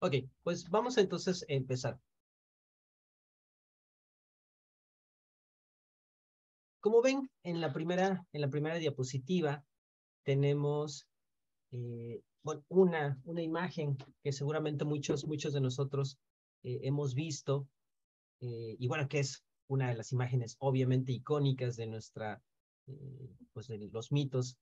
Ok, pues vamos entonces a empezar. Como ven, en la primera, en la primera diapositiva tenemos eh, una, una imagen que seguramente muchos, muchos de nosotros eh, hemos visto, eh, y bueno, que es una de las imágenes obviamente icónicas de nuestra, pues de los mitos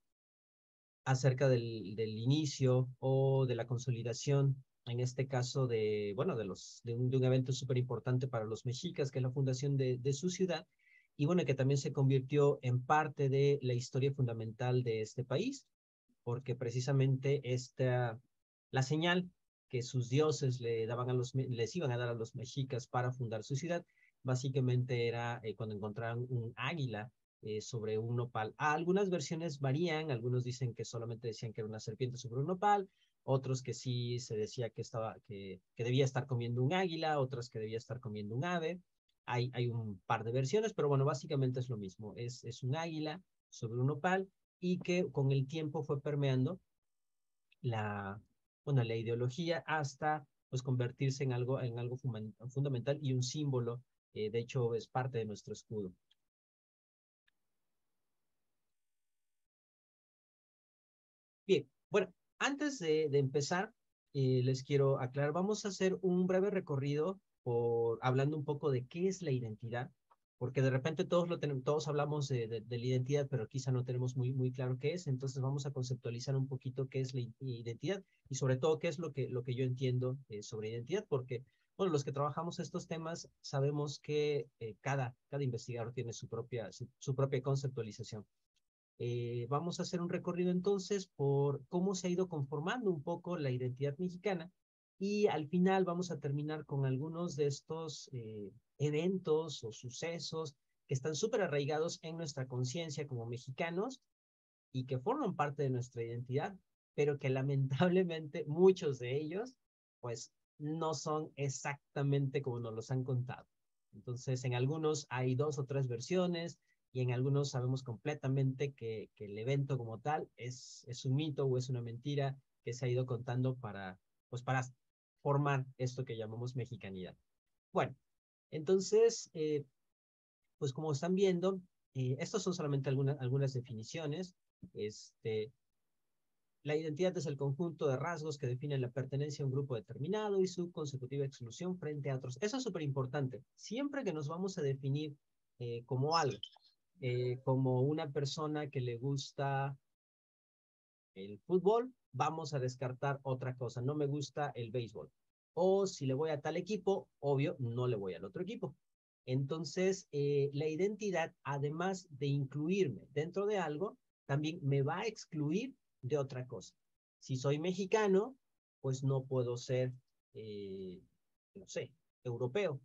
acerca del, del inicio o de la consolidación en este caso de, bueno, de, los, de, un, evento súper importante para los mexicas, que es la fundación de, de, su ciudad, y bueno, que también se convirtió en parte de la historia fundamental de este país, porque precisamente esta, la señal que sus dioses le daban a los, les iban a dar a los mexicas para fundar su ciudad, básicamente era eh, cuando encontraron un águila eh, sobre un nopal. algunas versiones varían, algunos dicen que solamente decían que era una serpiente sobre un nopal, otros que sí se decía que, estaba, que, que debía estar comiendo un águila, otros que debía estar comiendo un ave. Hay, hay un par de versiones, pero bueno, básicamente es lo mismo. Es, es un águila sobre un opal y que con el tiempo fue permeando la, bueno, la ideología hasta pues convertirse en algo, en algo fundamental y un símbolo. Eh, de hecho, es parte de nuestro escudo. Bien, bueno, antes de, empezar, eh, les quiero aclarar, vamos a hacer un breve recorrido hablando un poco de qué es la identidad, porque de repente todos todos hablamos de, la identidad, pero quizá no tenemos muy, muy claro qué es, entonces vamos a conceptualizar un poquito qué es la identidad y sobre todo qué es lo que, lo que yo entiendo eh, sobre identidad, porque bueno, los que trabajamos estos temas sabemos que eh, cada, cada investigador tiene su propia, su propia conceptualización. Eh, vamos a hacer un recorrido entonces por cómo se ha ido conformando un poco la identidad mexicana y al final vamos a terminar con algunos de estos eh, eventos o sucesos que están súper arraigados en nuestra conciencia como mexicanos y que forman parte de nuestra identidad, pero que lamentablemente muchos de ellos pues no son exactamente como nos los han contado. Entonces, en algunos hay dos o tres versiones, y en algunos sabemos completamente que, que el evento como tal es, es un mito o es una mentira que se ha ido contando para, pues para formar esto que llamamos mexicanidad. Bueno, entonces, eh, pues como están viendo, eh, estas son solamente algunas, algunas definiciones. Este, la identidad es el conjunto de rasgos que definen la pertenencia a un grupo determinado y su consecutiva exclusión frente a otros. Eso es súper importante. Siempre que nos vamos a definir eh, como algo, eh, como una persona que le gusta el fútbol, vamos a descartar otra cosa. No me gusta el béisbol. O si le voy a tal equipo, obvio, no le voy al otro equipo. Entonces, eh, la identidad, además de incluirme dentro de algo, también me va a excluir de otra cosa. Si soy mexicano, pues no puedo ser, eh, no sé, europeo,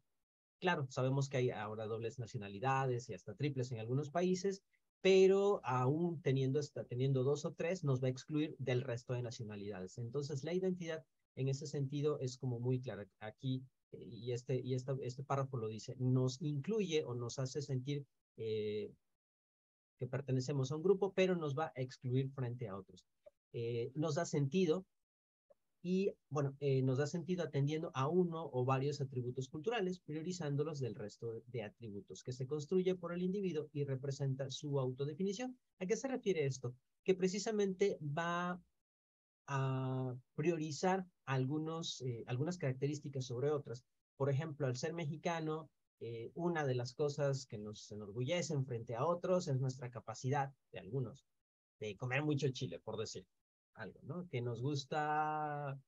Claro, sabemos que hay ahora dobles nacionalidades y hasta triples en algunos países, pero aún teniendo, teniendo dos o tres nos va a excluir del resto de nacionalidades. Entonces, la identidad en ese sentido es como muy clara. Aquí, eh, y este, y esta, este párrafo lo dice, nos incluye o nos hace sentir eh, que pertenecemos a un grupo, pero nos va a excluir frente a otros. Eh, nos da sentido y bueno, eh, nos da sentido atendiendo a uno o varios atributos culturales, priorizándolos del resto de atributos que se construye por el individuo y representa su autodefinición. ¿A qué se refiere esto? Que precisamente va a priorizar algunos, eh, algunas características sobre otras. Por ejemplo, al ser mexicano, eh, una de las cosas que nos enorgullecen frente a otros es nuestra capacidad, de algunos, de comer mucho chile, por decir algo, ¿no? Que nos gusta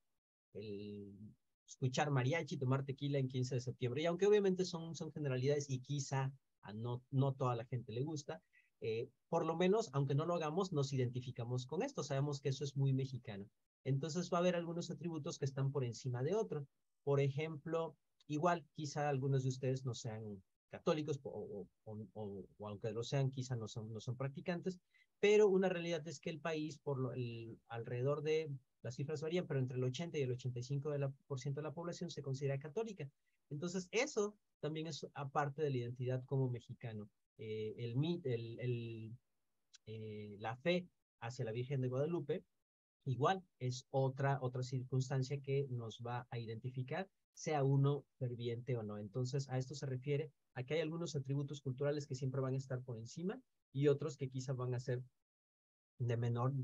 el escuchar mariachi, tomar tequila en 15 de septiembre. Y aunque obviamente son, son generalidades y quizá a no, no toda la gente le gusta, eh, por lo menos, aunque no lo hagamos, nos identificamos con esto. Sabemos que eso es muy mexicano. Entonces va a haber algunos atributos que están por encima de otros. Por ejemplo, igual quizá algunos de ustedes no sean católicos o, o, o, o, aunque lo sean, quizá no son, no son practicantes, pero una realidad es que el país, por lo, el, alrededor de, las cifras varían, pero entre el 80 y el 85% de la, por ciento de la población se considera católica. Entonces, eso también es aparte de la identidad como mexicano. Eh, el, el, el eh, la fe hacia la Virgen de Guadalupe igual es otra, otra circunstancia que nos va a identificar, sea uno ferviente o no. Entonces, a esto se refiere a que hay algunos atributos culturales que siempre van a estar por encima y otros que quizás van a ser de menor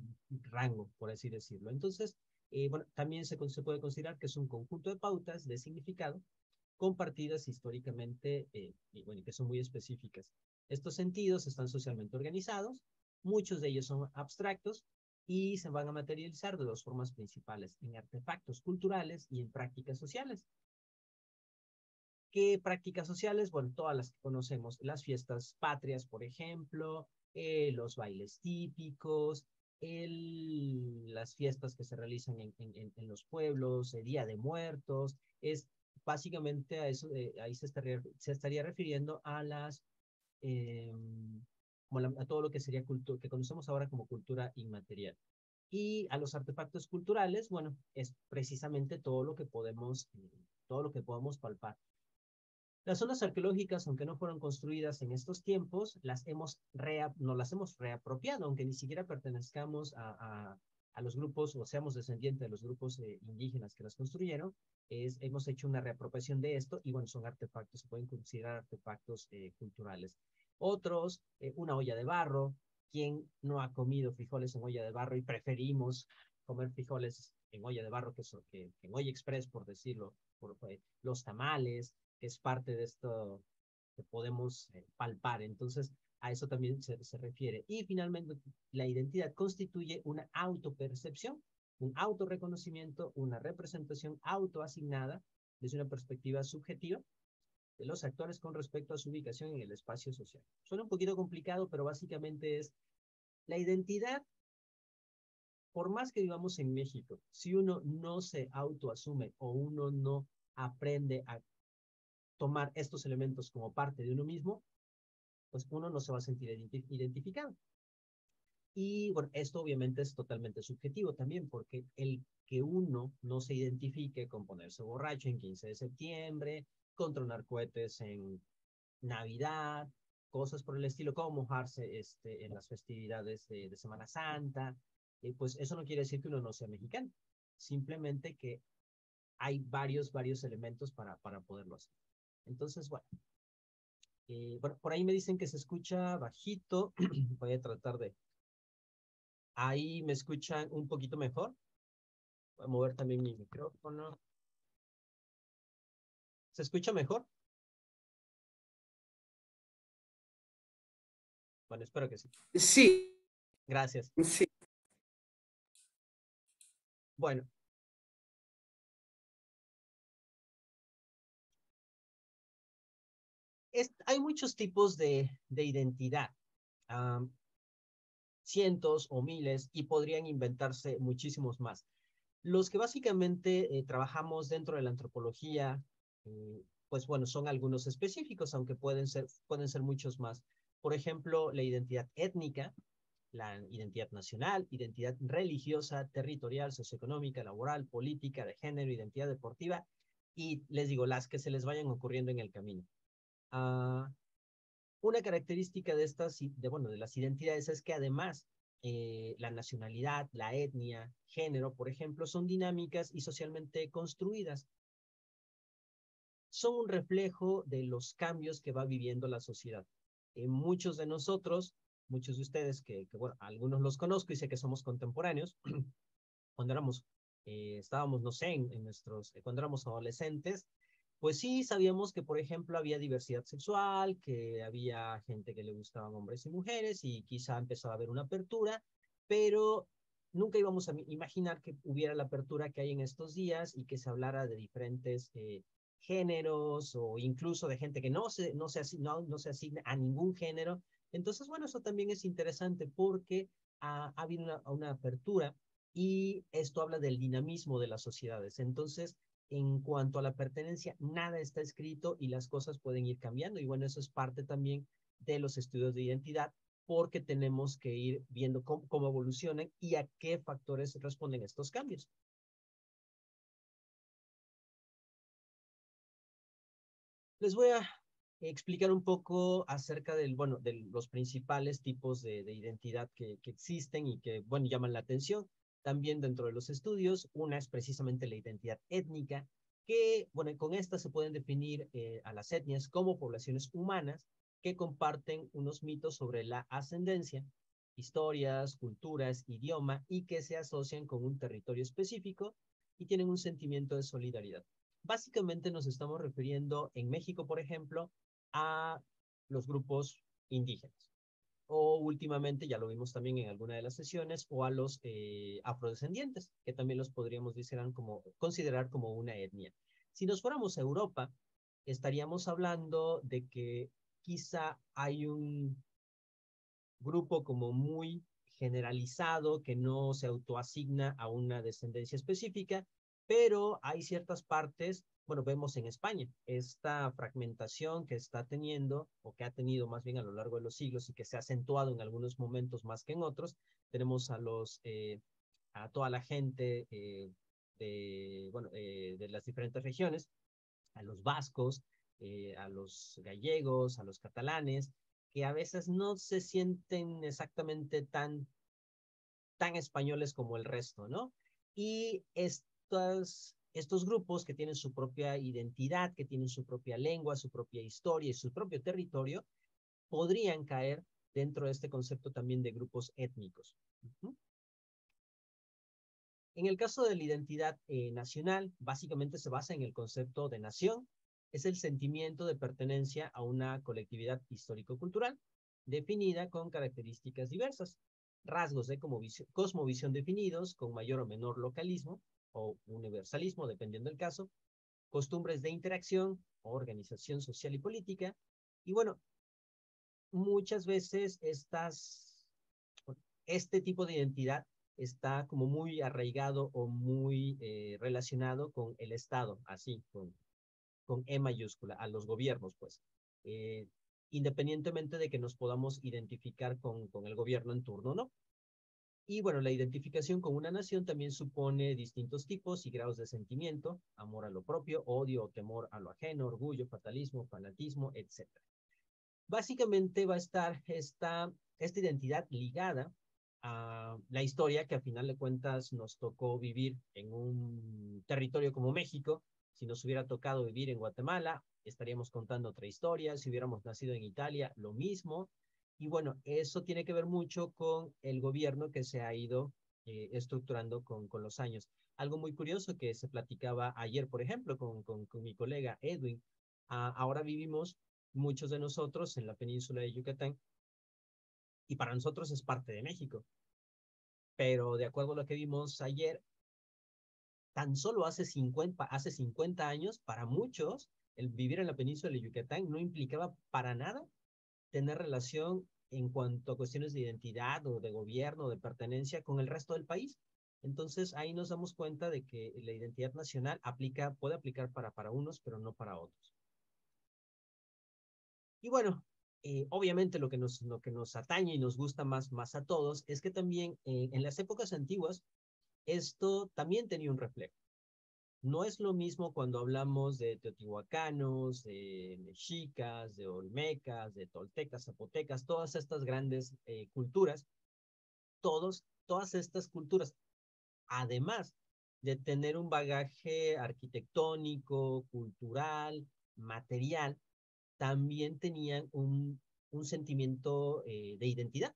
rango, por así decirlo. Entonces, eh, bueno, también se, puede considerar que es un conjunto de pautas de significado compartidas históricamente eh, y bueno, que son muy específicas. Estos sentidos están socialmente organizados, muchos de ellos son abstractos y se van a materializar de dos formas principales, en artefactos culturales y en prácticas sociales. ¿Qué prácticas sociales? Bueno, todas las que conocemos, las fiestas patrias, por ejemplo, eh, los bailes típicos, el, las fiestas que se realizan en, en, los pueblos, el Día de Muertos, es básicamente a eso, eh, ahí se estaría, se estaría refiriendo a las, eh, a todo lo que sería cultura, que conocemos ahora como cultura inmaterial. Y a los artefactos culturales, bueno, es precisamente todo lo que podemos, todo lo que podemos palpar. Las zonas arqueológicas, aunque no fueron construidas en estos tiempos, las hemos no las hemos reapropiado, aunque ni siquiera pertenezcamos a, a, los grupos o seamos descendientes de los grupos eh, indígenas que las construyeron, es, hemos hecho una reapropiación de esto y bueno, son artefactos, se pueden considerar artefactos eh, culturales. Otros, eh, una olla de barro, quien no ha comido frijoles en olla de barro y preferimos comer frijoles en olla de barro que, que, en olla express, por decirlo, los tamales, es parte de esto que podemos eh, palpar. Entonces, a eso también se, se, refiere. Y finalmente, la identidad constituye una autopercepción, un autorreconocimiento, una representación autoasignada desde una perspectiva subjetiva de los actores con respecto a su ubicación en el espacio social. Suena un poquito complicado, pero básicamente es la identidad, por más que vivamos en México, si uno no se autoasume o uno no aprende a tomar estos elementos como parte de uno mismo, pues uno no se va a sentir identificado. Y bueno, esto obviamente es totalmente subjetivo también, porque el que uno no se identifique con ponerse borracho en 15 de septiembre, controlar cohetes en Navidad, cosas por el estilo, como mojarse este, en las festividades de, de Semana Santa, y pues eso no quiere decir que uno no sea mexicano, simplemente que hay varios, varios elementos para, para poderlo hacer. Entonces, bueno, eh, bueno, por ahí me dicen que se escucha bajito. Voy a tratar de... Ahí me escuchan un poquito mejor. Voy a mover también mi micrófono. ¿Se escucha mejor? Bueno, espero que sí. Sí. Gracias. Sí. Bueno, hay muchos tipos de, de identidad, cientos o miles, y podrían inventarse muchísimos más. Los que básicamente eh, trabajamos dentro de la antropología, eh, pues bueno, son algunos específicos, aunque pueden ser muchos más. Por ejemplo, la identidad étnica, la identidad nacional, identidad religiosa, territorial, socioeconómica, laboral, política, de género, identidad deportiva, y les digo, las que se les vayan ocurriendo en el camino. Uh, una característica de estas, de, bueno, de las identidades es que además eh, la nacionalidad, la etnia, género, por ejemplo, son dinámicas y socialmente construidas. Son un reflejo de los cambios que va viviendo la sociedad. Eh, muchos de nosotros, muchos de ustedes, que, bueno, algunos los conozco y sé que somos contemporáneos, cuando éramos, eh, estábamos, no sé, en, en nuestros, cuando éramos adolescentes, pues sí, sabíamos que, por ejemplo, había diversidad sexual, que había gente que le gustaban hombres y mujeres y quizá empezaba a haber una apertura, pero nunca íbamos a imaginar que hubiera la apertura que hay en estos días y que se hablara de diferentes eh, géneros o incluso de gente que no se, no, se, no, no se asigna a ningún género. Entonces, bueno, eso también es interesante porque ha, ha habido una apertura y esto habla del dinamismo de las sociedades. Entonces, en cuanto a la pertenencia, nada está escrito y las cosas pueden ir cambiando. Y bueno, eso es parte también de los estudios de identidad, porque tenemos que ir viendo cómo, evolucionan y a qué factores responden estos cambios. Les voy a explicar un poco acerca del, bueno, de los principales tipos de, de identidad que, que existen y que, bueno, llaman la atención. También dentro de los estudios. Una es precisamente la identidad étnica, que, bueno, con esta se pueden definir eh, a las etnias como poblaciones humanas que comparten unos mitos sobre la ascendencia, historias, culturas, idioma y que se asocian con un territorio específico y tienen un sentimiento de solidaridad. Básicamente nos estamos refiriendo en México, por ejemplo, a los grupos indígenas o últimamente, ya lo vimos también en alguna de las sesiones, o a los eh, afrodescendientes, que también los podríamos considerar como una etnia. Si nos fuéramos a Europa, estaríamos hablando de que quizá hay un grupo como muy generalizado que no se autoasigna a una descendencia específica, pero hay ciertas partes bueno, vemos en España esta fragmentación que está teniendo o que ha tenido más bien a lo largo de los siglos y que se ha acentuado en algunos momentos más que en otros. Tenemos a los, eh, a toda la gente eh, de, bueno, eh, de las diferentes regiones, a los vascos, a los gallegos, a los catalanes, que a veces no se sienten exactamente tan, tan españoles como el resto, ¿no? Y estas estos grupos que tienen su propia identidad, que tienen su propia lengua, su propia historia y su propio territorio, podrían caer dentro de este concepto también de grupos étnicos. En el caso de la identidad eh, nacional, básicamente se basa en el concepto de nación. Es el sentimiento de pertenencia a una colectividad histórico-cultural definida con características diversas, rasgos de cosmovisión definidos con mayor o menor localismo, o universalismo, dependiendo del caso, costumbres de interacción, organización social y política. Y bueno, muchas veces estas, este tipo de identidad está como muy arraigado o muy eh, relacionado con el Estado, así, con, con E mayúscula, a los gobiernos, pues. Eh, independientemente de que nos podamos identificar con, con el gobierno en turno, ¿no? Y bueno, la identificación con una nación también supone distintos tipos y grados de sentimiento, amor a lo propio, odio temor a lo ajeno, orgullo, fatalismo, fanatismo, etc. Básicamente va a estar esta, esta identidad ligada a la historia que a final de cuentas nos tocó vivir en un territorio como México. Si nos hubiera tocado vivir en Guatemala, estaríamos contando otra historia. Si hubiéramos nacido en Italia, lo mismo. Y bueno, eso tiene que ver mucho con el gobierno que se ha ido eh, estructurando con, con los años. Algo muy curioso que se platicaba ayer, por ejemplo, con, con, mi colega Edwin. Ah, ahora vivimos muchos de nosotros en la península de Yucatán y para nosotros es parte de México. Pero de acuerdo a lo que vimos ayer, tan solo hace 50, hace 50 años, para muchos, el vivir en la península de Yucatán no implicaba para nada tener relación en cuanto a cuestiones de identidad o de gobierno, de pertenencia con el resto del país. Entonces ahí nos damos cuenta de que la identidad nacional aplica, puede aplicar para, para unos, pero no para otros. Y bueno, eh, obviamente lo que, nos, lo que nos atañe y nos gusta más, más a todos es que también eh, en las épocas antiguas esto también tenía un reflejo. No es lo mismo cuando hablamos de teotihuacanos, de mexicas, de olmecas, de toltecas, zapotecas, todas estas grandes eh, culturas, todos, todas estas culturas, además de tener un bagaje arquitectónico, cultural, material, también tenían un, un sentimiento eh, de identidad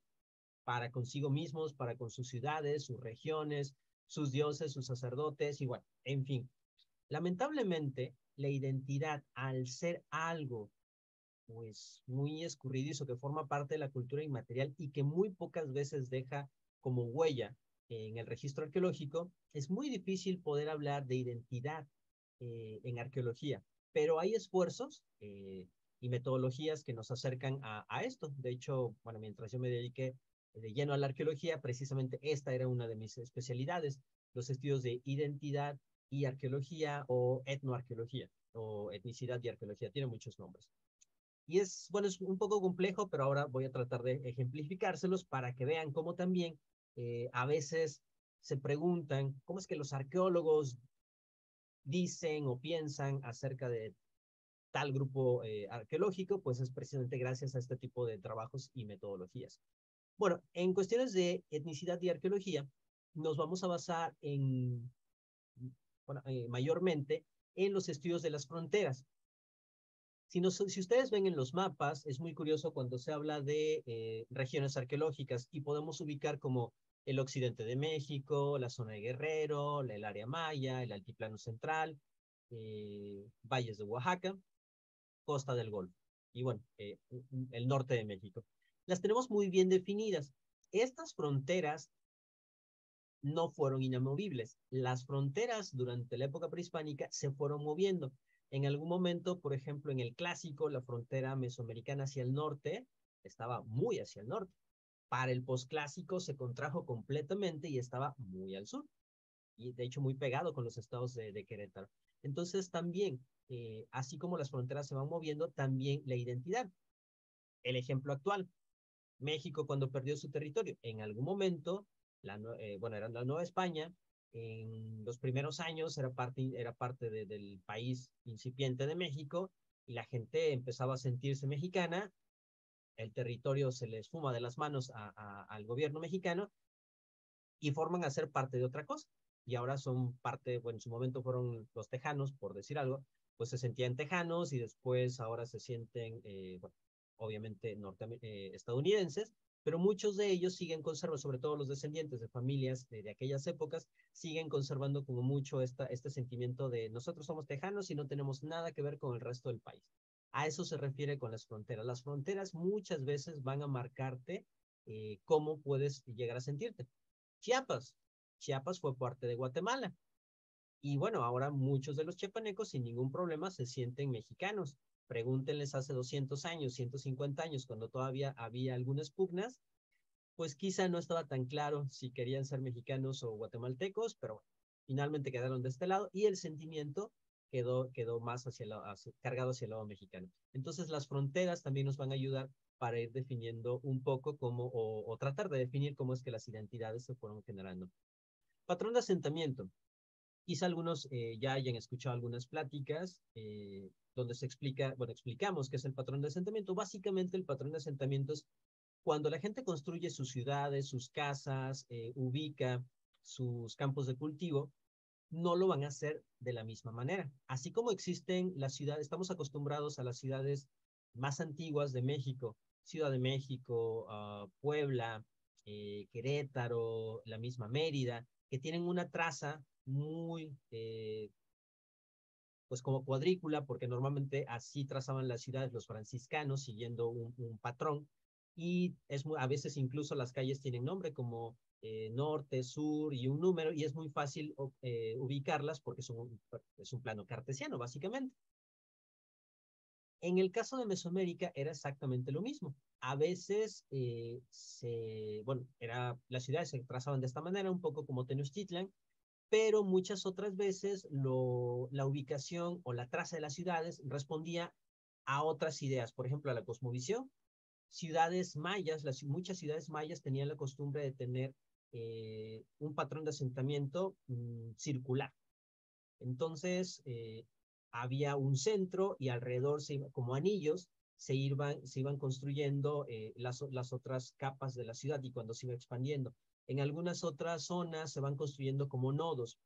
para consigo mismos, para con sus ciudades, sus regiones, sus dioses, sus sacerdotes, y bueno, en fin. Lamentablemente, la identidad, al ser algo pues muy escurridizo que forma parte de la cultura inmaterial y que muy pocas veces deja como huella en el registro arqueológico, es muy difícil poder hablar de identidad eh, en arqueología, pero hay esfuerzos eh, y metodologías que nos acercan a, a, esto. De hecho, bueno, mientras yo me dediqué de lleno a la arqueología, precisamente esta era una de mis especialidades, los estudios de identidad y arqueología o etnoarqueología o etnicidad y arqueología, tiene muchos nombres. Y es, bueno, es un poco complejo, pero ahora voy a tratar de ejemplificárselos para que vean cómo también eh, a veces se preguntan cómo es que los arqueólogos dicen o piensan acerca de tal grupo eh, arqueológico, pues es precisamente gracias a este tipo de trabajos y metodologías. Bueno, en cuestiones de etnicidad y arqueología, nos vamos a basar en, eh, mayormente en los estudios de las fronteras. Si, si, ustedes ven en los mapas, es muy curioso cuando se habla de eh, regiones arqueológicas y podemos ubicar como el occidente de México, la zona de Guerrero, el área maya, el altiplano central, eh, valles de Oaxaca, costa del Golfo y bueno, el norte de México. Las tenemos muy bien definidas. Estas fronteras no fueron inamovibles. Las fronteras durante la época prehispánica se fueron moviendo. En algún momento, por ejemplo, en el clásico, la frontera mesoamericana hacia el norte estaba muy hacia el norte. Para el posclásico se contrajo completamente y estaba muy al sur. Y de hecho muy pegado con los estados de, Querétaro. Entonces también, eh, así como las fronteras se van moviendo, también la identidad. El ejemplo actual, México cuando perdió su territorio, en algún momento, la, eh, bueno, era la Nueva España, en los primeros años era parte, era parte del país incipiente de México y la gente empezaba a sentirse mexicana, el territorio se les fuma de las manos al gobierno mexicano y forman a ser parte de otra cosa. Y ahora son parte, bueno, en su momento fueron los tejanos, por decir algo, pues se sentían tejanos y después ahora se sienten, eh, bueno, obviamente eh, estadounidenses, pero muchos de ellos siguen conservando, sobre todo los descendientes de familias de, aquellas épocas, siguen conservando como mucho esta, este sentimiento de nosotros somos tejanos y no tenemos nada que ver con el resto del país. A eso se refiere con las fronteras. Las fronteras muchas veces van a marcarte eh, cómo puedes llegar a sentirte. Chiapas. Chiapas fue parte de Guatemala. Y bueno, ahora muchos de los chiapanecos sin ningún problema se sienten mexicanos. Pregúntenles hace 200 años, 150 años, cuando todavía había algunas pugnas, pues quizá no estaba tan claro si querían ser mexicanos o guatemaltecos, pero finalmente quedaron de este lado y el sentimiento quedó, más hacia el, cargado hacia el lado mexicano. Entonces las fronteras también nos van a ayudar para ir definiendo un poco cómo, o, tratar de definir cómo es que las identidades se fueron generando. Patrón de asentamiento. Quizá algunos eh, ya hayan escuchado algunas pláticas eh, donde se explica, bueno, explicamos qué es el patrón de asentamiento. Básicamente el patrón de asentamiento es cuando la gente construye sus ciudades, sus casas, eh, ubica sus campos de cultivo, no lo van a hacer de la misma manera. Así como existen las ciudades, estamos acostumbrados a las ciudades más antiguas de México, Ciudad de México, uh, Puebla, eh, Querétaro, la misma Mérida, que tienen una traza muy eh, pues como cuadrícula, porque normalmente así trazaban las ciudades los franciscanos siguiendo un, patrón, y es a veces incluso las calles tienen nombre como eh, norte, sur y un número, y es muy fácil eh, ubicarlas porque son, es un plano cartesiano, básicamente. En el caso de Mesoamérica era exactamente lo mismo. A veces, bueno, era, las ciudades se trazaban de esta manera, un poco como Tenochtitlan, pero muchas otras veces la ubicación o la traza de las ciudades respondía a otras ideas, por ejemplo, a la cosmovisión. Ciudades mayas, muchas ciudades mayas tenían la costumbre de tener eh, un patrón de asentamiento mm, circular. Entonces, eh, había un centro y alrededor, como anillos, se iban, se iban construyendo eh, las otras capas de la ciudad y cuando se iba expandiendo. En algunas otras zonas se van construyendo como nodos.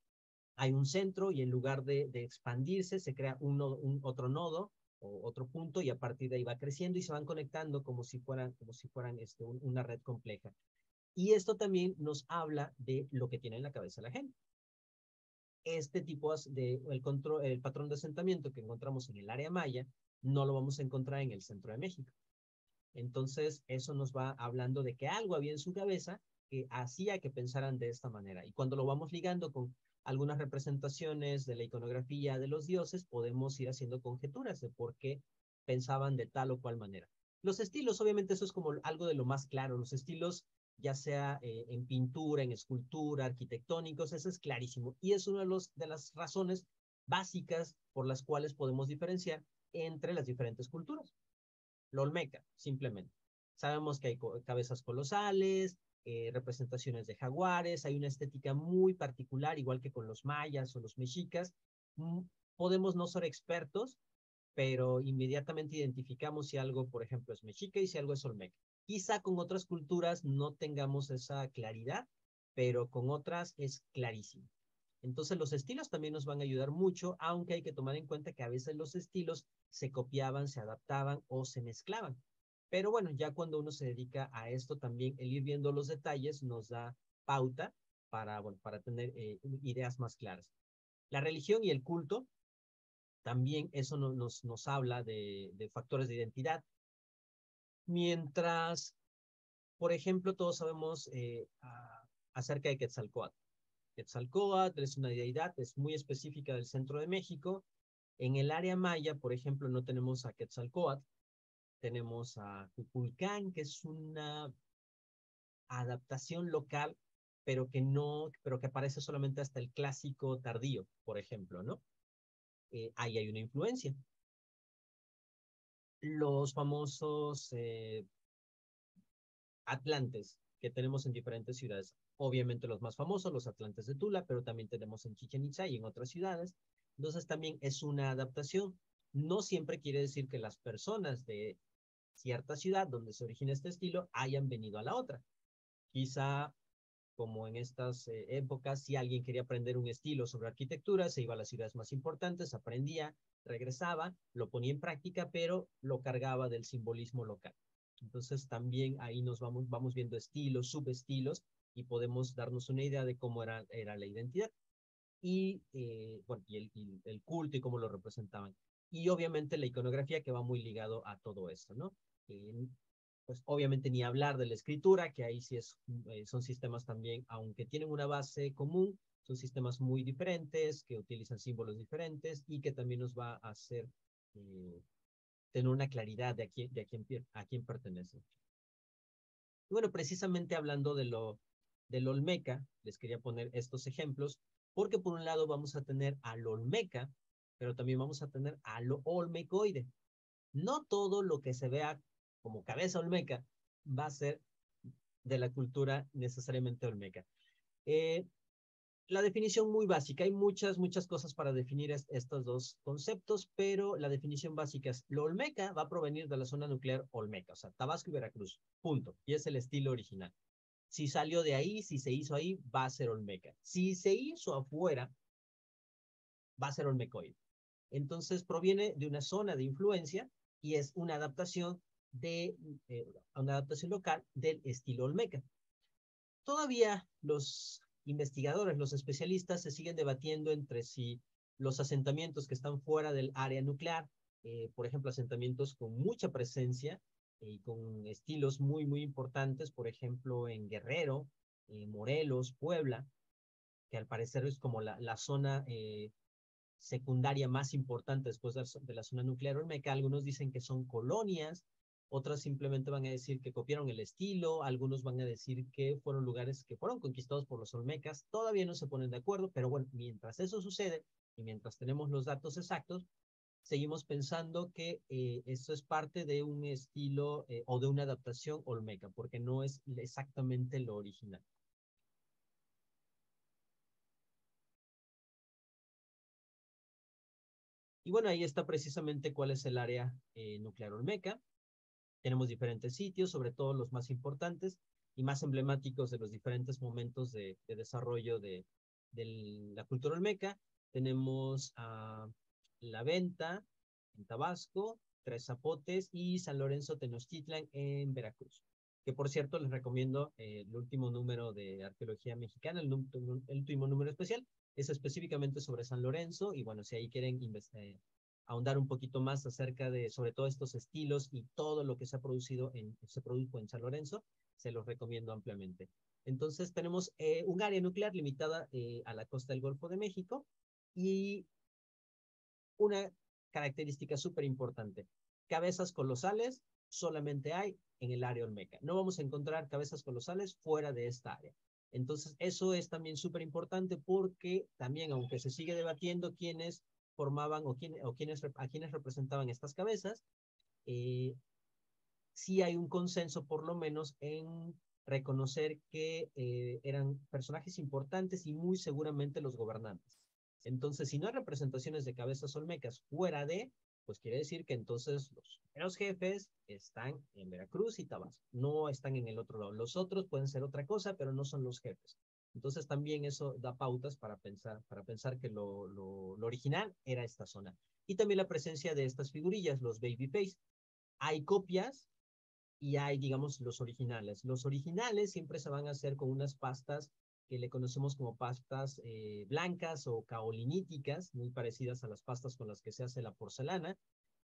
Hay un centro y en lugar de, expandirse se crea un, otro nodo o otro punto y a partir de ahí va creciendo y se van conectando como si fueran, como si fueran este, una red compleja. Y esto también nos habla de lo que tiene en la cabeza la gente. Este tipo de el patrón de asentamiento que encontramos en el área maya no lo vamos a encontrar en el centro de México. Entonces, eso nos va hablando de que algo había en su cabeza que hacía que pensaran de esta manera. Y cuando lo vamos ligando con algunas representaciones de la iconografía de los dioses, podemos ir haciendo conjeturas de por qué pensaban de tal o cual manera. Los estilos, obviamente eso es como algo de lo más claro, los estilos ya sea eh, en pintura, en escultura, arquitectónicos, eso es clarísimo. Y es una de, los, de las razones básicas por las cuales podemos diferenciar entre las diferentes culturas. Lo Olmeca, simplemente. Sabemos que hay cabezas colosales, eh, representaciones de jaguares, hay una estética muy particular, igual que con los mayas o los mexicas. Mm, podemos no ser expertos, pero inmediatamente identificamos si algo, por ejemplo, es mexica y si algo es olmeca. Quizá con otras culturas no tengamos esa claridad, pero con otras es clarísimo. Entonces los estilos también nos van a ayudar mucho, aunque hay que tomar en cuenta que a veces los estilos se copiaban, se adaptaban o se mezclaban. Pero bueno, ya cuando uno se dedica a esto también, el ir viendo los detalles nos da pauta para, bueno, para tener eh, ideas más claras. La religión y el culto, también eso nos, nos habla de, factores de identidad. Mientras, por ejemplo, todos sabemos eh, acerca de Quetzalcoatl. Quetzalcóatl es una deidad, es muy específica del centro de México. En el área maya, por ejemplo, no tenemos a Quetzalcóatl, tenemos a Cuculcán, que es una adaptación local, pero que no, pero que aparece solamente hasta el clásico tardío, por ejemplo, ¿no? Eh, ahí hay una influencia. Los famosos eh, atlantes que tenemos en diferentes ciudades obviamente los más famosos, los Atlantes de Tula, pero también tenemos en Chichen Itza y en otras ciudades. Entonces también es una adaptación. No siempre quiere decir que las personas de cierta ciudad donde se origina este estilo hayan venido a la otra. Quizá como en estas eh, épocas, si alguien quería aprender un estilo sobre arquitectura, se iba a las ciudades más importantes, aprendía, regresaba, lo ponía en práctica, pero lo cargaba del simbolismo local. Entonces también ahí nos vamos, vamos viendo estilos, subestilos, y podemos darnos una idea de cómo era, era la identidad y, eh, bueno, y el, el, culto y cómo lo representaban. Y obviamente la iconografía que va muy ligado a todo esto, ¿no? Pues obviamente ni hablar de la escritura, que ahí sí es, eh, son sistemas también, aunque tienen una base común, son sistemas muy diferentes, que utilizan símbolos diferentes y que también nos va a hacer eh, tener una claridad de a quién, de a quién, a quién pertenece. Y bueno, precisamente hablando de lo, del Olmeca, les quería poner estos ejemplos, porque por un lado vamos a tener al Olmeca, pero también vamos a tener al Olmecoide. No todo lo que se vea como cabeza Olmeca va a ser de la cultura necesariamente Olmeca. Eh, la definición muy básica, hay muchas, muchas cosas para definir estos dos conceptos, pero la definición básica es, lo Olmeca va a provenir de la zona nuclear Olmeca, o sea, Tabasco y Veracruz, punto, y es el estilo original. Si salió de ahí, si se hizo ahí, va a ser Olmeca. Si se hizo afuera, va a ser Olmecoide. Entonces proviene de una zona de influencia y es una adaptación de eh, una adaptación local del estilo Olmeca. Todavía los investigadores, los especialistas se siguen debatiendo entre si los asentamientos que están fuera del área nuclear, eh, por ejemplo, asentamientos con mucha presencia y con estilos muy, muy importantes, por ejemplo, en Guerrero, Morelos, Puebla, que al parecer es como la, la zona eh, secundaria más importante después de, la zona nuclear olmeca. Algunos dicen que son colonias, otras simplemente van a decir que copiaron el estilo, algunos van a decir que fueron lugares que fueron conquistados por los olmecas, todavía no se ponen de acuerdo, pero bueno, mientras eso sucede y mientras tenemos los datos exactos, seguimos pensando que eh, esto es parte de un estilo eh, o de una adaptación olmeca, porque no es exactamente lo original. Y bueno, ahí está precisamente cuál es el área eh, nuclear olmeca. Tenemos diferentes sitios, sobre todo los más importantes y más emblemáticos de los diferentes momentos de, desarrollo de, la cultura olmeca. Tenemos la Venta en Tabasco, Tres Zapotes y San Lorenzo Tenochtitlan en Veracruz. Que por cierto les recomiendo eh, el último número de Arqueología Mexicana, el, último número especial, es específicamente sobre San Lorenzo y bueno, si ahí quieren eh, ahondar un poquito más acerca de sobre todo estos estilos y todo lo que se ha producido en, se produjo en San Lorenzo, se los recomiendo ampliamente. Entonces tenemos eh, un área nuclear limitada a la costa del Golfo de México y una característica súper importante. Cabezas colosales solamente hay en el área Olmeca. No vamos a encontrar cabezas colosales fuera de esta área. Entonces, eso es también súper importante porque también, aunque se sigue debatiendo quiénes formaban o, quién, o quiénes, a quiénes representaban estas cabezas, eh, sí hay un consenso por lo menos en reconocer que eh, eran personajes importantes y muy seguramente los gobernantes. Entonces, si no hay representaciones de cabezas olmecas fuera de, pues quiere decir que entonces los jefes están en Veracruz y Tabasco, no están en el otro lado. Los otros pueden ser otra cosa, pero no son los jefes. Entonces también eso da pautas para pensar, para pensar que lo, lo, original era esta zona. Y también la presencia de estas figurillas, los baby face. Hay copias y hay, digamos, los originales. Los originales siempre se van a hacer con unas pastas que le conocemos como pastas eh, blancas o caoliníticas, muy parecidas a las pastas con las que se hace la porcelana,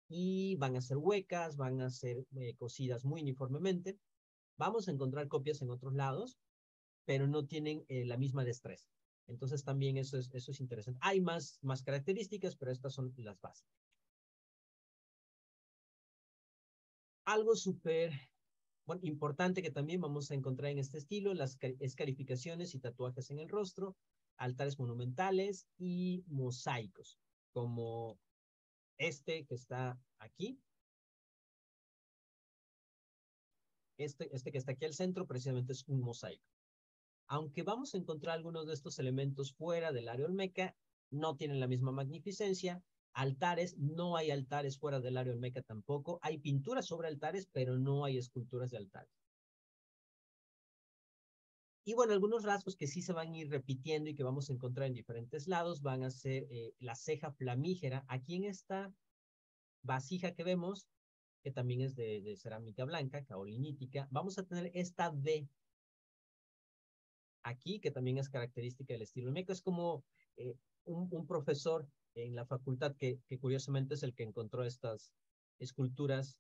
y van a ser huecas, van a ser eh, cocidas muy uniformemente. Vamos a encontrar copias en otros lados, pero no tienen eh, la misma destreza. Entonces también eso es, eso es interesante. Hay más, más características, pero estas son las bases. Algo súper bueno, importante que también vamos a encontrar en este estilo, las escarificaciones y tatuajes en el rostro, altares monumentales y mosaicos, como este que está aquí. Este, este que está aquí al centro precisamente es un mosaico. Aunque vamos a encontrar algunos de estos elementos fuera del área olmeca, no tienen la misma magnificencia. Altares, no hay altares fuera del área olmeca tampoco. Hay pinturas sobre altares, pero no hay esculturas de altares. Y bueno, algunos rasgos que sí se van a ir repitiendo y que vamos a encontrar en diferentes lados van a ser eh, la ceja flamígera. Aquí en esta vasija que vemos, que también es de, cerámica blanca, caolinítica, vamos a tener esta V aquí, que también es característica del estilo olmeca. Es como eh, un, profesor en la facultad que, que, curiosamente es el que encontró estas esculturas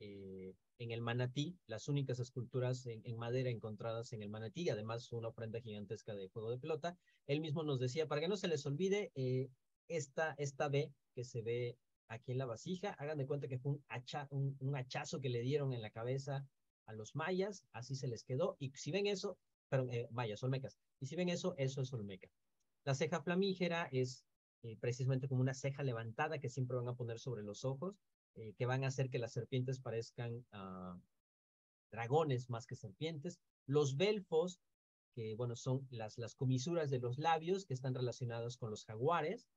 eh, en el manatí, las únicas esculturas en, madera encontradas en el manatí, además una ofrenda gigantesca de juego de pelota. Él mismo nos decía, para que no se les olvide, eh, esta, esta B que se ve aquí en la vasija, hagan de cuenta que fue un, hacha, un, un hachazo que le dieron en la cabeza a los mayas, así se les quedó, y si ven eso, pero eh, olmecas. Y si ven eso, eso es olmeca. La ceja flamígera es eh, precisamente como una ceja levantada que siempre van a poner sobre los ojos, eh, que van a hacer que las serpientes parezcan uh, dragones más que serpientes. Los belfos, que bueno, son las, las comisuras de los labios que están relacionadas con los jaguares.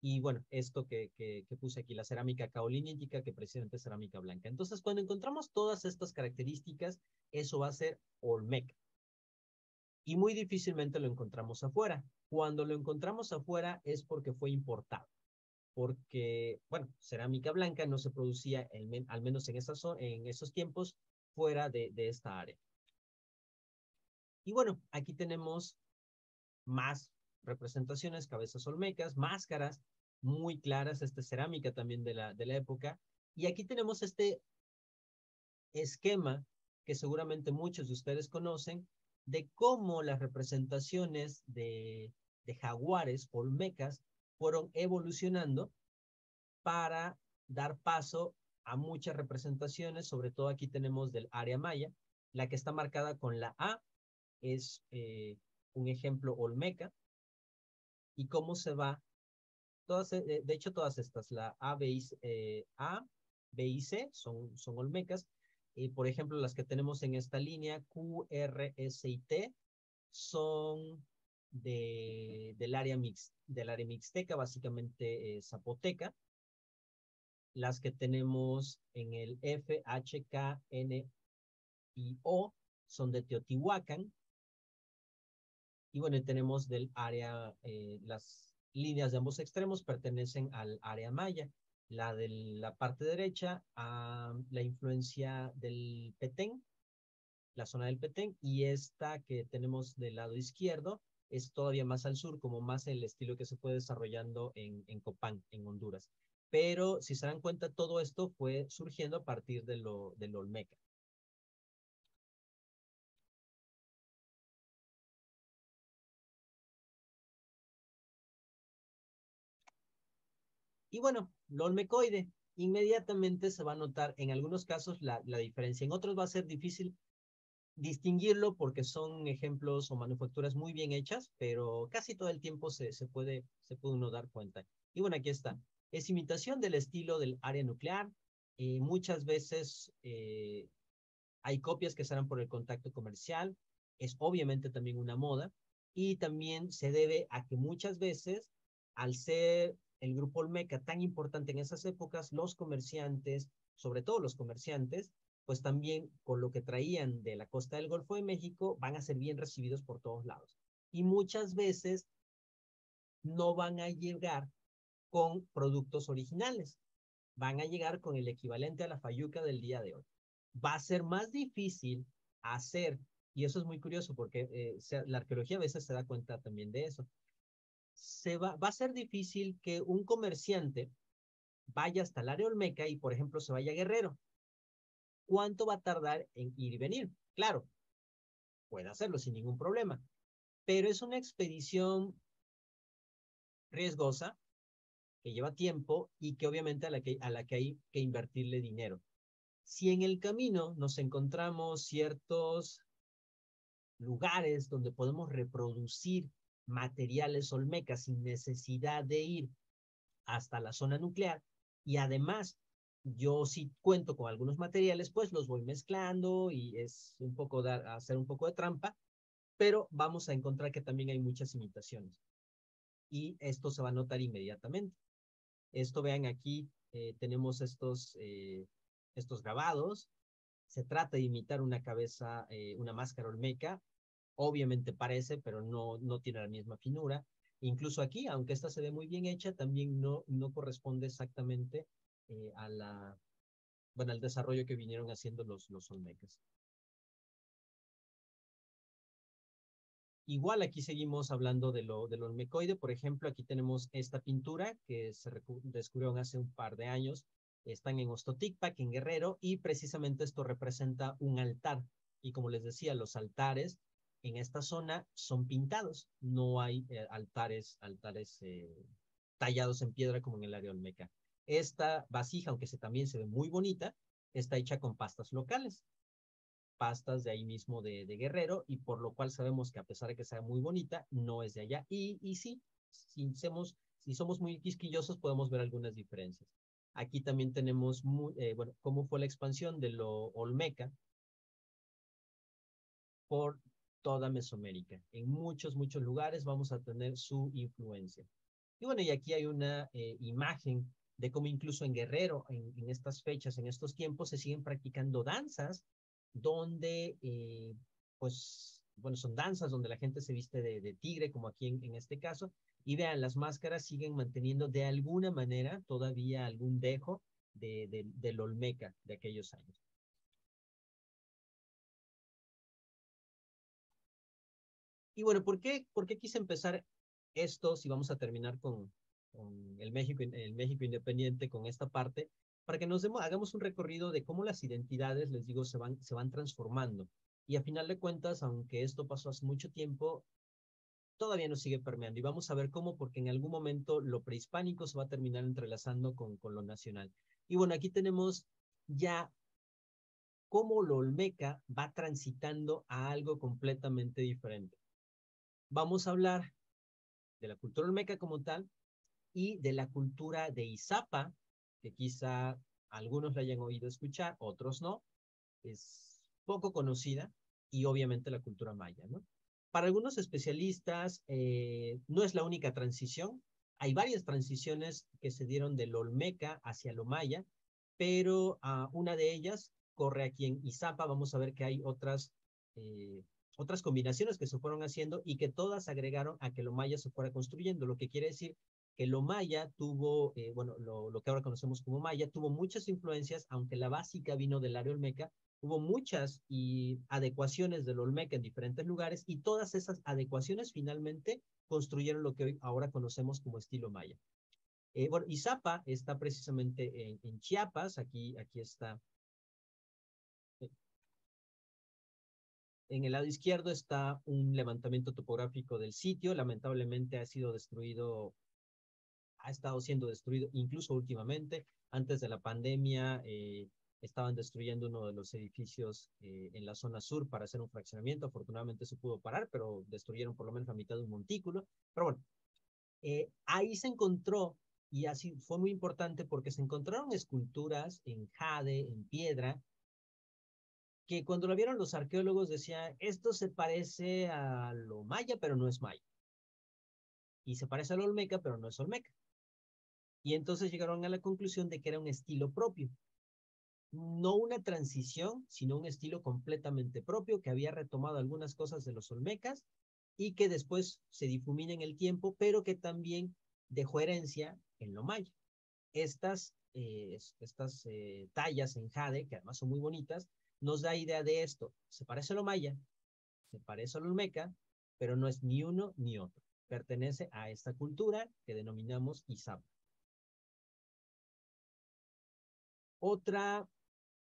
Y bueno, esto que, que, que puse aquí, la cerámica caolínica, que precisamente es cerámica blanca. Entonces, cuando encontramos todas estas características, eso va a ser olmeca y muy difícilmente lo encontramos afuera. Cuando lo encontramos afuera es porque fue importado, porque, bueno, cerámica blanca no se producía, al menos en, esas, en esos tiempos, fuera de, de esta área. Y bueno, aquí tenemos más representaciones, cabezas olmecas, máscaras muy claras, esta cerámica también de la, de la época. Y aquí tenemos este esquema que seguramente muchos de ustedes conocen, de cómo las representaciones de, de jaguares olmecas fueron evolucionando para dar paso a muchas representaciones, sobre todo aquí tenemos del área maya, la que está marcada con la A es eh, un ejemplo olmeca, y cómo se va, todas, eh, de hecho todas estas, la A, B y, eh, A, B y C son, son olmecas, y por ejemplo, las que tenemos en esta línea, Q, R, S y T, son de, del, área mix, del área mixteca, básicamente eh, zapoteca. Las que tenemos en el F, H, K, N y O son de Teotihuacán. Y bueno, tenemos del área, eh, las líneas de ambos extremos pertenecen al área maya la de la parte derecha a la influencia del Petén, la zona del Petén, y esta que tenemos del lado izquierdo es todavía más al sur, como más el estilo que se fue desarrollando en, en Copán, en Honduras. Pero si se dan cuenta, todo esto fue surgiendo a partir de lo, del Olmeca. Y bueno, lo olmecoide, inmediatamente se va a notar en algunos casos la, diferencia. En otros va a ser difícil distinguirlo porque son ejemplos o manufacturas muy bien hechas, pero casi todo el tiempo se, se, puede, se puede uno dar cuenta. Y bueno, aquí está. Es imitación del estilo del área nuclear. Eh, muchas veces eh, hay copias que salen por el contacto comercial. Es obviamente también una moda. Y también se debe a que muchas veces, al ser el grupo Olmeca tan importante en esas épocas, los comerciantes, sobre todo los comerciantes, pues también con lo que traían de la costa del Golfo de México, van a ser bien recibidos por todos lados. y muchas veces no van a llegar con productos originales, van a llegar con el equivalente a la fayuca del día de hoy. Va a ser más difícil hacer, y eso es muy curioso porque eh, la arqueología a veces se da cuenta también de eso, se va, a ser difícil que un comerciante vaya hasta el área Olmeca y, por ejemplo, se vaya Guerrero. ¿Cuánto va a tardar en ir y venir? Claro, puede hacerlo sin ningún problema, pero es una expedición riesgosa, que lleva tiempo y que obviamente a la que, a la que hay que invertirle dinero. Si en el camino nos encontramos ciertos lugares donde podemos reproducir materiales olmecas sin necesidad de ir hasta la zona nuclear y además yo sí cuento con algunos materiales, pues los voy mezclando y es un poco dar, hacer un poco de trampa, pero vamos a encontrar que también hay muchas imitaciones. Y esto se va a notar inmediatamente. Esto vean aquí, eh, tenemos estos, eh, estos grabados. Se trata de imitar una cabeza, eh, una máscara olmeca. Obviamente parece, pero no, no tiene la misma finura. Incluso aquí, aunque esta se ve muy bien hecha, también no, no corresponde exactamente a la, bueno, al desarrollo que vinieron haciendo los, los olmecas. Igual aquí seguimos hablando de lo del olmecoide. Por ejemplo, aquí tenemos esta pintura que se descubrió hace un par de años. Están en Ostoticpac, en Guerrero, y precisamente esto representa un altar. Y como les decía, los altares en esta zona son pintados. No hay eh, altares, altares eh, tallados en piedra como en el área olmeca. Esta vasija, aunque se, también se ve muy bonita, está hecha con pastas locales pastas de ahí mismo de, Guerrero y por lo cual sabemos que a pesar de que sea muy bonita, no es de allá. Y, y sí, si somos, si somos muy quisquillosos podemos ver algunas diferencias. Aquí también tenemos, eh, bueno, cómo fue la expansión de lo olmeca por toda Mesoamérica. En muchos, muchos lugares vamos a tener su influencia. Y bueno, y aquí hay una eh, imagen de cómo incluso en Guerrero, en, estas fechas, en estos tiempos, se siguen practicando danzas donde, eh, pues, bueno, son danzas donde la gente se viste de, tigre, como aquí en, este caso, y vean, las máscaras siguen manteniendo de alguna manera todavía algún dejo de, de, del Olmeca de aquellos años. Y bueno, ¿por qué, ¿por qué quise empezar esto si vamos a terminar con, el, México, el México independiente, con esta parte? para que nos demos, hagamos un recorrido de cómo las identidades, les digo, se van, se van transformando. Y a final de cuentas, aunque esto pasó hace mucho tiempo, todavía nos sigue permeando. Y vamos a ver cómo, porque en algún momento lo prehispánico se va a terminar entrelazando con, con lo nacional. Y bueno, aquí tenemos ya cómo lo olmeca va transitando a algo completamente diferente. Vamos a hablar de la cultura olmeca como tal y de la cultura de Izapa, que quizá algunos la hayan oído escuchar, otros no, es poco conocida y obviamente la cultura maya, ¿no? Para algunos especialistas eh, no es la única transición, hay varias transiciones que se dieron del Olmeca hacia lo maya, pero uh, una de ellas corre aquí en Izapa, vamos a ver que hay otras, eh, otras combinaciones que se fueron haciendo y que todas agregaron a que lo maya se fuera construyendo, lo que quiere decir que lo maya tuvo, eh, bueno, lo, lo, que ahora conocemos como maya, tuvo muchas influencias, aunque la básica vino del área olmeca, hubo muchas y adecuaciones del olmeca en diferentes lugares y todas esas adecuaciones finalmente construyeron lo que hoy ahora conocemos como estilo maya. Eh, bueno, Izapa está precisamente en, en, Chiapas, aquí, aquí está. En el lado izquierdo está un levantamiento topográfico del sitio, lamentablemente ha sido destruido ha estado siendo destruido incluso últimamente. Antes de la pandemia eh, estaban destruyendo uno de los edificios eh, en la zona sur para hacer un fraccionamiento. Afortunadamente se pudo parar, pero destruyeron por lo menos la mitad de un montículo. Pero bueno, eh, ahí se encontró, y así fue muy importante porque se encontraron esculturas en jade, en piedra, que cuando lo vieron los arqueólogos decían, esto se parece a lo maya, pero no es maya. Y se parece a lo olmeca, pero no es olmeca. Y entonces llegaron a la conclusión de que era un estilo propio. No una transición, sino un estilo completamente propio que había retomado algunas cosas de los olmecas y que después se difumina en el tiempo, pero que también dejó herencia en lo maya. Estas, eh, estas eh, tallas en jade, que además son muy bonitas, nos da idea de esto. Se parece a lo maya, se parece a lo olmeca, pero no es ni uno ni otro. Pertenece a esta cultura que denominamos Izapa. Otra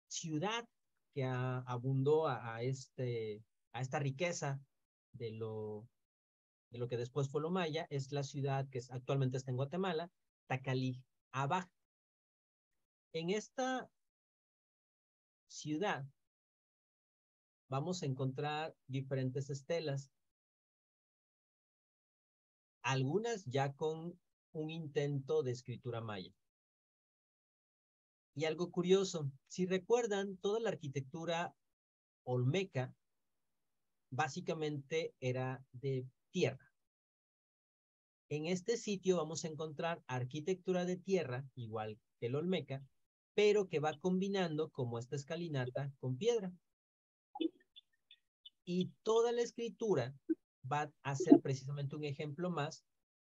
ciudad que abundó a, este, a esta riqueza de lo, de lo que después fue lo maya es la ciudad que actualmente está en Guatemala, Tacaliabá. En esta ciudad vamos a encontrar diferentes estelas, algunas ya con un intento de escritura maya. Y algo curioso, si recuerdan, toda la arquitectura olmeca básicamente era de tierra. En este sitio vamos a encontrar arquitectura de tierra, igual que el olmeca, pero que va combinando como esta escalinata con piedra. Y toda la escritura va a ser precisamente un ejemplo más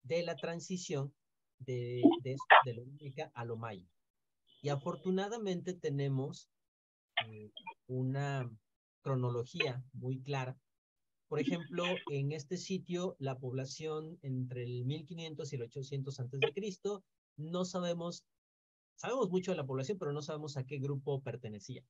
de la transición de, de, de lo olmeca a lo maya. Y afortunadamente tenemos eh, una cronología muy clara. Por ejemplo, en este sitio, la población entre el 1500 y el 800 antes de Cristo, no sabemos, sabemos mucho de la población, pero no sabemos a qué grupo pertenecía.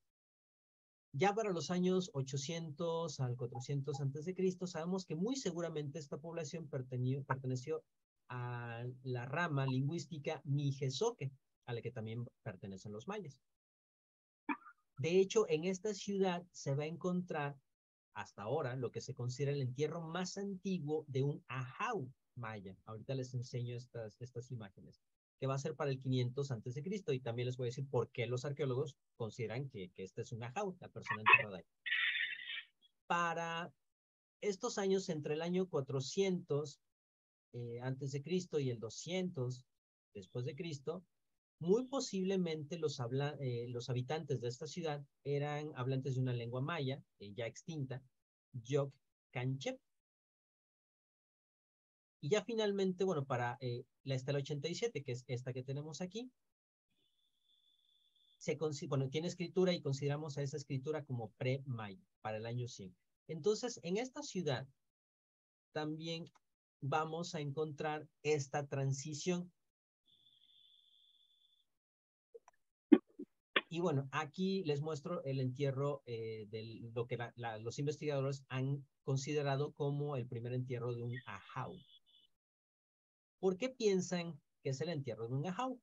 Ya para los años 800 al 400 antes de Cristo, sabemos que muy seguramente esta población perteneció a la rama lingüística Mijezoque, a la que también pertenecen los mayas. De hecho, en esta ciudad se va a encontrar hasta ahora lo que se considera el entierro más antiguo de un ajau maya. Ahorita les enseño estas, estas imágenes, que va a ser para el 500 antes de Cristo y también les voy a decir por qué los arqueólogos consideran que, que este es un ajau, la persona enterrada ahí. Para estos años, entre el año 400 eh, antes de Cristo y el 200 después de Cristo, muy posiblemente los, habla, eh, los habitantes de esta ciudad eran hablantes de una lengua maya, eh, ya extinta, Yok Canchep. Y ya finalmente, bueno, para eh, la estela 87, que es esta que tenemos aquí, se bueno, tiene escritura y consideramos a esa escritura como pre-maya, para el año 100. Entonces, en esta ciudad también vamos a encontrar esta transición Y bueno, aquí les muestro el entierro eh, de lo que los investigadores han considerado como el primer entierro de un ajau. ¿Por qué piensan que es el entierro de un ajau?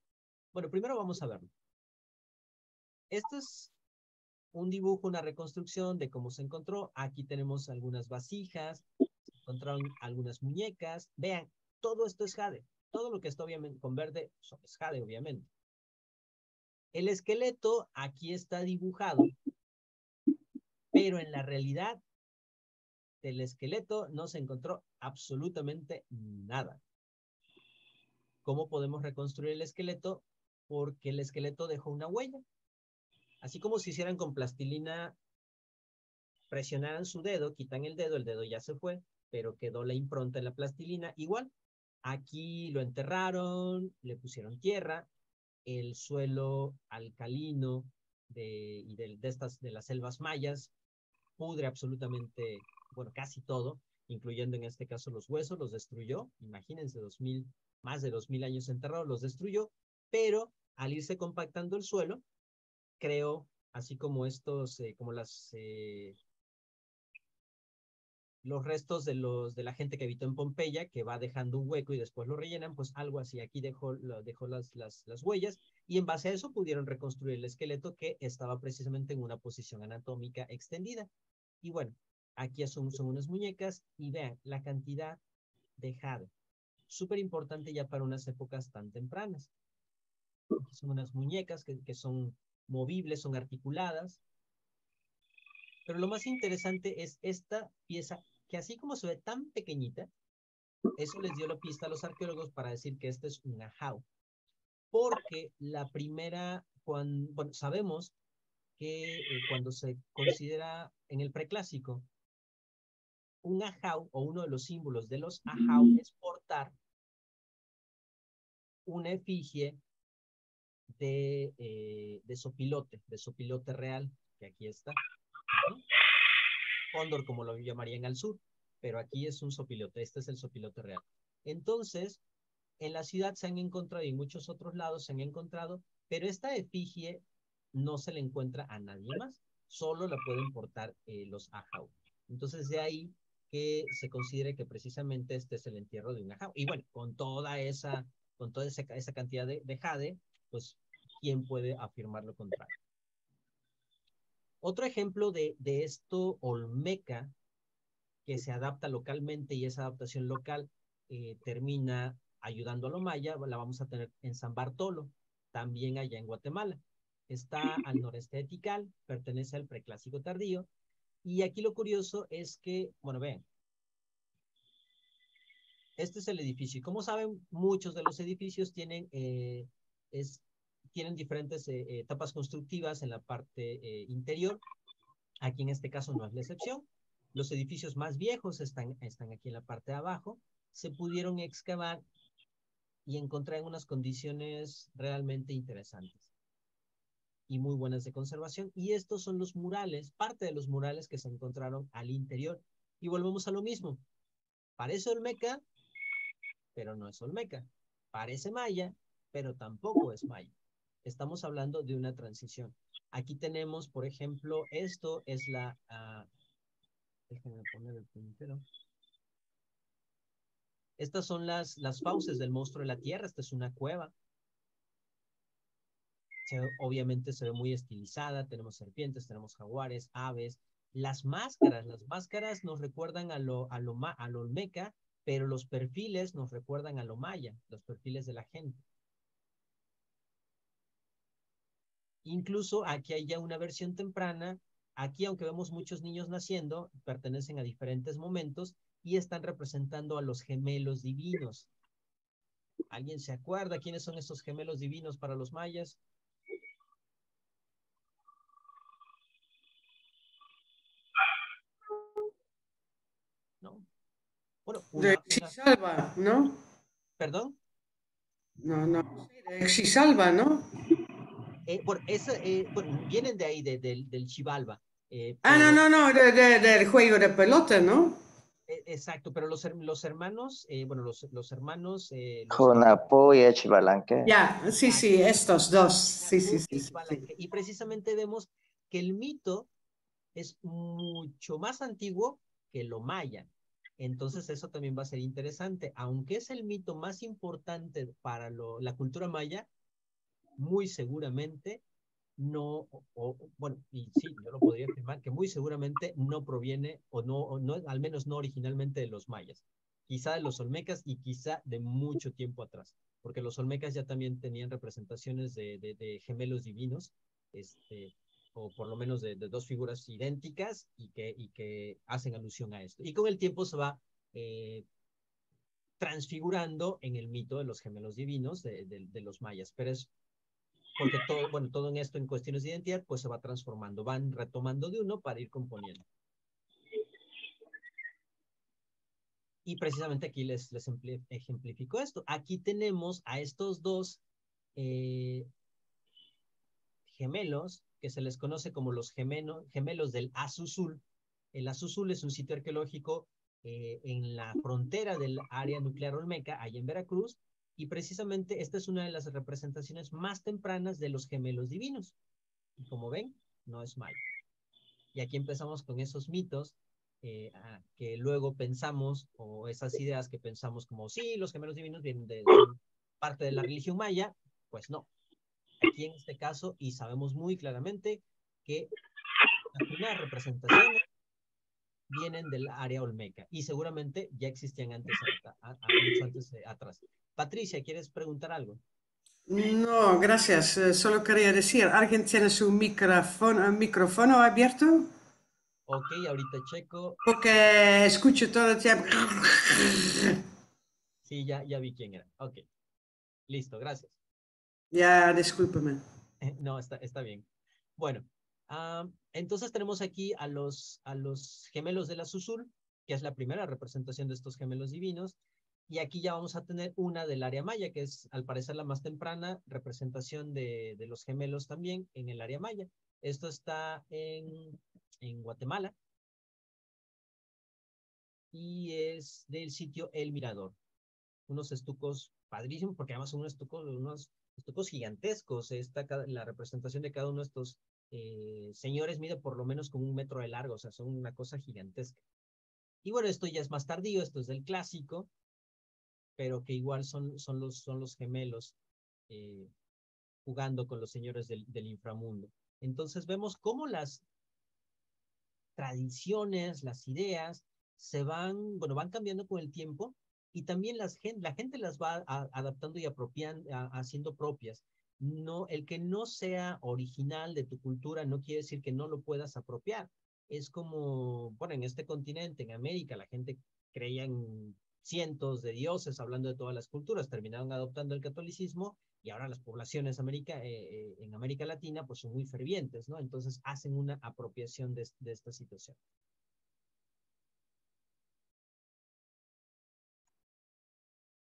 Bueno, primero vamos a verlo. Esto es un dibujo, una reconstrucción de cómo se encontró. Aquí tenemos algunas vasijas, se encontraron algunas muñecas. Vean, todo esto es jade. Todo lo que está obviamente con verde es jade, obviamente. El esqueleto aquí está dibujado, pero en la realidad del esqueleto no se encontró absolutamente nada. ¿Cómo podemos reconstruir el esqueleto? Porque el esqueleto dejó una huella. Así como si hicieran con plastilina, presionaran su dedo, quitan el dedo, el dedo ya se fue, pero quedó la impronta en la plastilina. Igual, aquí lo enterraron, le pusieron tierra, el suelo alcalino de, y de, estas, de las selvas mayas pudre absolutamente, bueno, casi todo, incluyendo en este caso los huesos, los destruyó. Imagínense, dos mil, más de dos mil años enterrados, los destruyó, pero al irse compactando el suelo, creó, así como estos, eh, como las eh, los restos de, los, de la gente que habitó en Pompeya, que va dejando un hueco y después lo rellenan, pues algo así. Aquí dejó, dejó las, las, las huellas y en base a eso pudieron reconstruir el esqueleto que estaba precisamente en una posición anatómica extendida. Y bueno, aquí son unas muñecas y vean la cantidad de jade. Súper importante ya para unas épocas tan tempranas. son unas muñecas que, que son movibles, son articuladas. Pero lo más interesante es esta pieza que así como se ve tan pequeñita, eso les dio la pista a los arqueólogos para decir que este es un ajau. Porque la primera, cuando, sabemos que eh, cuando se considera en el preclásico un ajau o uno de los símbolos de los ajau es portar una efigie de, eh, de sopilote, de sopilote real, que aquí está. Cóndor, como lo llamarían al sur, pero aquí es un sopilote, este es el sopilote real. Entonces, en la ciudad se han encontrado y en muchos otros lados se han encontrado, pero esta efigie no se le encuentra a nadie más, solo la pueden portar eh, los ajau. Entonces, de ahí que se considere que precisamente este es el entierro de un ajau. Y bueno, con toda esa, con toda esa, esa cantidad de, de jade, pues, ¿quién puede afirmar lo contrario? Otro ejemplo de, de esto olmeca, que se adapta localmente y esa adaptación local eh, termina ayudando a lo maya, la vamos a tener en San Bartolo, también allá en Guatemala. Está al noreste de Tikal, pertenece al preclásico tardío. Y aquí lo curioso es que, bueno, vean, este es el edificio. Y como saben, muchos de los edificios tienen, eh, tienen diferentes eh, etapas constructivas en la parte eh, interior. Aquí en este caso no es la excepción. Los edificios más viejos están, están aquí en la parte de abajo. Se pudieron excavar y encontrar en unas condiciones realmente interesantes y muy buenas de conservación. Y estos son los murales, parte de los murales que se encontraron al interior. Y volvemos a lo mismo. Parece Olmeca, pero no es Olmeca. Parece Maya, pero tampoco es Maya. Estamos hablando de una transición. Aquí tenemos, por ejemplo, esto es la... Uh, déjenme poner el puntero. Estas son las, las fauces del monstruo de la tierra. Esta es una cueva obviamente se ve muy estilizada, tenemos serpientes, tenemos jaguares, aves, las máscaras, las máscaras nos recuerdan a lo, a lo, a lo olmeca, pero los perfiles nos recuerdan a lo maya, los perfiles de la gente. Incluso aquí hay ya una versión temprana, aquí aunque vemos muchos niños naciendo, pertenecen a diferentes momentos y están representando a los gemelos divinos. ¿Alguien se acuerda quiénes son esos gemelos divinos para los mayas? Bueno, de Xisalba, ¿no? ¿Perdón? No, no, de Xisalba, ¿no? Eh, bueno, eh, vienen de ahí, de, del Chivalba. Eh, ah, no, no, no, del juego de pelota, ¿no? E, exacto, pero los, los hermanos, bueno, los, los hermanos... Jonapo y Chivalanque. Ya, sí, sí, estos dos. Sí, sí, sí, sí, Y precisamente vemos que el mito es mucho más antiguo que lo maya. Entonces eso también va a ser interesante. Aunque es el mito más importante para la cultura maya, muy seguramente no, o, bueno, y sí, yo lo podría afirmar, que muy seguramente no proviene, o no, no, al menos no originalmente de los mayas, quizá de los olmecas y quizá de mucho tiempo atrás, porque los olmecas ya también tenían representaciones de, de gemelos divinos, este, o por lo menos de, dos figuras idénticas y que, hacen alusión a esto. Y con el tiempo se va eh, transfigurando en el mito de los gemelos divinos de, de, los mayas, pero es porque todo, bueno, todo en esto en cuestiones de identidad, pues se va transformando, van retomando de uno para ir componiendo. Y precisamente aquí les, les ejemplifico esto. Aquí tenemos a estos dos eh, gemelos que se les conoce como los gemelos del Azuzul. El Azuzul es un sitio arqueológico eh, en la frontera del área nuclear olmeca, allá en Veracruz, y precisamente esta es una de las representaciones más tempranas de los gemelos divinos. Y como ven, no es mal. Y aquí empezamos con esos mitos eh, que luego pensamos, o esas ideas que pensamos como, sí, los gemelos divinos vienen de parte de la religión maya, pues no, aquí en este caso y sabemos muy claramente que las primeras representaciones vienen del área olmeca y seguramente ya existían antes, mucho antes atrás. Patricia, ¿quieres preguntar algo? No, gracias. Eh, solo quería decir, ¿alguien tiene su micrófono, micrófono abierto? Ok, ahorita checo. Porque escucho todo el tiempo. Sí, ya, ya vi quién era. Ok. Listo, gracias. Ya, discúlpeme. No, está, está bien. Bueno, entonces tenemos aquí a los, a los gemelos de la Susul, que es la primera representación de estos gemelos divinos. Y aquí ya vamos a tener una del área maya, que es al parecer la más temprana representación de, de los gemelos también en el área maya. Esto está en, en Guatemala y es del sitio El Mirador. Unos estucos padrísimos, porque además son unos estucos, unos estucos gigantescos. Esta, la representación de cada uno de estos eh, señores mide por lo menos como un metro de largo, o sea, son una cosa gigantesca. Y bueno, esto ya es más tardío, esto es del clásico, pero que igual son, son, los, son los gemelos eh, jugando con los señores del, del inframundo. Entonces vemos cómo las tradiciones, las ideas, se van, bueno, van cambiando con el tiempo y también las, la gente las va adaptando y apropiando, haciendo propias. No, el que no sea original de tu cultura no quiere decir que no lo puedas apropiar. Es como, bueno, en este continente, en América, la gente creía en cientos de dioses, hablando de todas las culturas, terminaron adoptando el catolicismo y ahora las poblaciones América, eh, eh, en América Latina pues son muy fervientes, ¿no? Entonces hacen una apropiación de esta situación.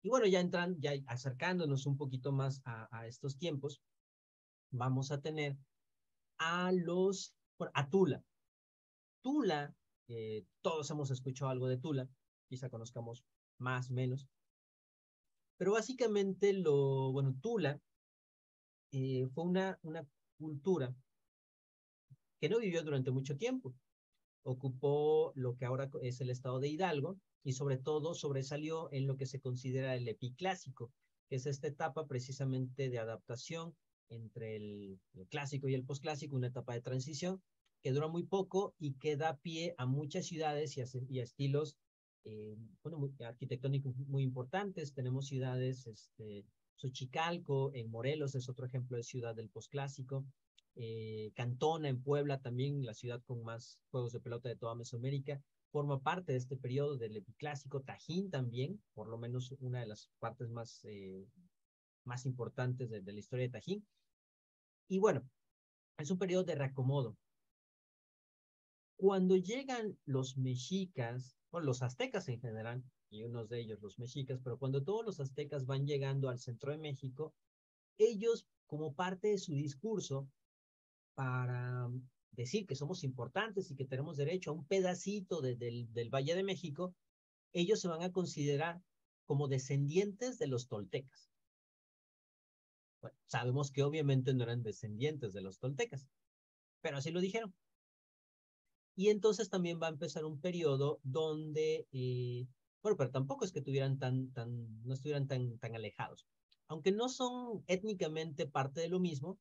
Y bueno, ya entran, ya acercándonos un poquito más a, estos tiempos, vamos a tener a los, a Tula. Tula, eh, todos hemos escuchado algo de Tula, quizá conozcamos más, menos, pero básicamente lo, bueno, Tula eh, fue una, una cultura que no vivió durante mucho tiempo. Ocupó lo que ahora es el estado de Hidalgo, y sobre todo sobresalió en lo que se considera el epiclásico, que es esta etapa precisamente de adaptación entre el, clásico y el posclásico, una etapa de transición que dura muy poco y que da pie a muchas ciudades y a, estilos eh, bueno, arquitectónicos muy importantes. Tenemos ciudades, este, Xochicalco, en Morelos es otro ejemplo de ciudad del posclásico. Eh, Cantona en Puebla también, la ciudad con más juegos de pelota de toda Mesoamérica forma parte de este periodo del epiclásico. Tajín también, por lo menos una de las partes más, eh, más importantes de, la historia de Tajín. Y bueno, es un periodo de reacomodo. Cuando llegan los mexicas, o los aztecas en general, y unos de ellos los mexicas, pero cuando todos los aztecas van llegando al centro de México, ellos, como parte de su discurso, para decir que somos importantes y que tenemos derecho a un pedacito del, del Valle de México, ellos se van a considerar como descendientes de los toltecas. Sabemos que obviamente no eran descendientes de los toltecas, pero así lo dijeron. Y entonces también va a empezar un periodo donde, eh, bueno, pero tampoco es que tuvieran tan, tan, no estuvieran tan, tan alejados. Aunque no son étnicamente parte de lo mismo,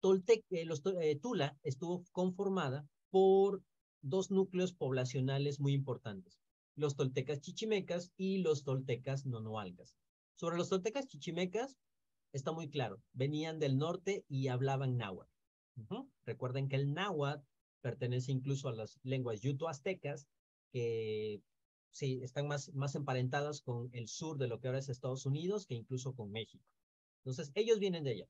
Toltec, eh, los, eh, Tula estuvo conformada por dos núcleos poblacionales muy importantes, los toltecas chichimecas y los toltecas nonoalcas. Sobre los toltecas chichimecas está muy claro, venían del norte y hablaban náhuatl. Recuerden que el náhuatl pertenece incluso a las lenguas yuto-aztecas, que sí, están más, más emparentadas con el sur de lo que ahora es Estados Unidos que incluso con México. Entonces, ellos vienen de allá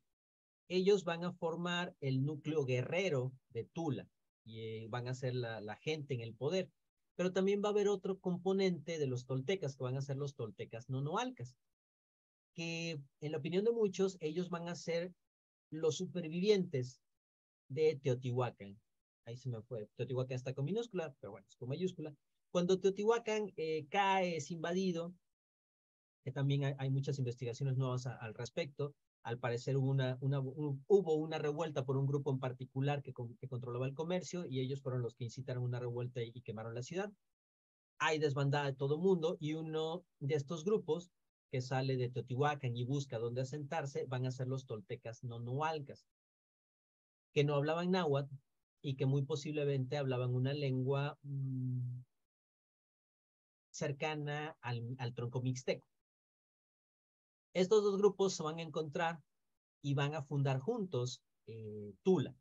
ellos van a formar el núcleo guerrero de Tula y eh, van a ser la, gente en el poder. Pero también va a haber otro componente de los toltecas, que van a ser los toltecas nonoalcas, que en la opinión de muchos, ellos van a ser los supervivientes de Teotihuacán. Ahí se me fue. Teotihuacán está con minúscula, pero bueno, es con mayúscula. Cuando Teotihuacán eh, cae, es invadido, que también hay, muchas investigaciones nuevas al respecto, al parecer hubo una, revuelta por un grupo en particular que, controlaba el comercio y ellos fueron los que incitaron una revuelta y, quemaron la ciudad. Hay desbandada de todo mundo y uno de estos grupos que sale de Teotihuacán y busca dónde asentarse van a ser los toltecas nonoalcas, que no hablaban náhuatl y que muy posiblemente hablaban una lengua mm, cercana al tronco mixteco. Estos dos grupos se van a encontrar y van a fundar juntos eh, Tula.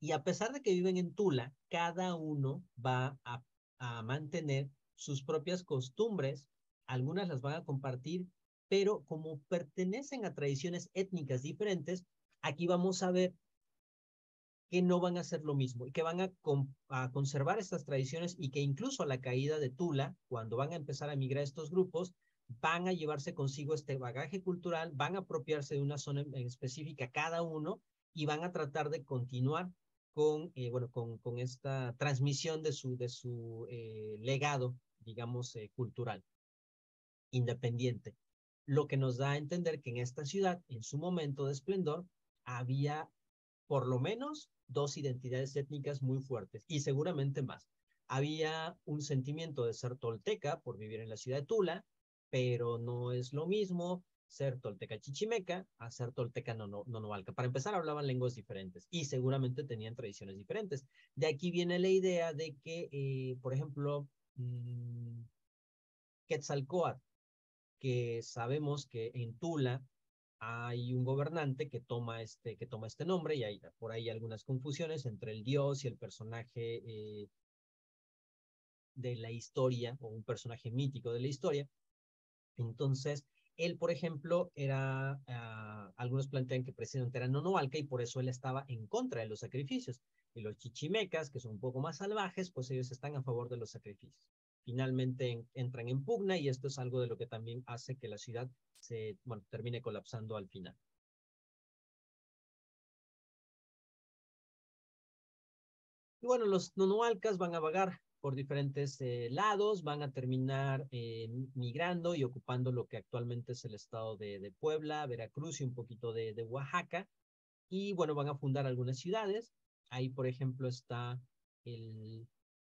Y a pesar de que viven en Tula, cada uno va a, mantener sus propias costumbres, algunas las van a compartir, pero como pertenecen a tradiciones étnicas diferentes, aquí vamos a ver que no van a hacer lo mismo y que van a, conservar estas tradiciones y que incluso a la caída de Tula, cuando van a empezar a migrar estos grupos, van a llevarse consigo este bagaje cultural, van a apropiarse de una zona específica cada uno y van a tratar de continuar con, eh, bueno, con, con, esta transmisión de su, de su eh, legado, digamos, eh, cultural, independiente. Lo que nos da a entender que en esta ciudad, en su momento de esplendor, había por lo menos dos identidades étnicas muy fuertes y seguramente más. Había un sentimiento de ser tolteca por vivir en la ciudad de Tula, pero no es lo mismo ser tolteca chichimeca a ser tolteca nonoalca. Para empezar, hablaban lenguas diferentes y seguramente tenían tradiciones diferentes. De aquí viene la idea de que, eh, por ejemplo, mmm, Quetzalcoatl, que sabemos que en Tula hay un gobernante que toma este, que toma este nombre y hay por ahí algunas confusiones entre el dios y el personaje eh, de la historia o un personaje mítico de la historia. Entonces, él, por ejemplo, era, uh, algunos plantean que presidente era nonoalca y por eso él estaba en contra de los sacrificios. Y los chichimecas, que son un poco más salvajes, pues ellos están a favor de los sacrificios. Finalmente en, entran en pugna y esto es algo de lo que también hace que la ciudad se, termine colapsando al final. Y bueno, los nonoalcas van a vagar por diferentes eh, lados, van a terminar eh, migrando y ocupando lo que actualmente es el estado de, de Puebla, Veracruz y un poquito de, de, Oaxaca. Y bueno, van a fundar algunas ciudades. Ahí, por ejemplo, está el,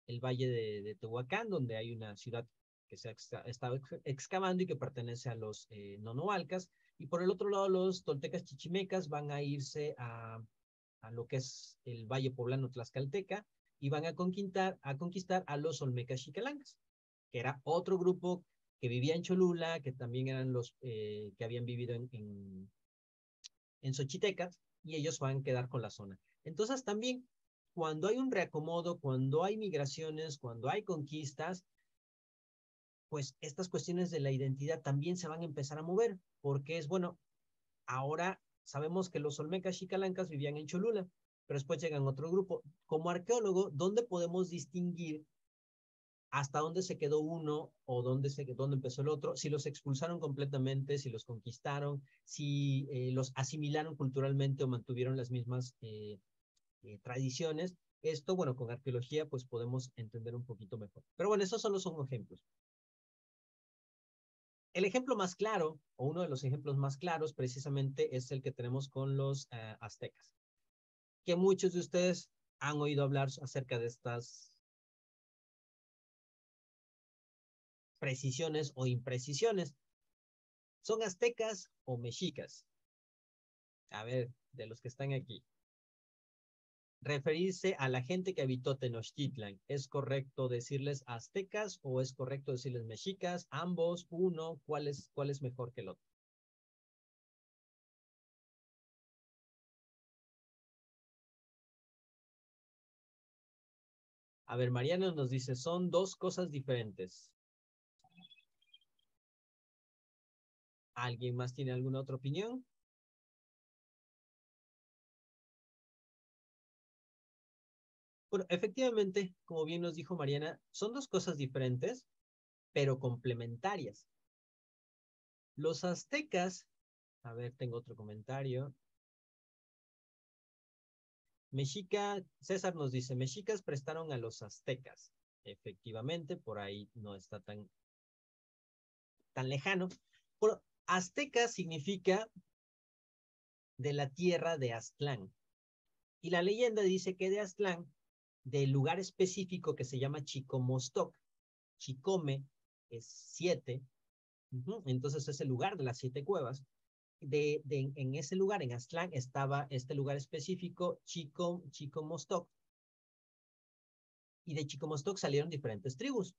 el Valle de, de, Tehuacán, donde hay una ciudad que se ha estado excavando y que pertenece a los eh, nonoalcas. Y por el otro lado, los toltecas chichimecas van a irse a, a lo que es el Valle Poblano Tlaxcalteca, y van a conquistar a, conquistar a los Olmecas Xicalangas, que era otro grupo que vivía en Cholula, que también eran los eh, que habían vivido en, en, en Xochitecas, y ellos van a quedar con la zona. Entonces también, cuando hay un reacomodo, cuando hay migraciones, cuando hay conquistas, pues estas cuestiones de la identidad también se van a empezar a mover, porque es, bueno, ahora sabemos que los Olmecas Xicalancas vivían en Cholula, pero después llegan otro grupo. Como arqueólogo, ¿dónde podemos distinguir hasta dónde se quedó uno o dónde, se, dónde empezó el otro? Si los expulsaron completamente, si los conquistaron, si eh, los asimilaron culturalmente o mantuvieron las mismas eh, eh, tradiciones. Esto, bueno, con arqueología, pues podemos entender un poquito mejor. Pero bueno, esos solo son ejemplos. El ejemplo más claro, o uno de los ejemplos más claros, precisamente es el que tenemos con los aztecas que muchos de ustedes han oído hablar acerca de estas precisiones o imprecisiones. ¿Son aztecas o mexicas? A ver, de los que están aquí. Referirse a la gente que habitó Tenochtitlan. ¿Es correcto decirles aztecas o es correcto decirles mexicas? Ambos, uno, ¿cuál es, cuál es mejor que el otro? A ver, Mariano nos dice, son dos cosas diferentes. ¿Alguien más tiene alguna otra opinión? Bueno, efectivamente, como bien nos dijo Mariana, son dos cosas diferentes, pero complementarias. Los aztecas, a ver, tengo otro comentario. Mexica, César nos dice, mexicas prestaron a los aztecas. Efectivamente, por ahí no está tan, tan lejano. Pero azteca significa de la tierra de Aztlán. Y la leyenda dice que de Aztlán, del lugar específico que se llama Chicomostoc, Chicome es siete, entonces es el lugar de las siete cuevas, de, en ese lugar, en Aztlán, estaba este lugar específico, Chico, Chico Mostoc. Y de Chico Mostoc salieron diferentes tribus.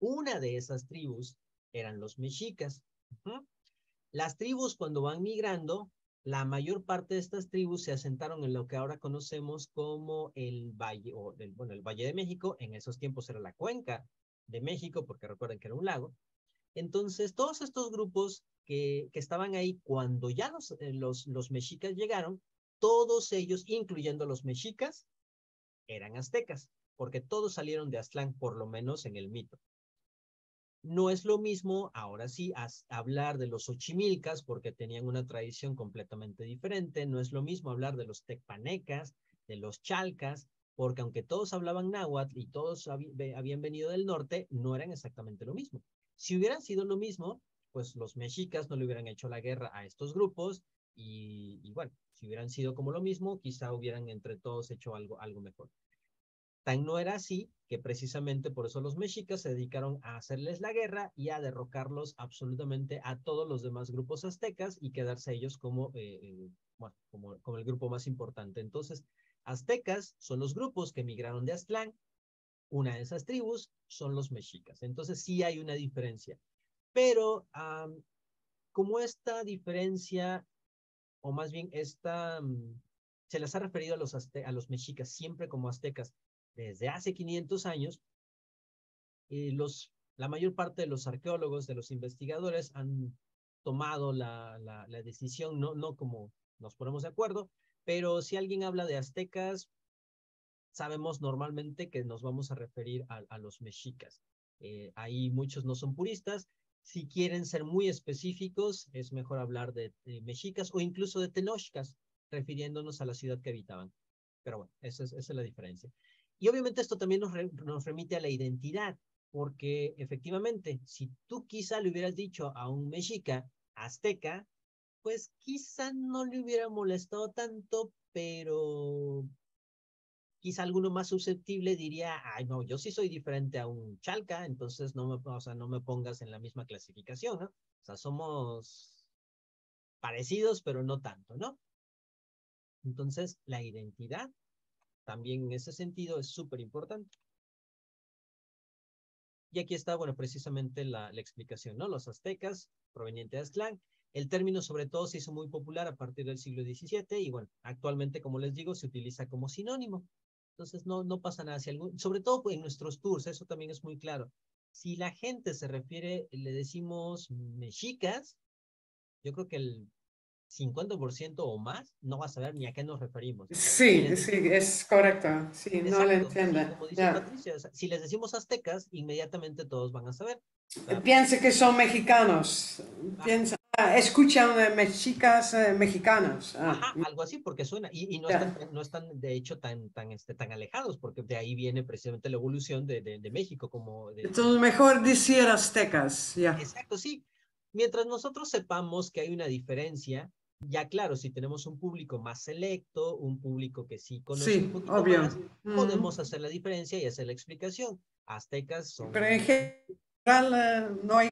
Una de esas tribus eran los mexicas. Las tribus cuando van migrando, la mayor parte de estas tribus se asentaron en lo que ahora conocemos como el Valle, bueno, el Valle de México. En esos tiempos era la cuenca de México, porque recuerden que era un lago. Entonces, todos estos grupos que, estaban ahí cuando ya los, eh, los, los mexicas llegaron, todos ellos, incluyendo los mexicas, eran aztecas, porque todos salieron de Aztlán, por lo menos en el mito. No es lo mismo, ahora sí, hablar de los ochimilcas, porque tenían una tradición completamente diferente. No es lo mismo hablar de los tecpanecas, de los chalcas, porque aunque todos hablaban náhuatl y todos habían venido del norte, no eran exactamente lo mismo. Si hubieran sido lo mismo, pues los mexicas no le hubieran hecho la guerra a estos grupos y, bueno, si hubieran sido como lo mismo, quizá hubieran entre todos hecho algo, algo mejor. Tan no era así que precisamente por eso los mexicas se dedicaron a hacerles la guerra y a derrocarlos absolutamente a todos los demás grupos aztecas y quedarse ellos como, eh, eh, bueno, como, como el grupo más importante. Entonces, aztecas son los grupos que emigraron de Aztlán. Una de esas tribus son los mexicas. Entonces sí hay una diferencia. Pero como esta diferencia, o más bien esta, mm, se les ha referido a los, a los mexicas siempre como aztecas desde hace 500 años, y los, la mayor parte de los arqueólogos, de los investigadores han tomado la, la, la decisión, no, no como nos ponemos de acuerdo, pero si alguien habla de aztecas, sabemos normalmente que nos vamos a referir a, a los mexicas. Eh, ahí muchos no son puristas, si quieren ser muy específicos, es mejor hablar de, mexicas o incluso de tenochcas, refiriéndonos a la ciudad que habitaban. Pero bueno, esa es, esa es la diferencia. Y obviamente esto también nos, nos remite a la identidad, porque efectivamente, si tú quizá le hubieras dicho a un mexica azteca, pues quizá no le hubiera molestado tanto, pero quizá alguno más susceptible diría, ay, no, yo sí soy diferente a un chalca, entonces no me, o sea, no me pongas en la misma clasificación, ¿no? O sea, somos parecidos, pero no tanto, ¿no? Entonces, la identidad también en ese sentido es súper importante. Y aquí está, bueno, precisamente la, la, explicación, ¿no? Los aztecas, provenientes de Aztlán. El término, sobre todo, se hizo muy popular a partir del siglo XVII y, bueno, actualmente, como les digo, se utiliza como sinónimo. Entonces no, no pasa nada. Si algún, sobre todo en nuestros tours, eso también es muy claro. Si la gente se refiere, le decimos mexicas, yo creo que el 50% o más no va a saber ni a qué nos referimos. Sí, sí, es correcto. Sí, no lo entienden. si les decimos aztecas, inmediatamente todos van a saber. Piensa que son mexicanos. Piensa, Ah, escuchan eh, mexicas eh, mexicanas. Ah, Ajá, algo así, porque suena. Y, no, están, no están, de hecho, tan, tan, este, tan alejados, porque de ahí viene precisamente la evolución de, de, México. como de, Entonces, mejor decir aztecas, ya. Exacto, sí. Mientras nosotros sepamos que hay una diferencia, ya claro, si tenemos un público más selecto, un público que sí conoce un poquito obvio. más, podemos hacer la diferencia y hacer la explicación. Aztecas son... Pero en general eh, no hay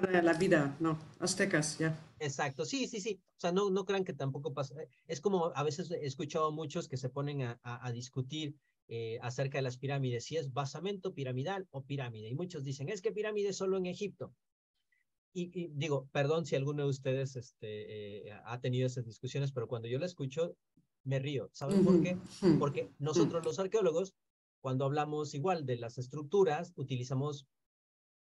la vida, no, aztecas, ya. Exacto, sí, sí, sí. O sea, no, no crean que tampoco pasa. Es como a veces he escuchado a muchos que se ponen a, a, discutir eh, acerca de las pirámides, si es basamento piramidal o pirámide. Y muchos dicen, es que pirámide solo en Egipto. Y, digo, perdón si alguno de ustedes este, eh, ha tenido esas discusiones, pero cuando yo la escucho, me río. ¿Saben por qué? Porque nosotros los arqueólogos, cuando hablamos igual de las estructuras, utilizamos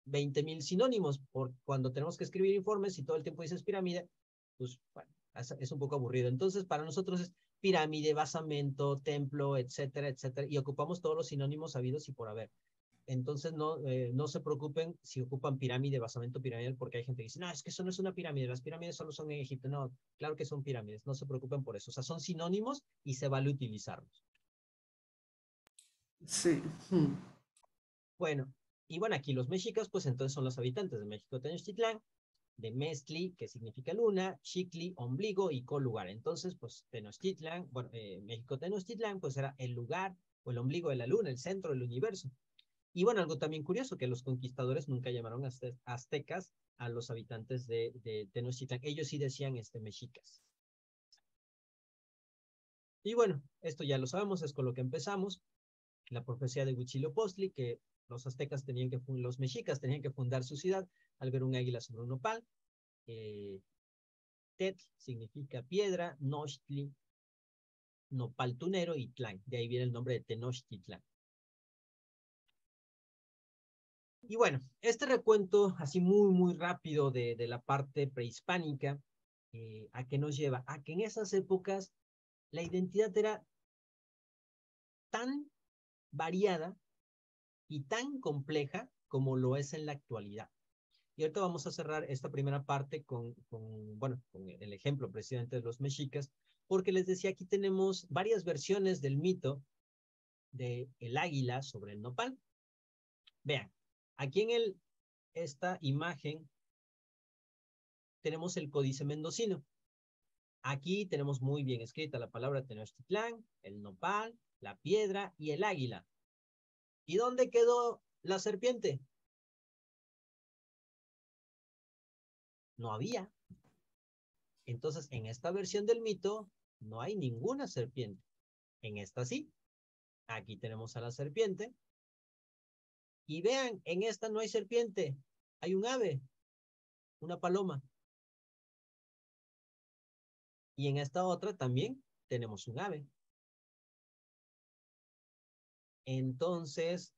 20 mil sinónimos por cuando tenemos que escribir informes y todo el tiempo dices pirámide, pues bueno, es, un poco aburrido. Entonces, para nosotros es pirámide, basamento, templo, etcétera, etcétera, y ocupamos todos los sinónimos habidos y por haber. Entonces, no, eh, no se preocupen si ocupan pirámide, basamento, pirámide, porque hay gente que dice, no, es que eso no es una pirámide, las pirámides solo son en Egipto. No, claro que son pirámides, no se preocupen por eso. O sea, son sinónimos y se vale utilizarlos. Sí. Bueno, y bueno, aquí los mexicas, pues entonces son los habitantes de México Tenochtitlán, de Mestli, que significa luna, Xicli, ombligo y colugar. Entonces, pues Tenochtitlán, bueno, eh, México Tenochtitlán, pues era el lugar o el ombligo de la luna, el centro del universo. Y bueno, algo también curioso, que los conquistadores nunca llamaron aztecas a los habitantes de, de Tenochtitlán. Ellos sí decían este, mexicas. Y bueno, esto ya lo sabemos, es con lo que empezamos. La profecía de Huitzilopochtli, que los aztecas tenían que, los mexicas tenían que fundar su ciudad al ver un águila sobre un nopal. Eh, tet significa piedra, Nochtli, nopal tunero y Tlán. De ahí viene el nombre de Tenochtitlán. Y bueno, este recuento así muy, muy rápido de, de la parte prehispánica, eh, ¿a qué nos lleva? A que en esas épocas la identidad era tan variada y tan compleja como lo es en la actualidad. Y ahorita vamos a cerrar esta primera parte con, bueno, con el ejemplo precisamente de los mexicas, porque les decía, aquí tenemos varias versiones del mito de el águila sobre el nopal. Vean, aquí en el, esta imagen tenemos el códice mendocino. Aquí tenemos muy bien escrita la palabra Tenochtitlán, el nopal, la piedra y el águila. ¿Y dónde quedó la serpiente? No había. Entonces, en esta versión del mito, no hay ninguna serpiente. En esta sí. Aquí tenemos a la serpiente. Y vean, en esta no hay serpiente. Hay un ave, una paloma. Y en esta otra también tenemos un ave. Entonces,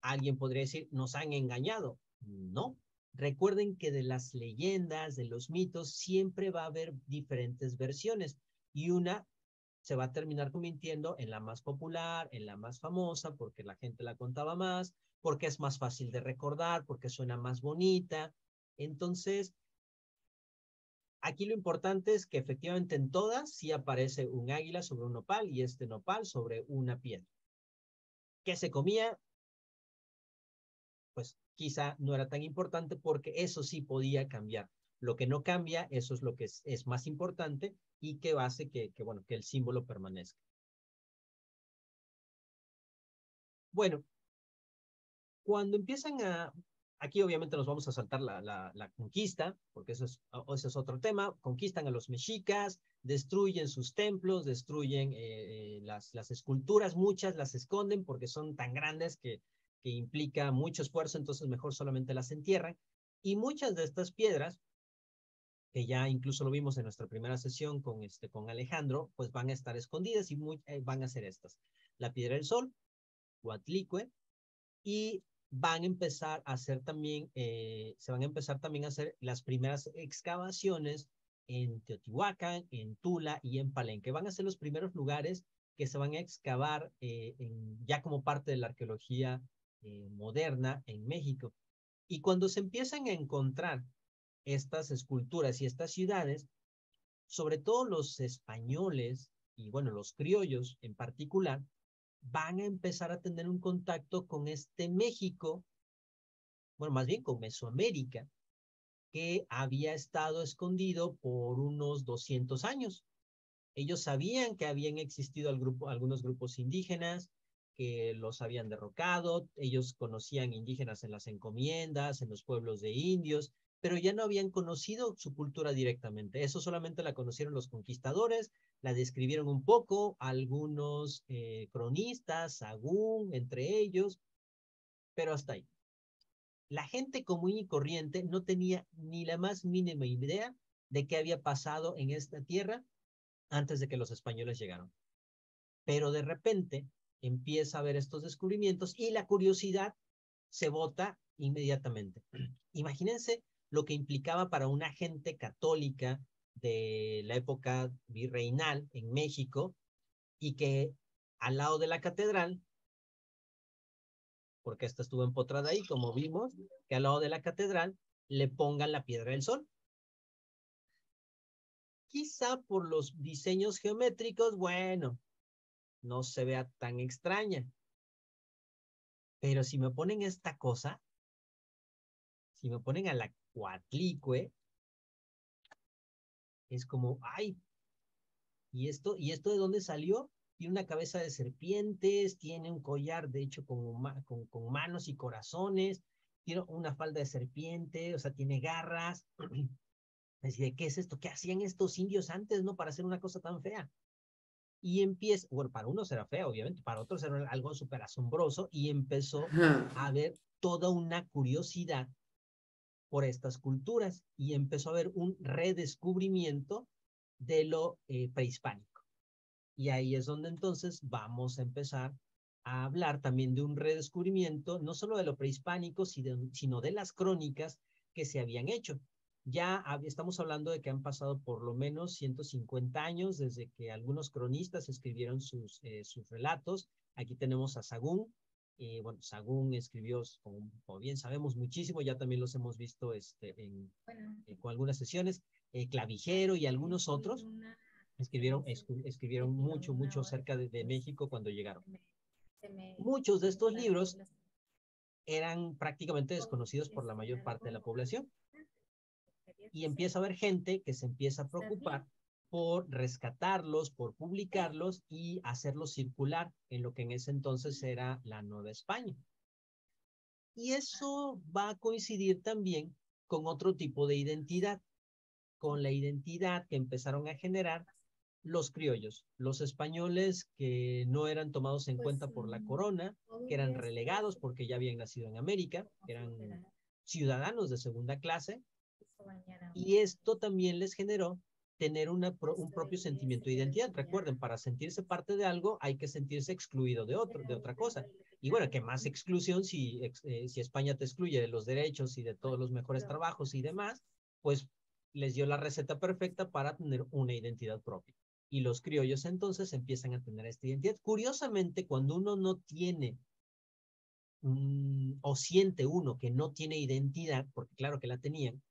alguien podría decir, nos han engañado. No. Recuerden que de las leyendas, de los mitos, siempre va a haber diferentes versiones y una se va a terminar convirtiendo en la más popular, en la más famosa, porque la gente la contaba más, porque es más fácil de recordar, porque suena más bonita. Entonces, aquí lo importante es que efectivamente en todas sí aparece un águila sobre un nopal y este nopal sobre una piedra. ¿Qué se comía? Pues quizá no era tan importante porque eso sí podía cambiar. Lo que no cambia, eso es lo que es, es más importante y que hace que, que, bueno, que el símbolo permanezca. Bueno, cuando empiezan a, aquí obviamente nos vamos a saltar la, la, conquista, porque eso es, ese es otro tema, conquistan a los mexicas, destruyen sus templos, destruyen eh, eh, las, las esculturas, muchas las esconden porque son tan grandes que, que implica mucho esfuerzo, entonces mejor solamente las entierran. Y muchas de estas piedras que ya incluso lo vimos en nuestra primera sesión con, este, con Alejandro, pues van a estar escondidas y muy, eh, van a ser estas. La piedra del sol, Huatlicue, y van a empezar a hacer también, se van a empezar también a hacer las primeras excavaciones en Teotihuacán, en Tula y en Palenque. Van a ser los primeros lugares que se van a excavar eh, ya como parte de la arqueología eh, moderna en México. Y cuando se empiezan a encontrar estas esculturas y estas ciudades, sobre todo los españoles y bueno, los criollos en particular, van a empezar a tener un contacto con este México, bueno, más bien con Mesoamérica, que había estado escondido por unos 200 años. Ellos sabían que habían existido algunos grupos indígenas, que los habían derrocado, ellos conocían indígenas en las encomiendas, en los pueblos de indios, pero ya no habían conocido su cultura directamente. Eso solamente la conocieron los conquistadores, la describieron un poco algunos eh, cronistas, Sagún, entre ellos, pero hasta ahí. La gente común y corriente no tenía ni la más mínima idea de qué había pasado en esta tierra antes de que los españoles llegaron. Pero de repente empieza a ver estos descubrimientos y la curiosidad se vota inmediatamente. Imagínense lo que implicaba para una gente católica de la época virreinal en México y que al lado de la catedral, porque esta estuvo empotrada ahí, como vimos, que al lado de la catedral le pongan la piedra del sol. Quizá por los diseños geométricos, bueno, no se vea tan extraña. Pero si me ponen esta cosa, si me ponen a la cuatlicue, es como, ay, ¿y esto, ¿y esto de dónde salió? Tiene una cabeza de serpientes, tiene un collar, de hecho, con, con, con manos y corazones, tiene una falda de serpiente, o sea, tiene garras. Decide, ¿qué es esto? ¿Qué hacían estos indios antes, no? Para hacer una cosa tan fea. Y empieza, bueno, para unos era feo, obviamente, para otros era algo súper asombroso y empezó a haber toda una curiosidad por estas culturas y empezó a haber un redescubrimiento de lo eh, prehispánico. Y ahí es donde entonces vamos a empezar a hablar también de un redescubrimiento, no solo de lo prehispánico, sino de las crónicas que se habían hecho. ya estamos hablando de que han pasado por lo menos 150 años desde que algunos cronistas escribieron sus, eh, sus relatos. Aquí tenemos a Sagún. Eh, bueno, Sagún escribió, como, bien sabemos, muchísimo, ya también los hemos visto este, en, eh, con algunas sesiones. Clavijero y algunos otros escribieron, escribieron mucho, mucho acerca de, de México cuando llegaron. Muchos de estos libros eran prácticamente desconocidos por la mayor parte de la población. y empieza a haber gente que se empieza a preocupar por rescatarlos, por publicarlos y hacerlos circular en lo que en ese entonces era la Nueva España. Y eso va a coincidir también con otro tipo de identidad, con la identidad que empezaron a generar los criollos, los españoles que no eran tomados en pues, cuenta por la corona, que eran relegados porque ya habían nacido en América, que eran ciudadanos de segunda clase y esto también les generó tener una un propio sentimiento de identidad. Recuerden, para sentirse parte de algo hay que sentirse excluido de otro, de otra cosa. Y bueno, que más exclusión si, eh, si España te excluye de los derechos y de todos los mejores trabajos y demás, pues les dio la receta perfecta para tener una identidad propia. Y los criollos entonces empiezan a tener esta identidad. Curiosamente, cuando uno no tiene o siente uno que no tiene identidad, porque claro que la tenían,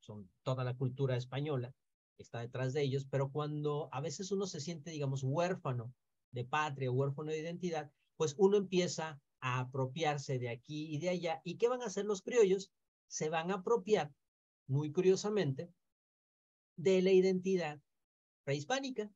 son toda la cultura española está detrás de ellos, pero cuando a veces uno se siente, digamos, huérfano de patria, huérfano de identidad, pues uno empieza a apropiarse de aquí y de allá. ¿Y qué van a hacer los criollos? Se van a apropiar, muy curiosamente, de la identidad prehispánica.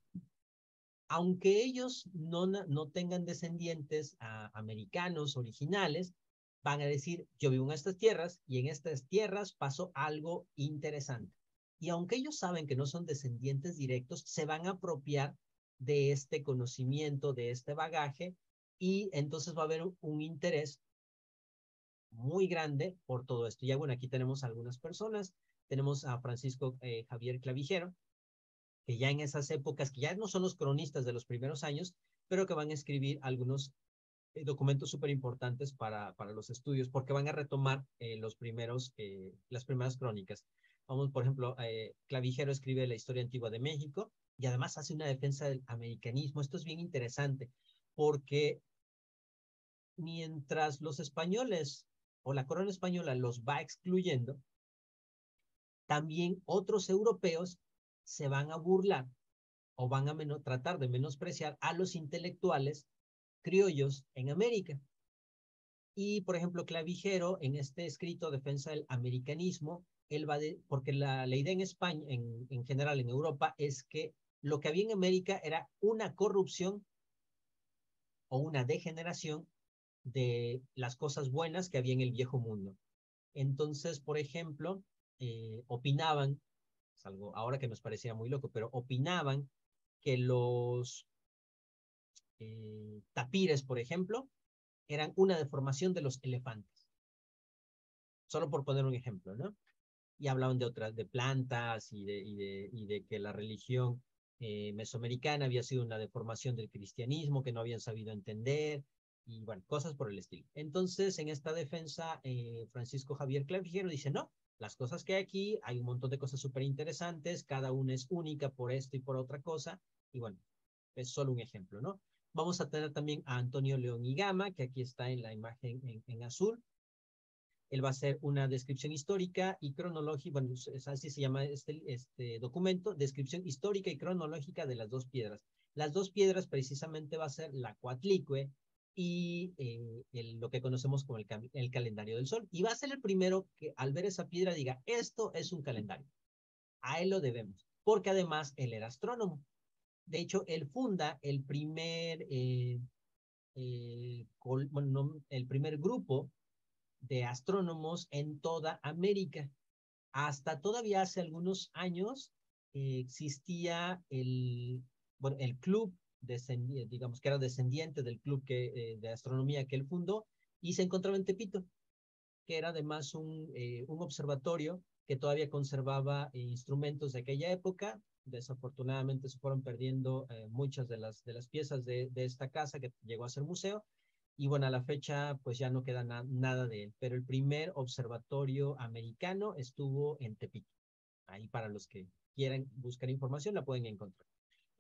Aunque ellos no, no tengan descendientes americanos originales, van a decir, yo vivo en estas tierras y en estas tierras pasó algo interesante. Y aunque ellos saben que no son descendientes directos, se van a apropiar de este conocimiento, de este bagaje, y entonces va a haber un, interés muy grande por todo esto. Ya bueno, aquí tenemos algunas personas. Tenemos a Francisco eh, Javier Clavijero, que ya en esas épocas, que ya no son los cronistas de los primeros años, pero que van a escribir algunos eh, documentos súper importantes para, para los estudios, porque van a retomar eh, los primeros, eh, las primeras crónicas. Vamos, por ejemplo, Clavijero escribe la historia antigua de México y además hace una defensa del americanismo. Esto es bien interesante porque mientras los españoles o la corona española los va excluyendo, también otros europeos se van a burlar o van a tratar de menospreciar a los intelectuales criollos en América. Y, por ejemplo, Clavijero, en este escrito Defensa del Americanismo, él va de, porque la, la idea en España, en, en general en Europa, es que lo que había en América era una corrupción o una degeneración de las cosas buenas que había en el viejo mundo. Entonces, por ejemplo, eh, opinaban, es algo ahora que nos parecía muy loco, pero opinaban que los eh, tapires, por ejemplo, eran una deformación de los elefantes. Solo por poner un ejemplo, ¿no? Y hablaban de otras, de plantas y de, y de, que la religión eh, mesoamericana había sido una deformación del cristianismo que no habían sabido entender y bueno, cosas por el estilo. Entonces, en esta defensa, eh, Francisco Javier Clavijero dice, no, las cosas que hay aquí, hay un montón de cosas súper interesantes, cada una es única por esto y por otra cosa, y bueno, es solo un ejemplo, ¿no? Vamos a tener también a Antonio León y Gama, que aquí está en la imagen en, azul. Él va a hacer una descripción histórica y cronológica, bueno, así se llama este, este documento, descripción histórica y cronológica de las dos piedras. Las dos piedras precisamente va a ser la Coatlicue y eh, lo que conocemos como el, calendario del sol. Y va a ser el primero que al ver esa piedra diga, esto es un calendario. A él lo debemos, porque además él era astrónomo. De hecho, él funda el primer, eh, eh, el primer grupo de astrónomos en toda América. Hasta todavía hace algunos años eh, existía el, bueno, el club, digamos que era descendiente del club que, de astronomía que él fundó, y se encontraba en Tepito, que era además un, un observatorio que todavía conservaba instrumentos de aquella época, Desafortunadamente se fueron perdiendo eh, muchas de las, de las piezas de, esta casa que llegó a ser museo. Y bueno, a la fecha pues ya no queda nada de él. Pero el primer observatorio americano estuvo en Tepito. Ahí para los que quieran buscar información la pueden encontrar.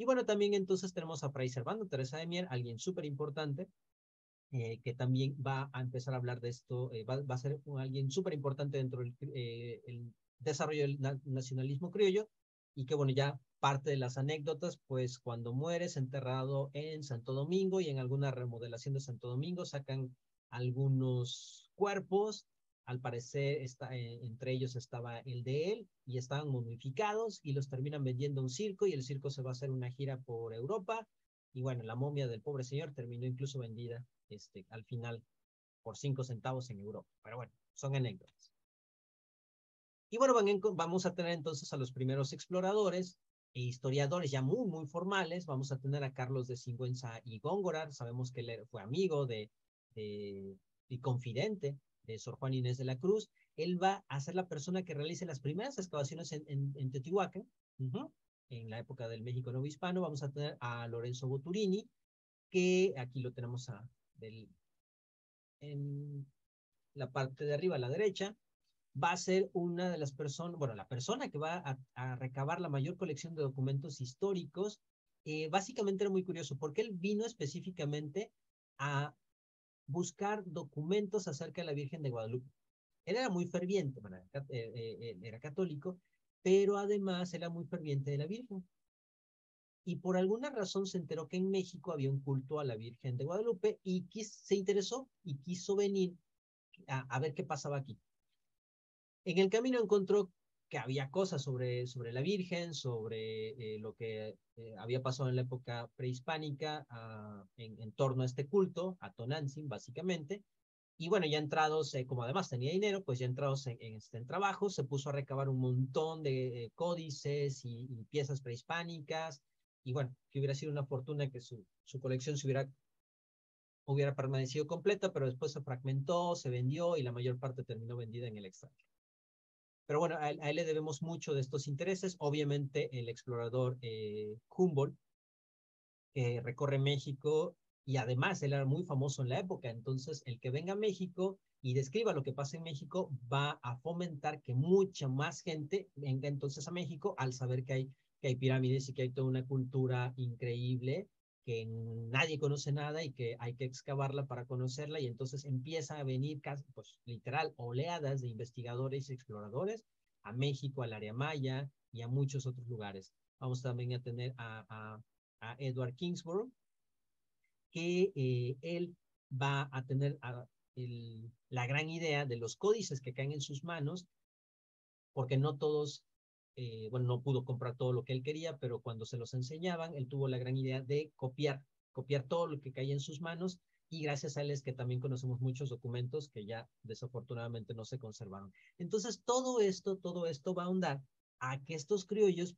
Y bueno, también entonces tenemos a Fray Servando Teresa de Mier, alguien súper importante, eh, que también va a empezar a hablar de esto, eh, va, a ser un, alguien súper importante dentro del eh, desarrollo del na nacionalismo criollo, y que bueno, ya parte de las anécdotas, pues cuando mueres enterrado en Santo Domingo y en alguna remodelación de Santo Domingo sacan algunos cuerpos, al parecer eh, entre ellos estaba el de él y estaban momificados y los terminan vendiendo a un circo y el circo se va a hacer una gira por Europa y bueno, la momia del pobre señor terminó incluso vendida este, al final por cinco centavos en Europa. Pero bueno, son anécdotas. Y bueno, van en, vamos a tener entonces a los primeros exploradores e historiadores ya muy, muy formales. Vamos a tener a Carlos de Sigüenza y Góngora. Sabemos que él fue amigo de, de, y confidente Sor Juan Inés de la Cruz. Él va a ser la persona que realice las primeras excavaciones en, en, en Teotihuacán. En la época del México Nuevo Hispano vamos a tener a Lorenzo Boturini, que aquí lo tenemos a, del, en la parte de arriba a la derecha, va a ser una de las personas, bueno, la persona que va a, a, recabar la mayor colección de documentos históricos. Eh, básicamente era muy curioso porque él vino específicamente a buscar documentos acerca de la Virgen de Guadalupe. Él era muy ferviente, bueno, era, eh, era católico, pero además era muy ferviente de la Virgen. Y por alguna razón se enteró que en México había un culto a la Virgen de Guadalupe y se interesó y quiso venir a ver qué pasaba aquí. En el camino encontró que había cosas sobre, sobre la Virgen, sobre eh, lo que eh, había pasado en la época prehispánica uh, en, en, torno a este culto, a Tonantzin, básicamente. Y bueno, ya entrados, eh, como además tenía dinero, pues ya entrados en, en, este en trabajo, se puso a recabar un montón de eh, códices y, y, piezas prehispánicas. Y bueno, que hubiera sido una fortuna que su, su colección se hubiera, hubiera permanecido completa, pero después se fragmentó, se vendió y la mayor parte terminó vendida en el extranjero. Pero bueno, a él, le debemos mucho de estos intereses. Obviamente, el explorador eh, Humboldt, que recorre México y además él era muy famoso en la época. Entonces, el que venga a México y describa lo que pasa en México va a fomentar que mucha más gente venga entonces a México al saber que hay, que hay pirámides y que hay toda una cultura increíble que nadie conoce nada y que hay que excavarla para conocerla y entonces empieza a venir pues literal oleadas de investigadores y exploradores a México, al área maya y a muchos otros lugares. Vamos también a tener a, a, Edward Kingsborough, que eh, él va a tener la gran idea de los códices que caen en sus manos, porque no todos eh, bueno, no pudo comprar todo lo que él quería, pero cuando se los enseñaban, él tuvo la gran idea de copiar, copiar todo lo que caía en sus manos y gracias a él es que también conocemos muchos documentos que ya desafortunadamente no se conservaron. Entonces, todo esto, todo esto va a ahondar a que estos criollos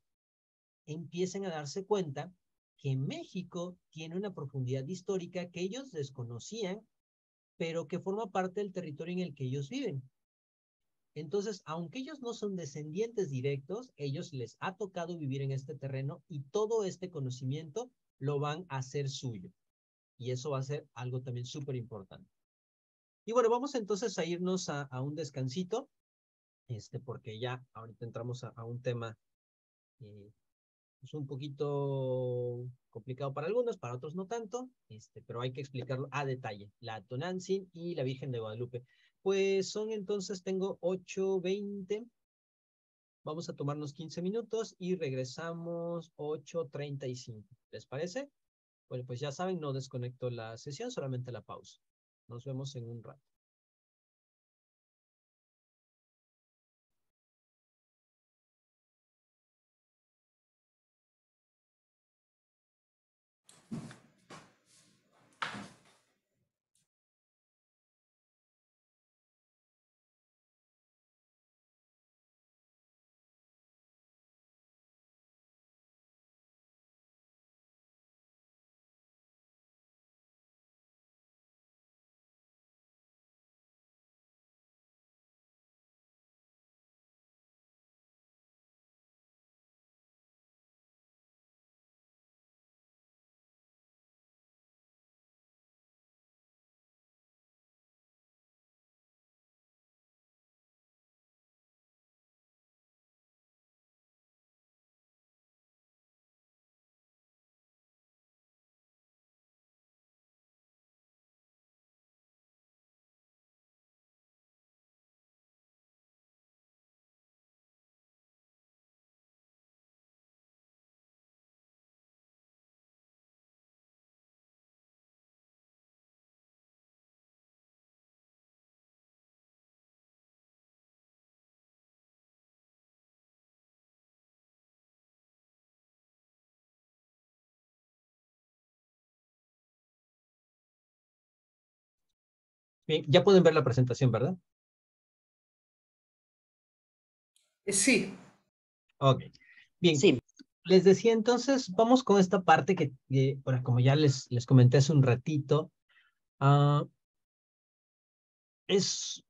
empiecen a darse cuenta que México tiene una profundidad histórica que ellos desconocían, pero que forma parte del territorio en el que ellos viven. Entonces, aunque ellos no son descendientes directos, ellos les ha tocado vivir en este terreno y todo este conocimiento lo van a hacer suyo. Y eso va a ser algo también súper importante. Y bueno, vamos entonces a irnos a, un descansito, este, porque ya ahorita entramos a, un tema eh, es un poquito complicado para algunos, para otros no tanto, este, pero hay que explicarlo a detalle. La Tonantzin y la Virgen de Guadalupe. Pues son entonces, tengo 8.20. Vamos a tomarnos 15 minutos y regresamos 8.35. ¿Les parece? Bueno, pues ya saben, no desconecto la sesión, solamente la pausa. Nos vemos en un rato. Bien, ya pueden ver la presentación, ¿verdad? Sí. Ok. Bien. Sí. Les decía entonces, vamos con esta parte que, bueno, como ya les, les comenté hace un ratito, ah, es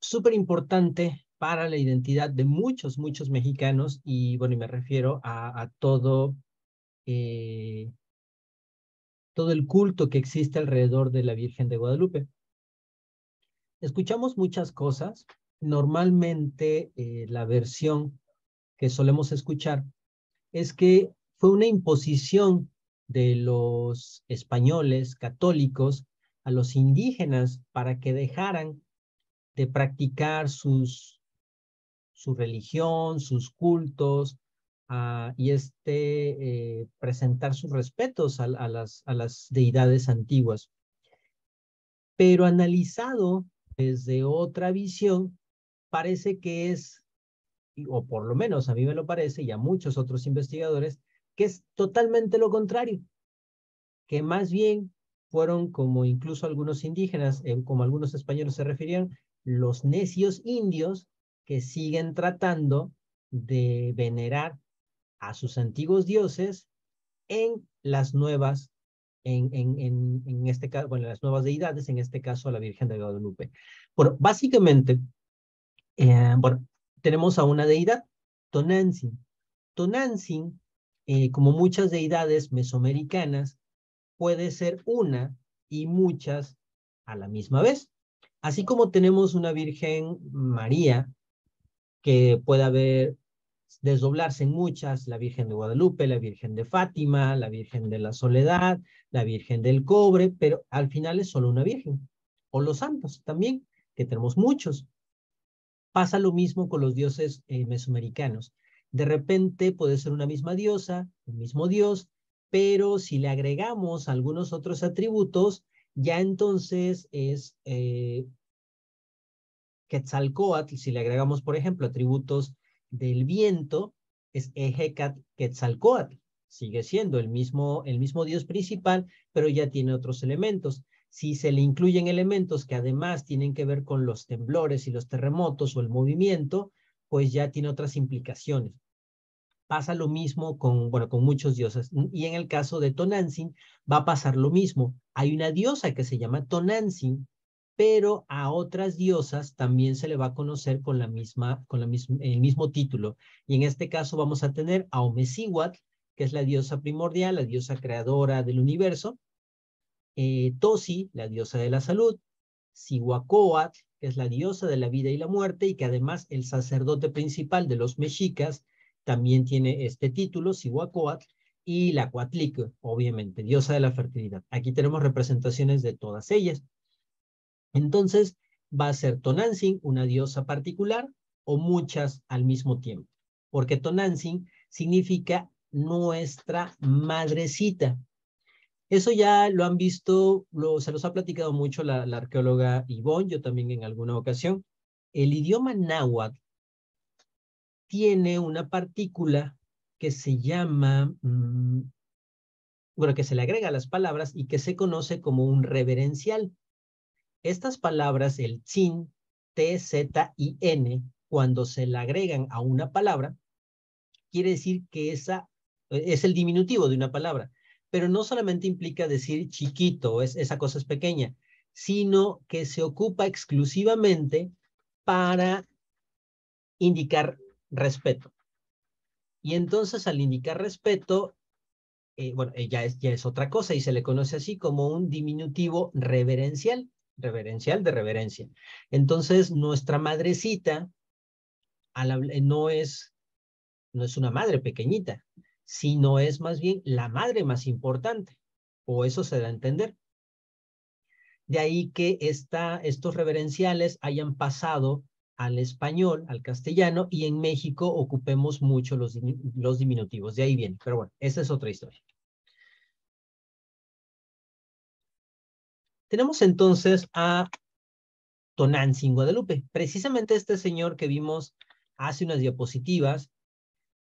súper importante para la identidad de muchos, muchos mexicanos y bueno, y me refiero a, a todo, eh, todo el culto que existe alrededor de la Virgen de Guadalupe. Escuchamos muchas cosas, normalmente eh, la versión que solemos escuchar es que fue una imposición de los españoles católicos a los indígenas para que dejaran de practicar su religión, sus cultos, uh, y este, eh, presentar sus respetos a las deidades antiguas. Pero analizado desde otra visión, parece que es, o por lo menos a mí me lo parece, y a muchos otros investigadores, que es totalmente lo contrario, que más bien fueron como incluso algunos indígenas, eh, como algunos españoles se referían, los necios indios que siguen tratando de venerar a sus antiguos dioses en las nuevas, en, en, en, este caso, bueno, las nuevas deidades, en este caso la Virgen de Guadalupe. Bueno, básicamente, eh, bueno, tenemos a una deidad, Tonantzin. Tonantzin, eh, como muchas deidades mesoamericanas, puede ser una y muchas a la misma vez. Así como tenemos una Virgen María, que puede haber, desdoblarse en muchas, la Virgen de Guadalupe, la Virgen de Fátima, la Virgen de la Soledad, la Virgen del Cobre, pero al final es solo una Virgen. O los santos también, que tenemos muchos. Pasa lo mismo con los dioses eh, mesoamericanos. De repente puede ser una misma diosa, un mismo dios, pero si le agregamos algunos otros atributos, ya entonces es eh, Quetzalcoatl, si le agregamos, por ejemplo, atributos del viento, es Ejecat Quetzalcoatl. Sigue siendo el mismo, el mismo dios principal, pero ya tiene otros elementos. Si se le incluyen elementos que además tienen que ver con los temblores y los terremotos o el movimiento, pues ya tiene otras implicaciones. Pasa lo mismo con, bueno, con muchos dioses. Y en el caso de Tonantzin va a pasar lo mismo. Hay una diosa que se llama Tonantzin, pero a otras diosas también se le va a conocer con, la misma, con la el mismo título. Y en este caso vamos a tener a Omecihuatl, que es la diosa primordial, la diosa creadora del universo, eh, Tosi, la diosa de la salud, Sihuacoatl, que es la diosa de la vida y la muerte, y que además el sacerdote principal de los mexicas también tiene este título, Sihuacoatl, y la Coatlic, obviamente, diosa de la fertilidad. Aquí tenemos representaciones de todas ellas. Entonces, va a ser Tonantzin, una diosa particular, o muchas al mismo tiempo. Porque Tonantzin significa nuestra madrecita. Eso ya lo han visto, se los ha platicado mucho la, la arqueóloga Ivonne, yo también en alguna ocasión. El idioma náhuatl tiene una partícula que se llama, mmm, bueno, que se le agrega a las palabras y que se conoce como un reverencial. Estas palabras, el sin, T, Z y N, cuando se le agregan a una palabra, quiere decir que esa es el diminutivo de una palabra, pero no solamente implica decir chiquito, es, esa cosa es pequeña, sino que se ocupa exclusivamente para indicar respeto. Y entonces al indicar respeto, eh, bueno, eh, ya, es, ya es otra cosa y se le conoce así como un diminutivo reverencial, reverencial de reverencia. Entonces nuestra madrecita la, no, es, no es una madre pequeñita, sino es más bien la madre más importante, o eso se da a entender. De ahí que esta, estos reverenciales hayan pasado al español, al castellano, y en México ocupemos mucho los, los diminutivos. De ahí viene. Pero bueno, esa es otra historia. Tenemos entonces a Tonantzin Guadalupe. Precisamente este señor que vimos hace unas diapositivas,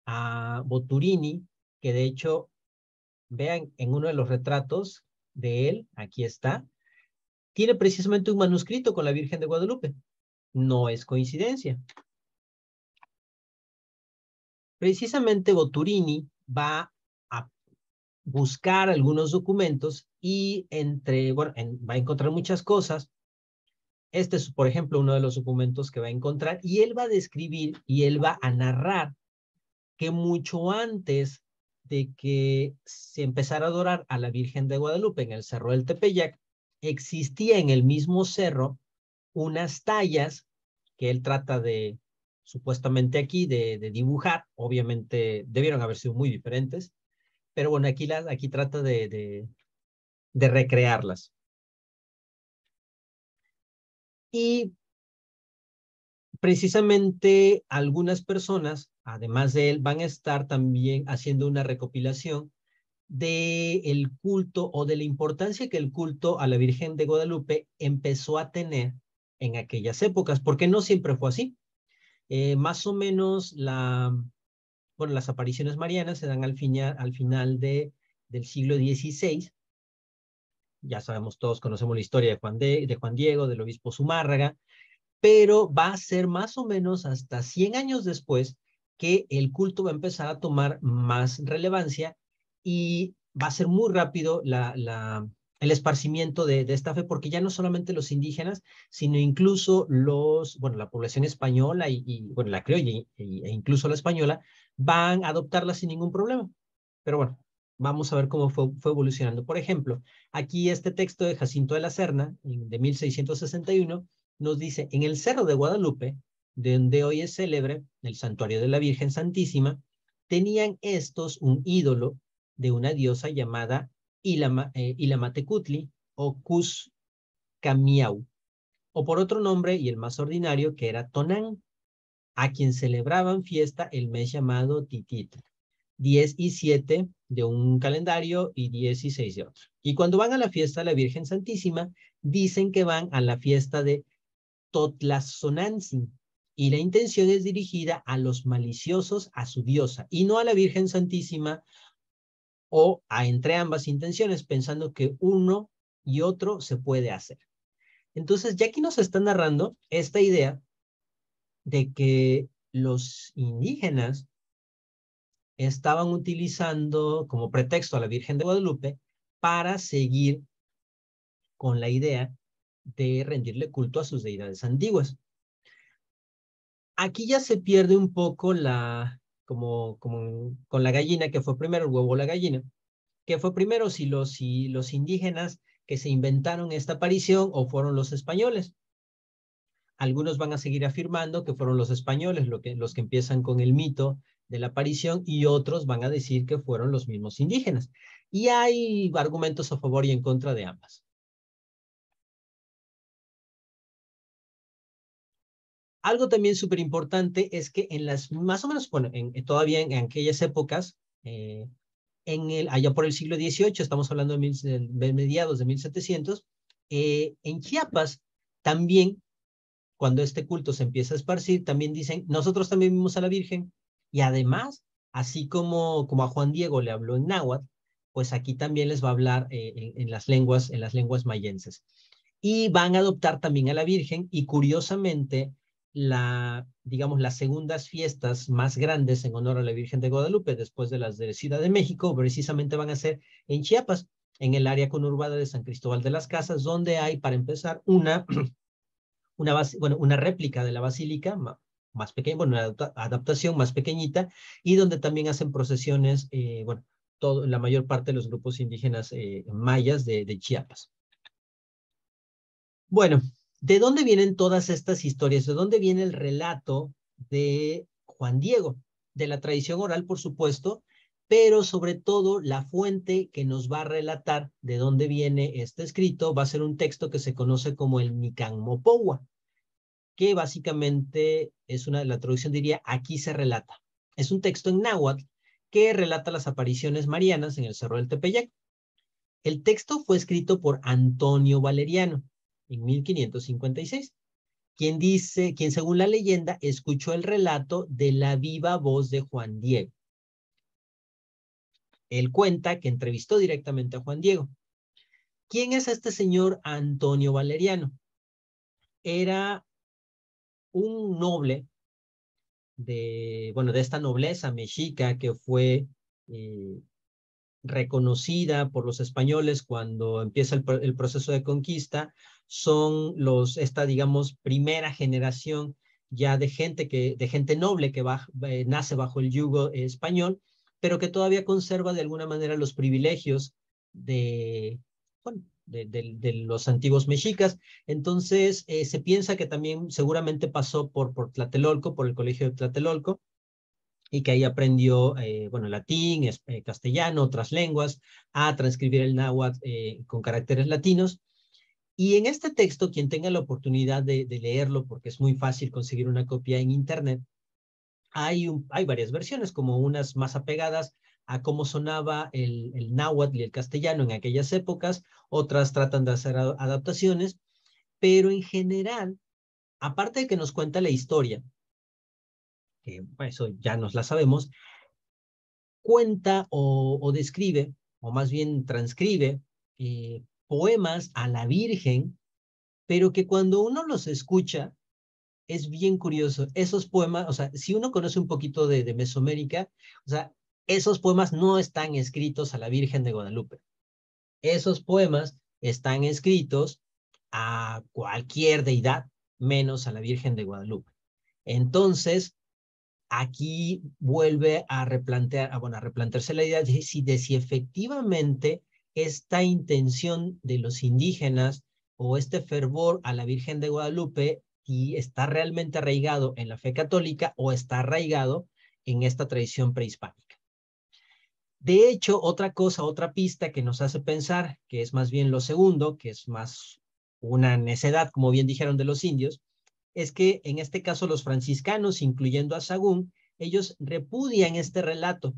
a Boturini, que de hecho, vean en uno de los retratos de él, aquí está, tiene precisamente un manuscrito con la Virgen de Guadalupe. No es coincidencia. Precisamente Boturini va a buscar algunos documentos y entre, bueno, va a encontrar muchas cosas. Este es, por ejemplo, uno de los documentos que va a encontrar y él va a describir y él va a narrar que mucho antes de que se empezara a adorar a la Virgen de Guadalupe en el Cerro del Tepeyac, existía en el mismo cerro unas tallas que él trata de, supuestamente aquí, de, dibujar. Obviamente debieron haber sido muy diferentes, pero bueno, aquí, aquí trata de, de recrearlas. Y precisamente algunas personas, además de él, van a estar también haciendo una recopilación de el culto o de la importancia que el culto a la Virgen de Guadalupe empezó a tener en aquellas épocas, porque no siempre fue así. Eh, más o menos la, bueno, las apariciones marianas se dan al, final, al final de, del siglo XVI. Ya sabemos, todos conocemos la historia de Juan, de, Juan Diego, del obispo Zumárraga, pero va a ser más o menos hasta 100 años después que el culto va a empezar a tomar más relevancia y va a ser muy rápido la, el esparcimiento de, esta fe, porque ya no solamente los indígenas, sino incluso los, bueno, la población española y, y bueno, la criolla e incluso la española van a adoptarla sin ningún problema. Pero bueno, vamos a ver cómo fue, evolucionando. Por ejemplo, aquí este texto de Jacinto de la Serna, de 1661, nos dice, en el Cerro de Guadalupe, de donde hoy es célebre el santuario de la Virgen Santísima, tenían estos un ídolo de una diosa llamada eh, Ilamatecutli o Cuscamiau, o por otro nombre y el más ordinario que era Tonán, a quien celebraban fiesta el mes llamado Titit, 10 y 7 de un calendario y 10 y 6 de otro. Y cuando van a la fiesta de la Virgen Santísima, dicen que van a la fiesta de Totlazonantzin, y la intención es dirigida a los maliciosos, a su diosa, y no a la Virgen Santísima o a entre ambas intenciones, pensando que uno y otro se puede hacer. Entonces, ya aquí nos está narrando esta idea de que los indígenas estaban utilizando como pretexto a la Virgen de Guadalupe para seguir con la idea de rendirle culto a sus deidades antiguas. Aquí ya se pierde un poco la, como, como con la gallina, que fue primero el huevo o la gallina, que fue primero si los, si los indígenas que se inventaron esta aparición o fueron los españoles. Algunos van a seguir afirmando que fueron los españoles lo que, los que empiezan con el mito de la aparición y otros van a decir que fueron los mismos indígenas. Y hay argumentos a favor y en contra de ambas. Algo también súper importante es que en las, más o menos, bueno, en, todavía en, aquellas épocas, eh, en el, allá por el siglo XVIII, estamos hablando de, mil, mediados de 1700, eh, en Chiapas también, cuando este culto se empieza a esparcir, también dicen, nosotros también vimos a la Virgen, y además, así como, como a Juan Diego le habló en náhuatl, pues aquí también les va a hablar eh, en, las lenguas, en las lenguas mayenses. Y van a adoptar también a la Virgen, y curiosamente, la, digamos, las segundas fiestas más grandes en honor a la Virgen de Guadalupe, después de las de Ciudad de México, precisamente van a ser en Chiapas, en el área conurbada de San Cristóbal de las Casas, donde hay, para empezar, una, una, bueno, una réplica de la basílica más pequeña, bueno, una adaptación más pequeñita, y donde también hacen procesiones, eh, bueno, la mayor parte de los grupos indígenas eh, mayas de, de Chiapas. Bueno, ¿De dónde vienen todas estas historias? ¿De dónde viene el relato de Juan Diego? De la tradición oral, por supuesto, pero sobre todo la fuente que nos va a relatar de dónde viene este escrito va a ser un texto que se conoce como el Nican Mopowa, que básicamente es una, la traducción diría, aquí se relata. Es un texto en náhuatl que relata las apariciones marianas en el Cerro del Tepeyac. El texto fue escrito por Antonio Valeriano, en 1556, quien dice, quien según la leyenda escuchó el relato de la viva voz de Juan Diego. Él cuenta que entrevistó directamente a Juan Diego. ¿Quién es este señor Antonio Valeriano? Era un noble de, bueno, de esta nobleza mexica que fue eh, reconocida por los españoles cuando empieza el, proceso de conquista, son los, esta, digamos, primera generación ya de gente, que, de gente noble que eh, nace bajo el yugo español, pero que todavía conserva de alguna manera los privilegios de, de, los antiguos mexicas. Entonces, eh, se piensa que también seguramente pasó por, por Tlatelolco, por el colegio de Tlatelolco, y que ahí aprendió, eh, bueno, latín, eh, castellano, otras lenguas, a transcribir el náhuatl con caracteres latinos. Y en este texto, quien tenga la oportunidad de, leerlo, porque es muy fácil conseguir una copia en Internet, hay, hay varias versiones, como unas más apegadas a cómo sonaba el, el náhuatl y el castellano en aquellas épocas, otras tratan de hacer adaptaciones, pero en general, aparte de que nos cuenta la historia, que eso ya nos la sabemos, cuenta o, describe, o más bien transcribe, eh, poemas a la Virgen, pero que cuando uno los escucha, es bien curioso. Esos poemas, o sea, si uno conoce un poquito de, de Mesoamérica, o sea, esos poemas no están escritos a la Virgen de Guadalupe. Esos poemas están escritos a cualquier deidad, menos a la Virgen de Guadalupe. Entonces, aquí vuelve a replantear, a, bueno, a replantearse la idea de si, de si efectivamente esta intención de los indígenas o este fervor a la Virgen de Guadalupe y está realmente arraigado en la fe católica o está arraigado en esta tradición prehispánica. De hecho, otra cosa, otra pista que nos hace pensar, que es más bien lo segundo, que es más una necedad, como bien dijeron de los indios, es que en este caso los franciscanos, incluyendo a Sagún, ellos repudian este relato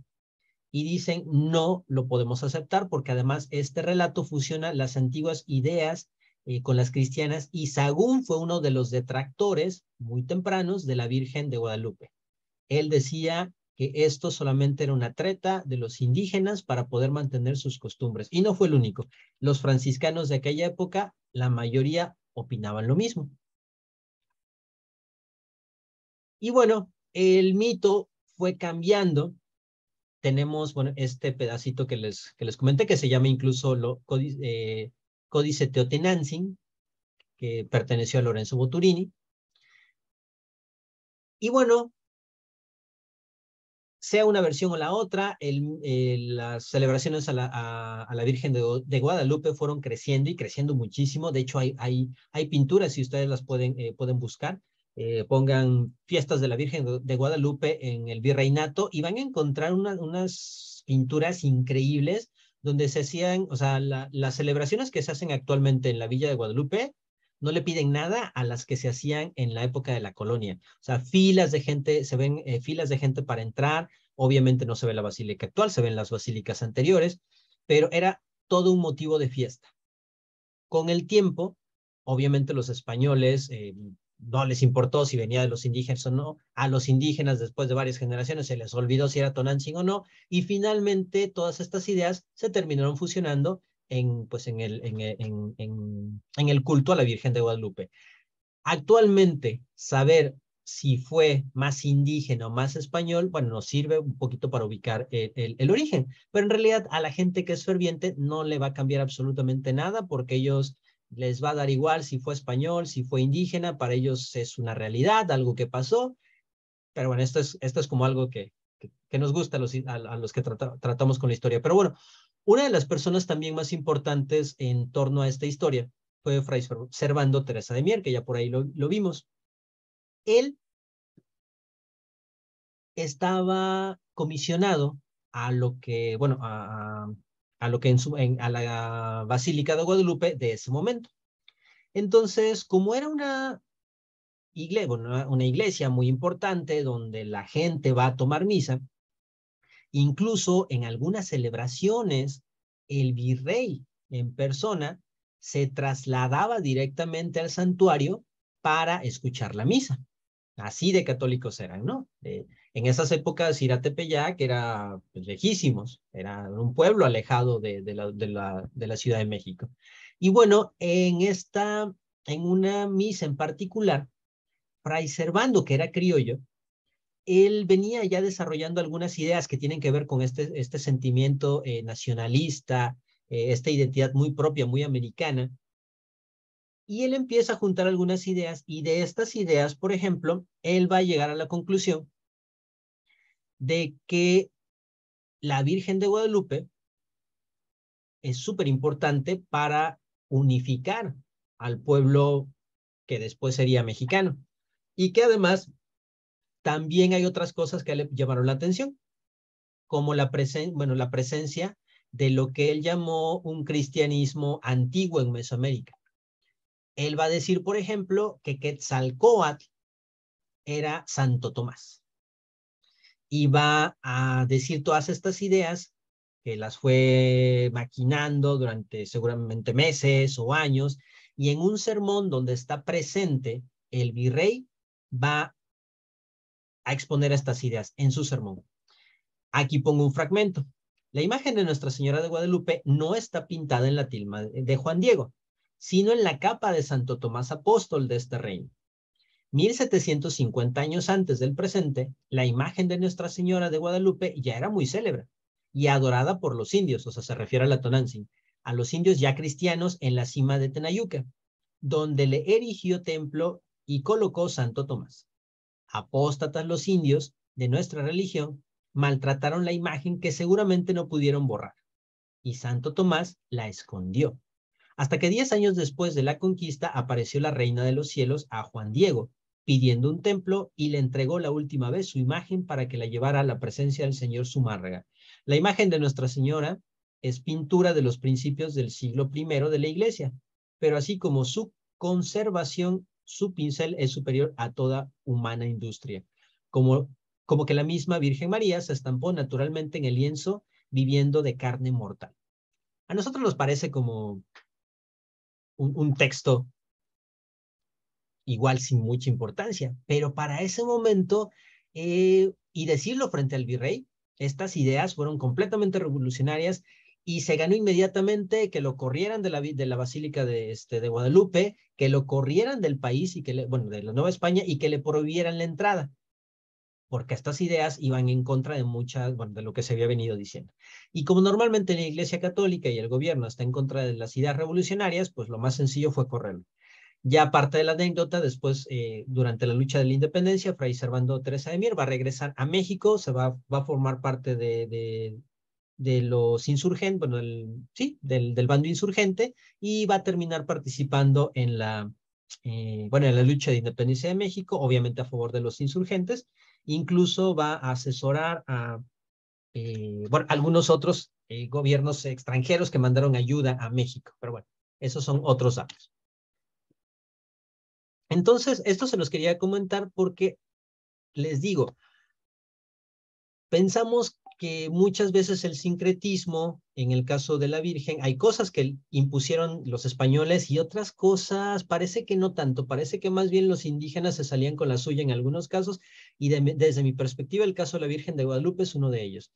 y dicen no lo podemos aceptar porque además este relato fusiona las antiguas ideas eh, con las cristianas y Sagún fue uno de los detractores muy tempranos de la Virgen de Guadalupe. Él decía que esto solamente era una treta de los indígenas para poder mantener sus costumbres. Y no fue el único. Los franciscanos de aquella época, la mayoría opinaban lo mismo. Y bueno, el mito fue cambiando. Tenemos, bueno, este pedacito que les, que les comenté, que se llama incluso lo, Códice, eh, que perteneció a Lorenzo Boturini. Y bueno, sea una versión o la otra, el, las celebraciones a la, Virgen de, Guadalupe fueron creciendo y creciendo muchísimo. De hecho, hay pinturas, si ustedes las pueden, eh, pueden buscar, eh, pongan fiestas de la Virgen de Guadalupe en el virreinato y van a encontrar unas pinturas increíbles donde se hacían, o sea, las celebraciones que se hacen actualmente en la Villa de Guadalupe no le piden nada a las que se hacían en la época de la colonia. O sea, filas de gente, se ven eh, filas de gente para entrar. Obviamente no se ve la basílica actual, se ven las basílicas anteriores, pero era todo un motivo de fiesta. Con el tiempo, obviamente los españoles eh, no les importó si venía de los indígenas o no. A los indígenas, después de varias generaciones, se les olvidó si era Tonantzin o no. Y finalmente, todas estas ideas se terminaron fusionando en, pues en, el, en, en, en, el culto a la Virgen de Guadalupe. Actualmente, saber si fue más indígena o más español, bueno, nos sirve un poquito para ubicar el, el, origen, pero en realidad a la gente que es ferviente no le va a cambiar absolutamente nada porque ellos les va a dar igual si fue español, si fue indígena, para ellos es una realidad, algo que pasó, pero bueno, esto es, esto es como algo que, que, nos gusta a los, a, los que tratamos con la historia. Pero bueno, una de las personas también más importantes en torno a esta historia fue Fray Servando Teresa de Mier, que ya por ahí lo, vimos. Él estaba comisionado a lo que, bueno, a, lo que en su, en, a la Basílica de Guadalupe de ese momento. Entonces, como era una iglesia, una iglesia muy importante donde la gente va a tomar misa, Incluso en algunas celebraciones, el virrey en persona se trasladaba directamente al santuario para escuchar la misa. Así de católicos eran, ¿no? En esas épocas, ir a Tepeyac era pues, lejísimos, era un pueblo alejado de la Ciudad de México. Y bueno, en esta, en una misa en particular, Fray Servando, que era criollo, él venía ya desarrollando algunas ideas que tienen que ver con este, este sentimiento eh, nacionalista, eh, esta identidad muy propia, muy americana. Y él empieza a juntar algunas ideas y de estas ideas, por ejemplo, él va a llegar a la conclusión de que la Virgen de Guadalupe es súper importante para unificar al pueblo que después sería mexicano y que además también hay otras cosas que le llamaron la atención, como la, presen bueno, la presencia de lo que él llamó un cristianismo antiguo en Mesoamérica. Él va a decir, por ejemplo, que Quetzalcoatl era Santo Tomás. Y va a decir todas estas ideas que las fue maquinando durante seguramente meses o años, y en un sermón donde está presente el virrey, va a exponer estas ideas en su sermón. Aquí pongo un fragmento. La imagen de Nuestra Señora de Guadalupe no está pintada en la tilma de Juan Diego, sino en la capa de Santo Tomás Apóstol de este reino. 1750 años antes del presente, la imagen de Nuestra Señora de Guadalupe ya era muy célebre y adorada por los indios, o sea, se refiere a la Tonantzin, a los indios ya cristianos en la cima de Tenayuca, donde le erigió templo y colocó Santo Tomás. Apóstatas los indios de nuestra religión maltrataron la imagen que seguramente no pudieron borrar, y Santo Tomás la escondió. Hasta que diez años después de la conquista apareció la reina de los cielos a Juan Diego, pidiendo un templo y le entregó la última vez su imagen para que la llevara a la presencia del señor Zumárraga. La imagen de Nuestra Señora es pintura de los principios del siglo I de la iglesia, pero así como su conservación, su pincel es superior a toda humana industria. Como como que la misma Virgen María se estampó naturalmente en el lienzo viviendo de carne mortal. A nosotros nos parece como un, texto igual sin mucha importancia, pero para ese momento, eh, y decirlo frente al virrey, estas ideas fueron completamente revolucionarias y se ganó inmediatamente que lo corrieran de la, de la Basílica de, este, de Guadalupe, que lo corrieran del país y que, le, bueno, de la Nueva España y que le prohibieran la entrada porque estas ideas iban en contra de muchas, bueno, de lo que se había venido diciendo. Y como normalmente la Iglesia Católica y el gobierno está en contra de las ideas revolucionarias, pues lo más sencillo fue correrlo. Ya aparte de la anécdota, después, eh, durante la lucha de la independencia, Fray Servando Teresa de Mier va a regresar a México, se va, va a formar parte de, de, de los insurgentes, bueno, sí, del, del, bando insurgente, y va a terminar participando en la, eh, bueno, en la lucha de independencia de México, obviamente a favor de los insurgentes, Incluso va a asesorar a eh, algunos otros eh, gobiernos extranjeros que mandaron ayuda a México. Pero bueno, esos son otros datos. Entonces, esto se los quería comentar porque les digo, pensamos que muchas veces el sincretismo, en el caso de la Virgen, hay cosas que impusieron los españoles y otras cosas parece que no tanto, parece que más bien los indígenas se salían con la suya en algunos casos y desde mi perspectiva el caso de la Virgen de Guadalupe es uno de ellos.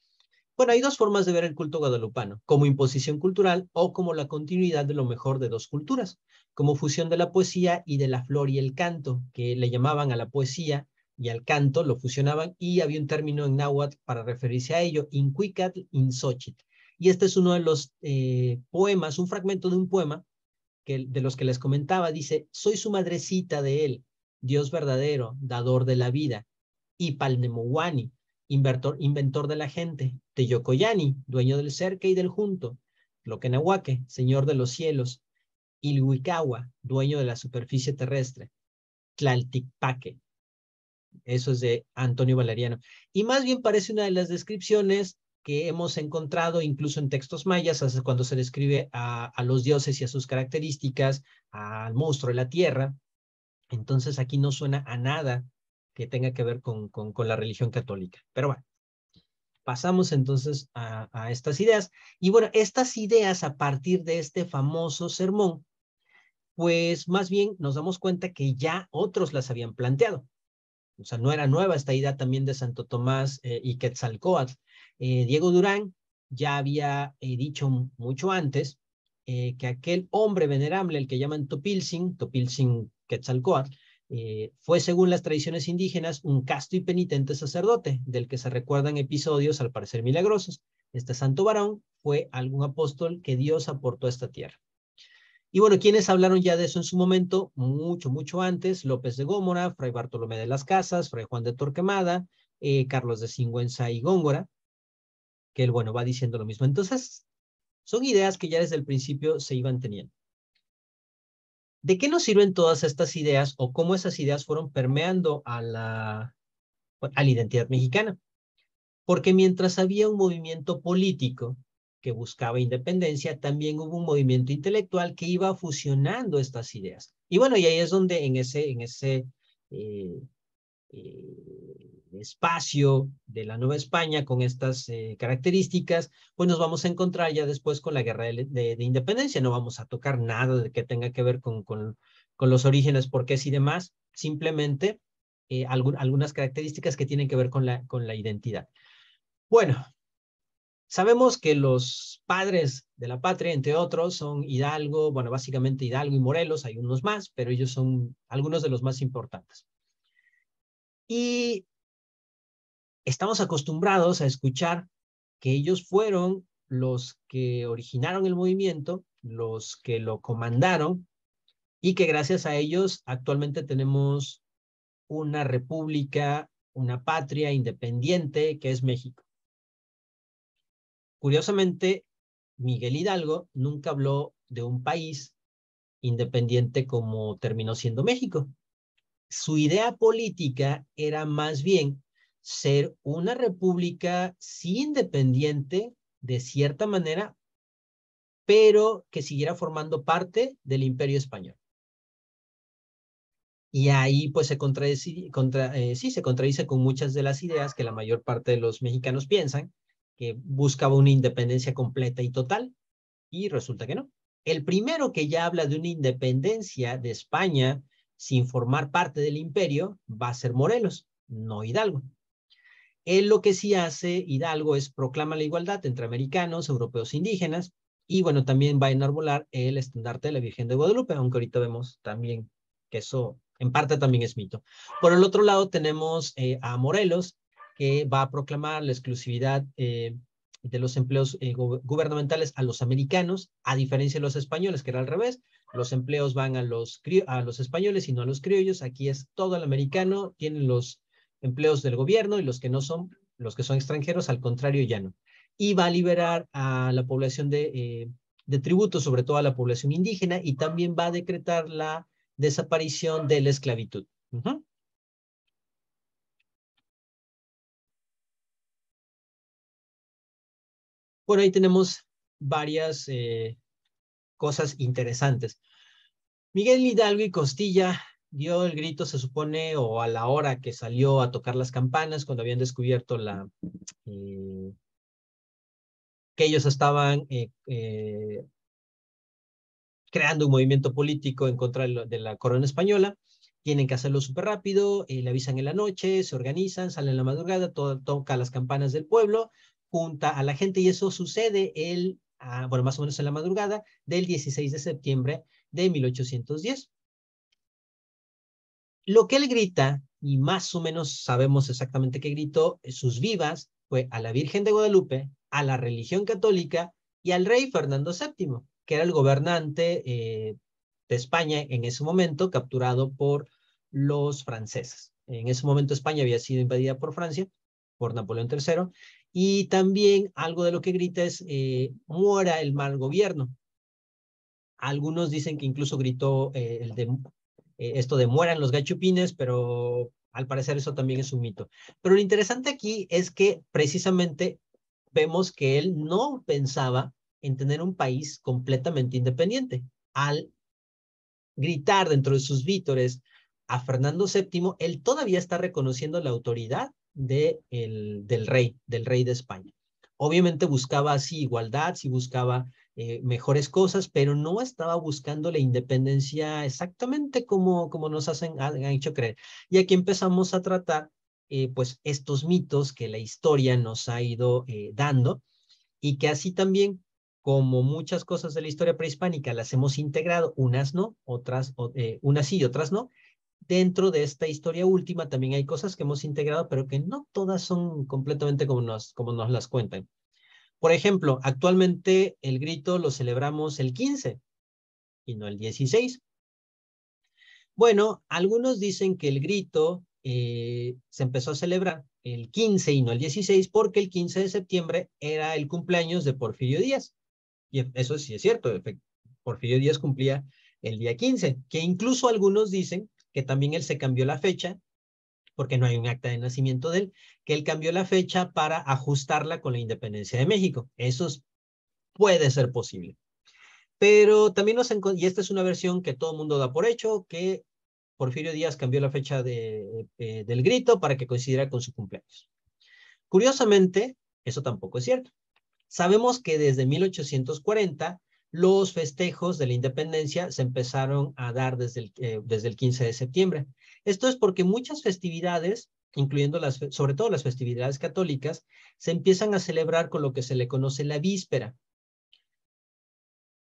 Bueno, hay dos formas de ver el culto guadalupano, como imposición cultural o como la continuidad de lo mejor de dos culturas, como fusión de la poesía y de la flor y el canto, que le llamaban a la poesía y al canto lo fusionaban y había un término en náhuatl para referirse a ello, incuicatl insochit. Y este es uno de los eh, poemas, un fragmento de un poema que, de los que les comentaba, dice, soy su madrecita de él, Dios verdadero, dador de la vida, y Palnemohuani, inventor, inventor de la gente, Teyocoyani, dueño del cerca y del junto, Loquenahuaque, señor de los cielos, Ilhuicagua, dueño de la superficie terrestre, Tlalticpaque, eso es de Antonio Valeriano. Y más bien parece una de las descripciones que hemos encontrado incluso en textos mayas, cuando se describe a, los dioses y a sus características, al monstruo de la tierra. Entonces aquí no suena a nada que tenga que ver con, la religión católica. Pero bueno, pasamos entonces a estas ideas. Y bueno, estas ideas a partir de este famoso sermón, pues más bien nos damos cuenta que ya otros las habían planteado. O sea, no era nueva esta idea también de Santo Tomás eh, y Quetzalcóatl. Eh, Diego Durán ya había eh, dicho mucho antes que aquel hombre venerable, el que llaman Topilzin, Topilzin Quetzalcóatl, fue, según las tradiciones indígenas, un casto y penitente sacerdote, del que se recuerdan episodios al parecer milagrosos. Este santo varón fue algún apóstol que Dios aportó a esta tierra. Y bueno, quienes hablaron ya de eso en su momento, mucho, mucho antes, López de Gómora, Fray Bartolomé de las Casas, Fray Juan de Torquemada, eh, Carlos de Singüenza y Góngora, que él, bueno, va diciendo lo mismo. Entonces, son ideas que ya desde el principio se iban teniendo. ¿De qué nos sirven todas estas ideas o cómo esas ideas fueron permeando a la, a la identidad mexicana? Porque mientras había un movimiento político que buscaba independencia, también hubo un movimiento intelectual que iba fusionando estas ideas. Y bueno, y ahí es donde en ese, en ese eh, eh, espacio de la Nueva España con estas eh, características, pues nos vamos a encontrar ya después con la guerra de, independencia. No vamos a tocar nada de que tenga que ver con, con, los orígenes, porqués y demás, simplemente algunas características que tienen que ver con la, con la identidad. Bueno, Sabemos que los padres de la patria, entre otros, son Hidalgo, bueno, básicamente Hidalgo y Morelos, hay unos más, pero ellos son algunos de los más importantes. Y estamos acostumbrados a escuchar que ellos fueron los que originaron el movimiento, los que lo comandaron, y que gracias a ellos actualmente tenemos una república, una patria independiente que es México. Curiosamente, Miguel Hidalgo nunca habló de un país independiente como terminó siendo México. Su idea política era más bien ser una república sí independiente de cierta manera, pero que siguiera formando parte del imperio español. Y ahí pues se contradice, contra, eh, se contradice con muchas de las ideas que la mayor parte de los mexicanos piensan, que buscaba una independencia completa y total, y resulta que no. El primero que ya habla de una independencia de España sin formar parte del imperio va a ser Morelos, no Hidalgo. Él lo que sí hace, Hidalgo, es proclama la igualdad entre americanos, europeos e indígenas, y bueno, también va a enarbolar el estandarte de la Virgen de Guadalupe, aunque ahorita vemos también que eso en parte también es mito. Por el otro lado tenemos eh, a Morelos, que va a proclamar la exclusividad eh, de los empleos eh, gubernamentales a los americanos, a diferencia de los españoles, que era al revés. Los empleos van a los, a los españoles y no a los criollos. Aquí es todo el americano, tienen los empleos del gobierno y los que no son, los que son extranjeros, al contrario, ya no. Y va a liberar a la población de, eh, de tributos, sobre todo a la población indígena, y también va a decretar la desaparición de la esclavitud. Bueno, ahí tenemos varias eh, cosas interesantes. Miguel Hidalgo y Costilla dio el grito, se supone, o a la hora que salió a tocar las campanas, cuando habían descubierto la, eh, que ellos estaban eh, creando un movimiento político en contra de la corona española. Tienen que hacerlo súper rápido, le avisan en la noche, se organizan, salen en la madrugada, todo, toca las campanas del pueblo, junta a la gente y eso sucede el, ah, bueno, más o menos en la madrugada del 16 de septiembre de 1810. Lo que él grita, y más o menos sabemos exactamente qué gritó, sus vivas, fue a la Virgen de Guadalupe, a la religión católica y al rey Fernando VII, que era el gobernante eh, de España en ese momento, capturado por los franceses. En ese momento España había sido invadida por Francia, por Napoleón III, y también algo de lo que grita es, eh, muera el mal gobierno. Algunos dicen que incluso gritó eh, de, eh, esto de mueran los gachupines, pero al parecer eso también es un mito. Pero lo interesante aquí es que precisamente vemos que él no pensaba en tener un país completamente independiente. Al gritar dentro de sus vítores a Fernando VII, él todavía está reconociendo la autoridad de el, del rey, del rey de España. Obviamente buscaba así igualdad, sí buscaba eh, mejores cosas, pero no estaba buscando la independencia exactamente como, como nos hacen, han hecho creer. Y aquí empezamos a tratar eh, pues estos mitos que la historia nos ha ido eh, dando y que así también como muchas cosas de la historia prehispánica las hemos integrado, unas no, otras, unas sí y otras no, dentro de esta historia última también hay cosas que hemos integrado, pero que no todas son completamente como nos, como nos las cuentan. Por ejemplo, actualmente el grito lo celebramos el 15 y no el 16. Bueno, algunos dicen que el grito eh, se empezó a celebrar el 15 y no el 16 porque el 15 de septiembre era el cumpleaños de Porfirio Díaz. Y eso sí es cierto, Porfirio Díaz cumplía el día 15, que incluso algunos dicen que también él se cambió la fecha porque no hay un acta de nacimiento de él, que él cambió la fecha para ajustarla con la independencia de México. Eso puede ser posible. Pero también nos y esta es una versión que todo el mundo da por hecho, que Porfirio Díaz cambió la fecha de, eh, del grito para que coincidiera con su cumpleaños. Curiosamente, eso tampoco es cierto. Sabemos que desde 1840 los festejos de la independencia se empezaron a dar desde el, eh, desde el 15 de septiembre. Esto es porque muchas festividades, incluyendo las, sobre todo las festividades católicas, se empiezan a celebrar con lo que se le conoce la víspera.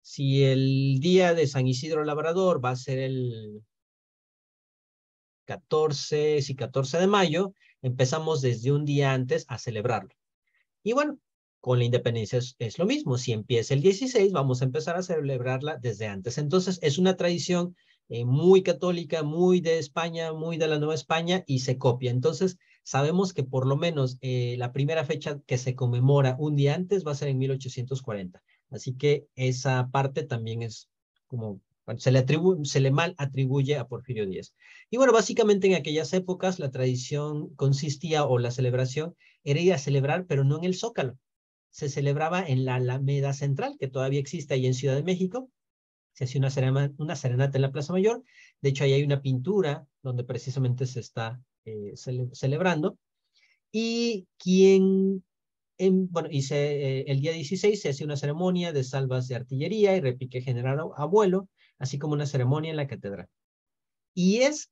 Si el día de San Isidro Labrador va a ser el 14, y 14 de mayo, empezamos desde un día antes a celebrarlo. Y bueno, con la independencia es, lo mismo. Si empieza el 16, vamos a empezar a celebrarla desde antes. Entonces, es una tradición eh, muy católica, muy de España, muy de la Nueva España y se copia. Entonces, sabemos que por lo menos eh, la primera fecha que se conmemora un día antes va a ser en 1840. Así que esa parte también es como se le, se le mal atribuye a Porfirio Díaz. Y bueno, básicamente en aquellas épocas la tradición consistía o la celebración era ir a celebrar, pero no en el Zócalo, se celebraba en la Alameda Central, que todavía existe ahí en Ciudad de México. Se hacía una, serenata en la Plaza Mayor. De hecho, ahí hay una pintura donde precisamente se está eh, celebrando. Y quien, bueno, y eh, el día 16 se hace una ceremonia de salvas de artillería y repique general abuelo, así como una ceremonia en la catedral. Y es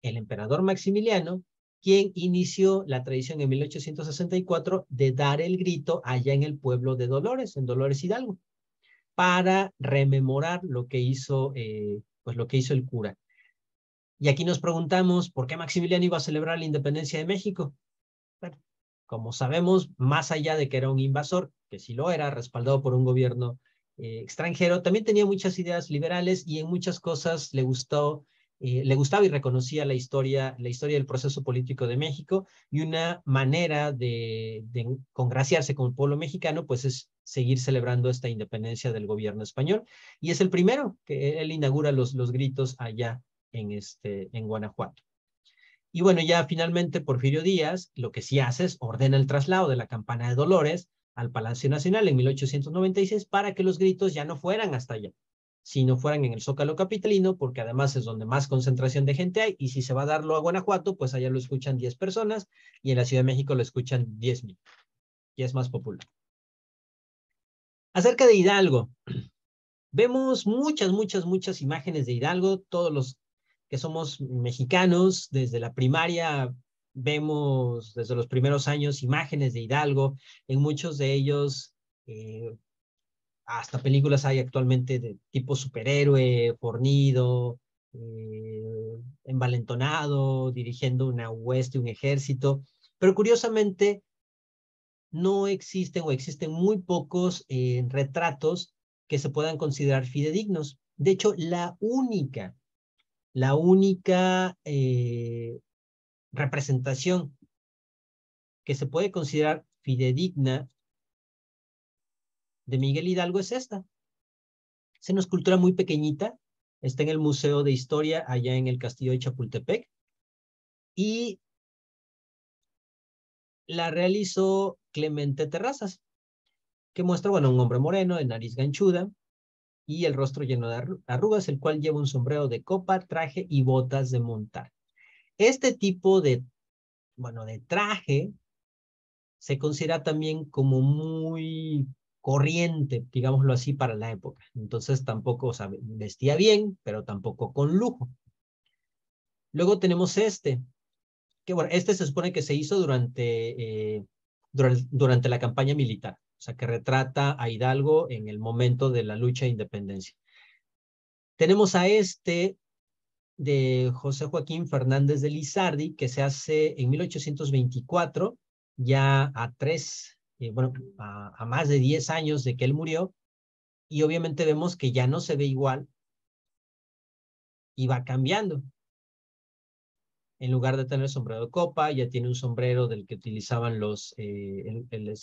el emperador Maximiliano quien inició la tradición en 1864 de dar el grito allá en el pueblo de Dolores, en Dolores Hidalgo, para rememorar lo que hizo, eh, pues lo que hizo el cura. Y aquí nos preguntamos, ¿por qué Maximiliano iba a celebrar la independencia de México? Bueno, como sabemos, más allá de que era un invasor, que sí lo era, respaldado por un gobierno eh, extranjero, también tenía muchas ideas liberales y en muchas cosas le gustó eh, le gustaba y reconocía la historia, la historia del proceso político de México y una manera de, congraciarse con el pueblo mexicano, pues es seguir celebrando esta independencia del gobierno español. Y es el primero que él inaugura los, gritos allá en, este, en Guanajuato. Y bueno, ya finalmente Porfirio Díaz lo que sí hace es ordena el traslado de la campana de Dolores al Palacio Nacional en 1896 para que los gritos ya no fueran hasta allá, si no fueran en el Zócalo Capitalino, porque además es donde más concentración de gente hay, y si se va a darlo a Guanajuato, pues allá lo escuchan 10 personas, y en la Ciudad de México lo escuchan 10 mil, y es más popular. Acerca de Hidalgo, vemos muchas, muchas, muchas imágenes de Hidalgo, todos los que somos mexicanos, desde la primaria vemos desde los primeros años imágenes de Hidalgo, en muchos de ellos eh, hasta películas hay actualmente de tipo superhéroe, fornido, eh, envalentonado, dirigiendo una hueste, un ejército, pero curiosamente no existen o existen muy pocos eh, retratos que se puedan considerar fidedignos. De hecho, la única, la única eh, representación que se puede considerar fidedigna de Miguel Hidalgo es esta. Es una escultura muy pequeñita, está en el Museo de Historia allá en el Castillo de Chapultepec y la realizó Clemente Terrazas, que muestra, bueno, un hombre moreno de nariz ganchuda y el rostro lleno de arrugas, el cual lleva un sombrero de copa, traje y botas de montar. Este tipo de, bueno, de traje se considera también como muy corriente, digámoslo así, para la época. Entonces tampoco, o sea, vestía bien, pero tampoco con lujo. Luego tenemos este, que bueno, este se supone que se hizo durante, eh, durante, durante la campaña militar, o sea, que retrata a Hidalgo en el momento de la lucha de independencia. Tenemos a este de José Joaquín Fernández de Lizardi, que se hace en 1824, ya a tres, eh, bueno, a, más de diez años de que él murió, y obviamente vemos que ya no se ve igual y va cambiando. En lugar de tener sombrero de copa, ya tiene un sombrero del que utilizaban los, eh, el,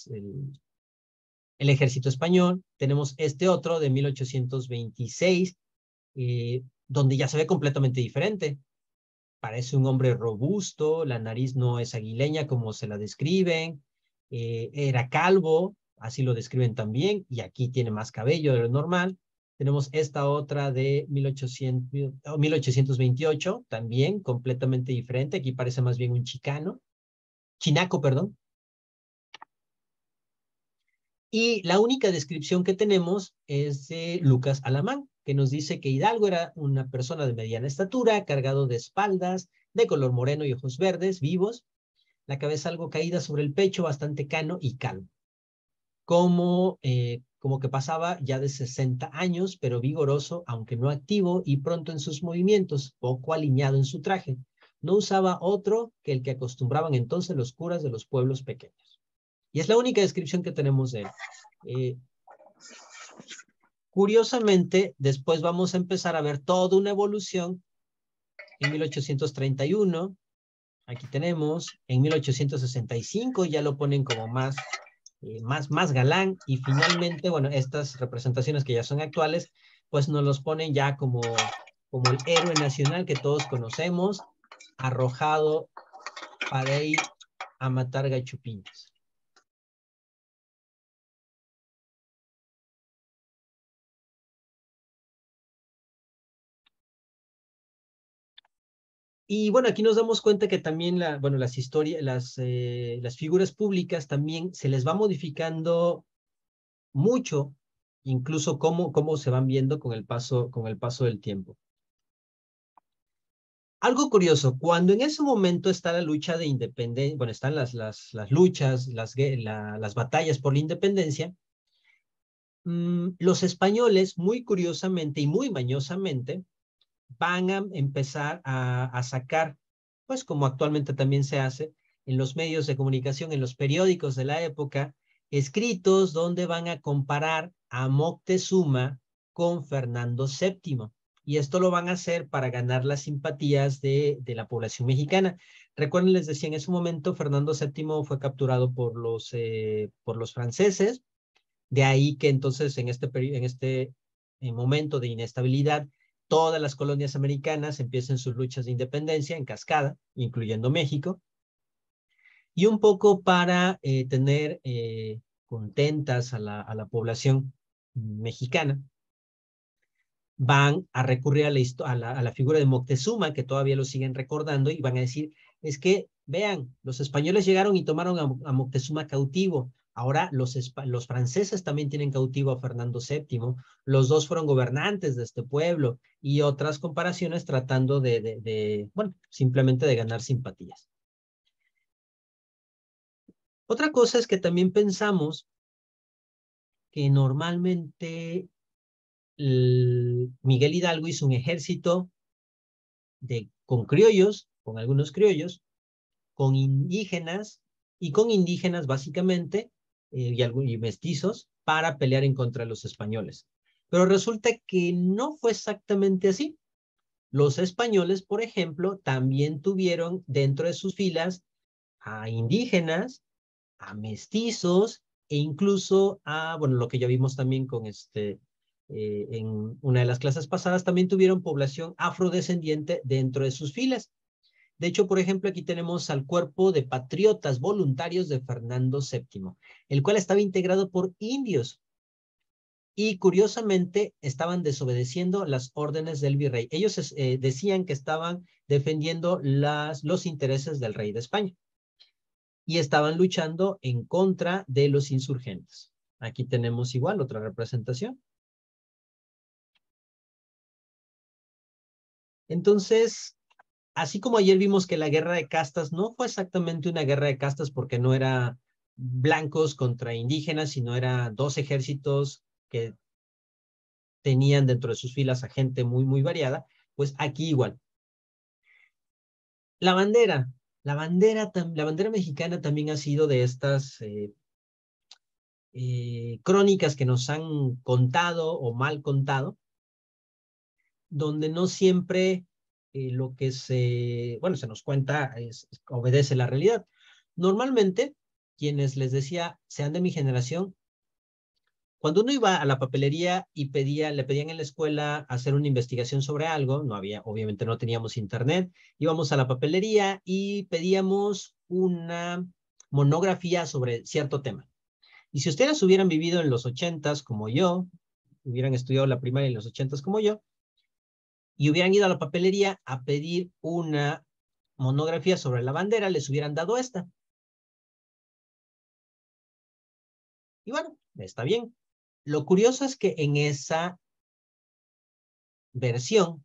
el, ejército español. Tenemos este otro de 1826, eh, donde ya se ve completamente diferente. Parece un hombre robusto, la nariz no es aguileña como se la describen, eh, era calvo, así lo describen también, y aquí tiene más cabello de lo normal. Tenemos esta otra de 1800, 1828, también completamente diferente, aquí parece más bien un chicano, chinaco, perdón. Y la única descripción que tenemos es de Lucas Alamán, que nos dice que Hidalgo era una persona de mediana estatura, cargado de espaldas, de color moreno y ojos verdes, vivos, la cabeza algo caída sobre el pecho, bastante cano y calmo. Como, eh, como que pasaba ya de 60 años, pero vigoroso, aunque no activo y pronto en sus movimientos, poco alineado en su traje. No usaba otro que el que acostumbraban entonces los curas de los pueblos pequeños. Y es la única descripción que tenemos de él. Eh, Curiosamente, después vamos a empezar a ver toda una evolución en 1831. Aquí tenemos, en 1865 ya lo ponen como más, eh, más, más galán y finalmente, bueno, estas representaciones que ya son actuales, pues nos los ponen ya como, como el héroe nacional que todos conocemos, arrojado para ir a matar gachupines. Y bueno, aquí nos damos cuenta que también las historias, las, eh, las figuras públicas también se les va modificando mucho, incluso cómo, cómo se van viendo con el paso, con el paso del tiempo. Algo curioso, cuando en ese momento está la lucha de independencia, bueno, están las, las, las luchas, las, las batallas por la independencia, mm, los españoles, muy curiosamente y muy mañosamente, van a empezar a, sacar, pues como actualmente también se hace en los medios de comunicación, en los periódicos de la época, escritos donde van a comparar a Moctezuma con Fernando VII. Y esto lo van a hacer para ganar las simpatías de, de la población mexicana. Recuerden, les decía, en ese momento Fernando VII fue capturado por los, eh, por los franceses. De ahí que entonces en este, en este eh, momento de inestabilidad todas las colonias americanas empiezan sus luchas de independencia en cascada, incluyendo México, y un poco para eh, tener eh, contentas a la, a la, población mexicana, van a recurrir a la, a, la, a la, figura de Moctezuma, que todavía lo siguen recordando, y van a decir, es que, vean, los españoles llegaron y tomaron a, a Moctezuma cautivo, Ahora los, franceses también tienen cautivo a Fernando VII, los dos fueron gobernantes de este pueblo y otras comparaciones tratando de, de, bueno, simplemente de ganar simpatías. Otra cosa es que también pensamos que normalmente Miguel Hidalgo hizo un ejército de, con criollos, con algunos criollos, con indígenas y con indígenas básicamente eh, y, mestizos para pelear en contra de los españoles. Pero resulta que no fue exactamente así. Los españoles, por ejemplo, también tuvieron dentro de sus filas a indígenas, a mestizos e incluso a, bueno, lo que ya vimos también con este, eh, en una de las clases pasadas, también tuvieron población afrodescendiente dentro de sus filas. De hecho, por ejemplo, aquí tenemos al cuerpo de patriotas voluntarios de Fernando VII, el cual estaba integrado por indios. Y curiosamente estaban desobedeciendo las órdenes del virrey. Ellos eh, decían que estaban defendiendo los intereses del rey de España y estaban luchando en contra de los insurgentes. Aquí tenemos igual otra representación. Entonces, así como ayer vimos que la guerra de castas no fue exactamente una guerra de castas porque no era blancos contra indígenas, sino era dos ejércitos que tenían dentro de sus filas a gente muy, muy variada, pues aquí igual. La bandera, la bandera, la bandera mexicana también ha sido de estas eh, eh, crónicas que nos han contado o mal contado, donde no siempre lo que se, bueno, se nos cuenta obedece la realidad. Normalmente, quienes les decía, sean de mi generación, cuando uno iba a la papelería y pedía, le pedían en la escuela hacer una investigación sobre algo, no había, obviamente no teníamos internet, íbamos a la papelería y pedíamos una monografía sobre cierto tema. Y si ustedes hubieran vivido en los ochentas como yo, hubieran estudiado la primaria en los ochentas como yo, y hubieran ido a la papelería a pedir una monografía sobre la bandera, les hubieran dado esta. Y bueno, está bien. Lo curioso es que en esa versión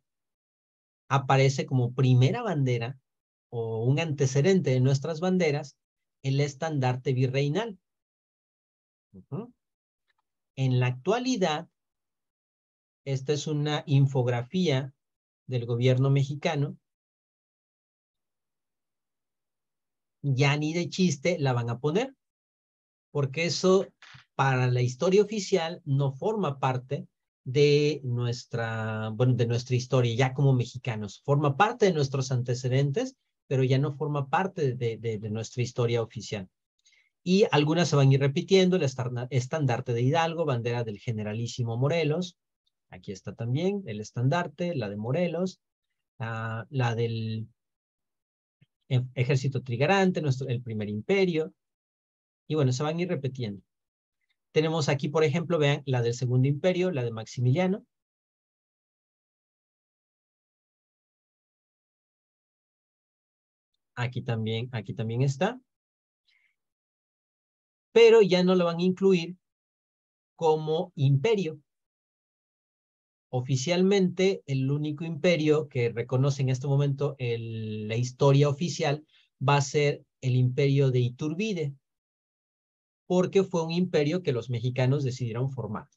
aparece como primera bandera o un antecedente de nuestras banderas el estandarte virreinal. En la actualidad, esta es una infografía del gobierno mexicano, ya ni de chiste la van a poner, porque eso para la historia oficial no forma parte de nuestra, bueno, de nuestra historia ya como mexicanos. Forma parte de nuestros antecedentes, pero ya no forma parte de, de nuestra historia oficial. Y algunas se van a ir repitiendo, el estandarte de Hidalgo, bandera del generalísimo Morelos, Aquí está también el estandarte, la de Morelos, la, del e, ejército trigarante, nuestro, el primer imperio. Y bueno, se van a ir repitiendo. Tenemos aquí, por ejemplo, vean, la del segundo imperio, la de Maximiliano. Aquí también, aquí también está. Pero ya no lo van a incluir como imperio, oficialmente el único imperio que reconoce en este momento la historia oficial va a ser el imperio de Iturbide, porque fue un imperio que los mexicanos decidieron formar.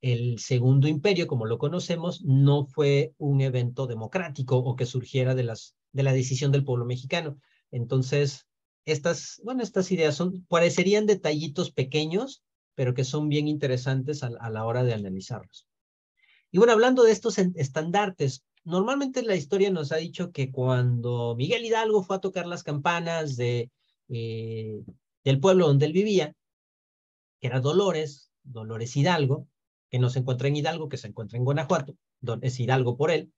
El segundo imperio, como lo conocemos, no fue un evento democrático o que surgiera de, la decisión del pueblo mexicano. Entonces, estas, bueno, estas ideas son, parecerían detallitos pequeños, pero que son bien interesantes a la hora de analizarlos. Y bueno, hablando de estos estandartes, normalmente la historia nos ha dicho que cuando Miguel Hidalgo fue a tocar las campanas de, eh, del pueblo donde él vivía, que era Dolores, Dolores Hidalgo, que no se encuentra en Hidalgo, que se encuentra en Guanajuato, es Hidalgo por él.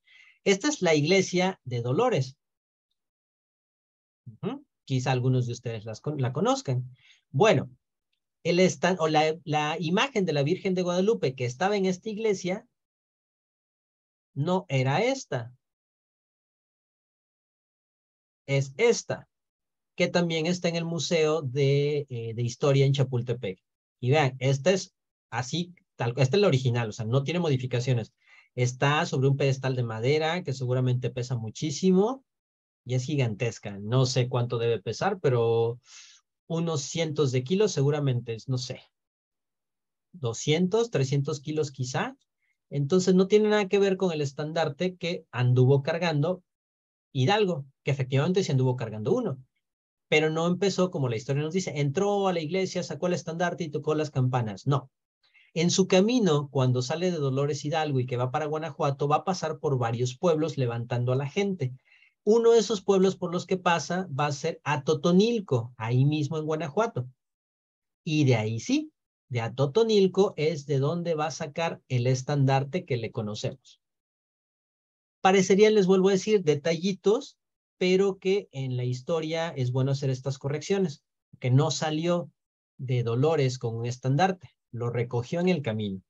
Esta es la iglesia de Dolores. Quizá algunos de ustedes la conozcan. Bueno, el o la, la imagen de la Virgen de Guadalupe que estaba en esta iglesia no era esta. Es esta, que también está en el Museo de, eh, de Historia en Chapultepec. Y vean, esta es así, tal, esta es la original, o sea, no tiene modificaciones. Está sobre un pedestal de madera que seguramente pesa muchísimo y es gigantesca. No sé cuánto debe pesar, pero unos cientos de kilos seguramente, no sé, 200, 300 kilos quizá. Entonces no tiene nada que ver con el estandarte que anduvo cargando Hidalgo, que efectivamente se anduvo cargando uno, pero no empezó como la historia nos dice, entró a la iglesia, sacó el estandarte y tocó las campanas. No. En su camino, cuando sale de Dolores Hidalgo y que va para Guanajuato, va a pasar por varios pueblos levantando a la gente. Uno de esos pueblos por los que pasa va a ser Atotonilco, ahí mismo en Guanajuato. Y de ahí sí, de Atotonilco es de donde va a sacar el estandarte que le conocemos. Parecerían, les vuelvo a decir, detallitos, pero que en la historia es bueno hacer estas correcciones, que no salió de Dolores con un estandarte, lo recogió en el camino.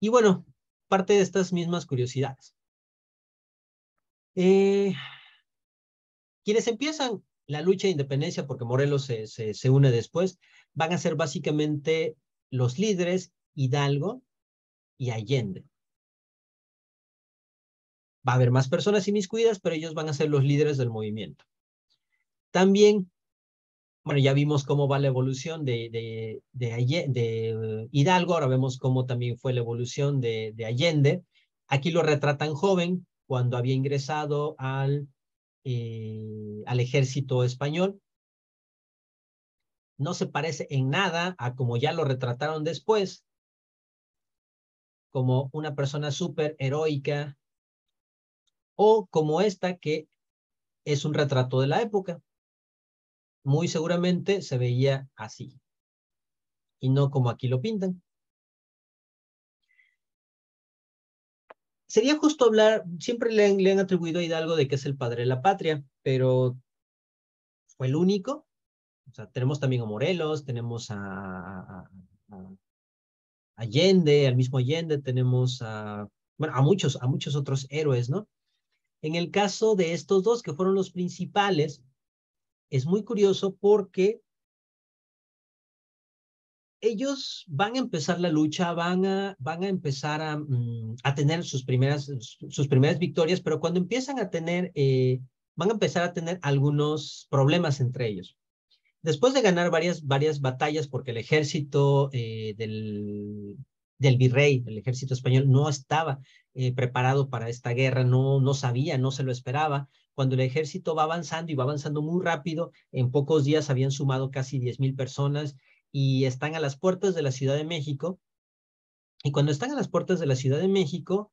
Y bueno, parte de estas mismas curiosidades. Eh, quienes empiezan la lucha de independencia, porque Morelos se, une después, van a ser básicamente los líderes Hidalgo y Allende. Va a haber más personas inmiscuidas, pero ellos van a ser los líderes del movimiento. También, bueno, ya vimos cómo va la evolución de Hidalgo, ahora vemos cómo también fue la evolución de, de Allende. Aquí lo retratan joven, cuando había ingresado al, eh, al ejército español. No se parece en nada a como ya lo retrataron después, como una persona súper heroica, o como esta que es un retrato de la época. Muy seguramente se veía así, y no como aquí lo pintan. Sería justo hablar, siempre le han, atribuido a Hidalgo de que es el padre de la patria, pero fue el único. O sea, tenemos también a Morelos, tenemos a, Allende, al mismo Allende, tenemos bueno, a muchos, a muchos otros héroes, ¿no? En el caso de estos dos, que fueron los principales, es muy curioso porque ellos van a empezar la lucha, van a, van a empezar a, mm, a tener sus primeras, sus primeras victorias, pero cuando empiezan a tener, eh, van a empezar a tener algunos problemas entre ellos. Después de ganar varias, varias batallas, porque el ejército eh, del, del virrey, el ejército español, no estaba eh, preparado para esta guerra, no, no sabía, no se lo esperaba. Cuando el ejército va avanzando y va avanzando muy rápido, en pocos días habían sumado casi 10.000 personas y están a las puertas de la Ciudad de México. Y cuando están a las puertas de la Ciudad de México,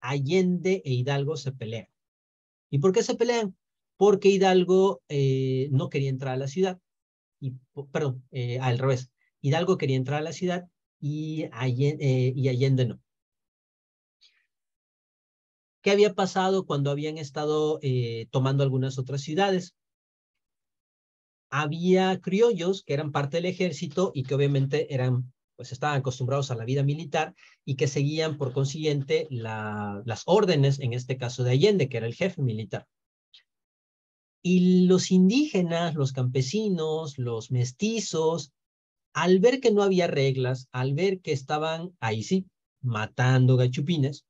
Allende e Hidalgo se pelean. ¿Y por qué se pelean? Porque Hidalgo eh, no quería entrar a la ciudad. Y, perdón, eh, al revés. Hidalgo quería entrar a la ciudad y Allende, eh, y Allende no. ¿Qué había pasado cuando habían estado tomando algunas otras ciudades? Había criollos que eran parte del ejército y que obviamente eran, pues estaban acostumbrados a la vida militar y que seguían por consiguiente la, las órdenes, en este caso de Allende, que era el jefe militar. Y los indígenas, los campesinos, los mestizos, al ver que no había reglas, al ver que estaban, ahí sí, matando gachupines,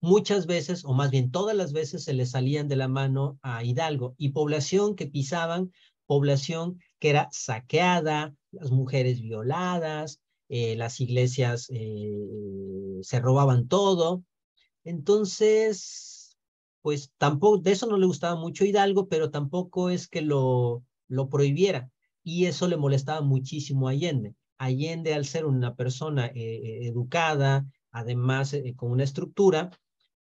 muchas veces, o más bien todas las veces, se les salían de la mano a Hidalgo y población que pisaban, población que era saqueada, las mujeres violadas, eh, las iglesias eh, se robaban todo. Entonces, pues tampoco, de eso no le gustaba mucho Hidalgo, pero tampoco es que lo, lo prohibiera. Y eso le molestaba muchísimo a Allende. Allende, al ser una persona eh, educada, además con una estructura,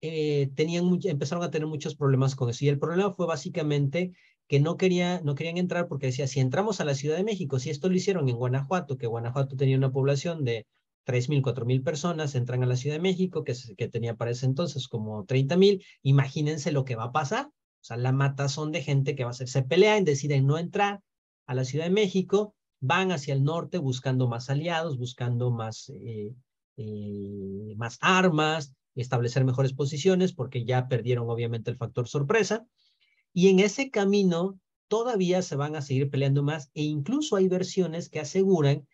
eh, empezaron a tener muchos problemas con eso. Y el problema fue básicamente que no, quería, no querían entrar porque decía, si entramos a la Ciudad de México, si esto lo hicieron en Guanajuato, que Guanajuato tenía una población de 3.000, 4.000 personas, entran a la Ciudad de México, que, que tenía para ese entonces como 30.000, imagínense lo que va a pasar. O sea, la matazón de gente que va a ser, se pelean, deciden no entrar a la Ciudad de México, van hacia el norte buscando más aliados, buscando más, eh, eh, más armas, establecer mejores posiciones porque ya perdieron obviamente el factor sorpresa. Y en ese camino todavía se van a seguir peleando más e incluso hay versiones que aseguran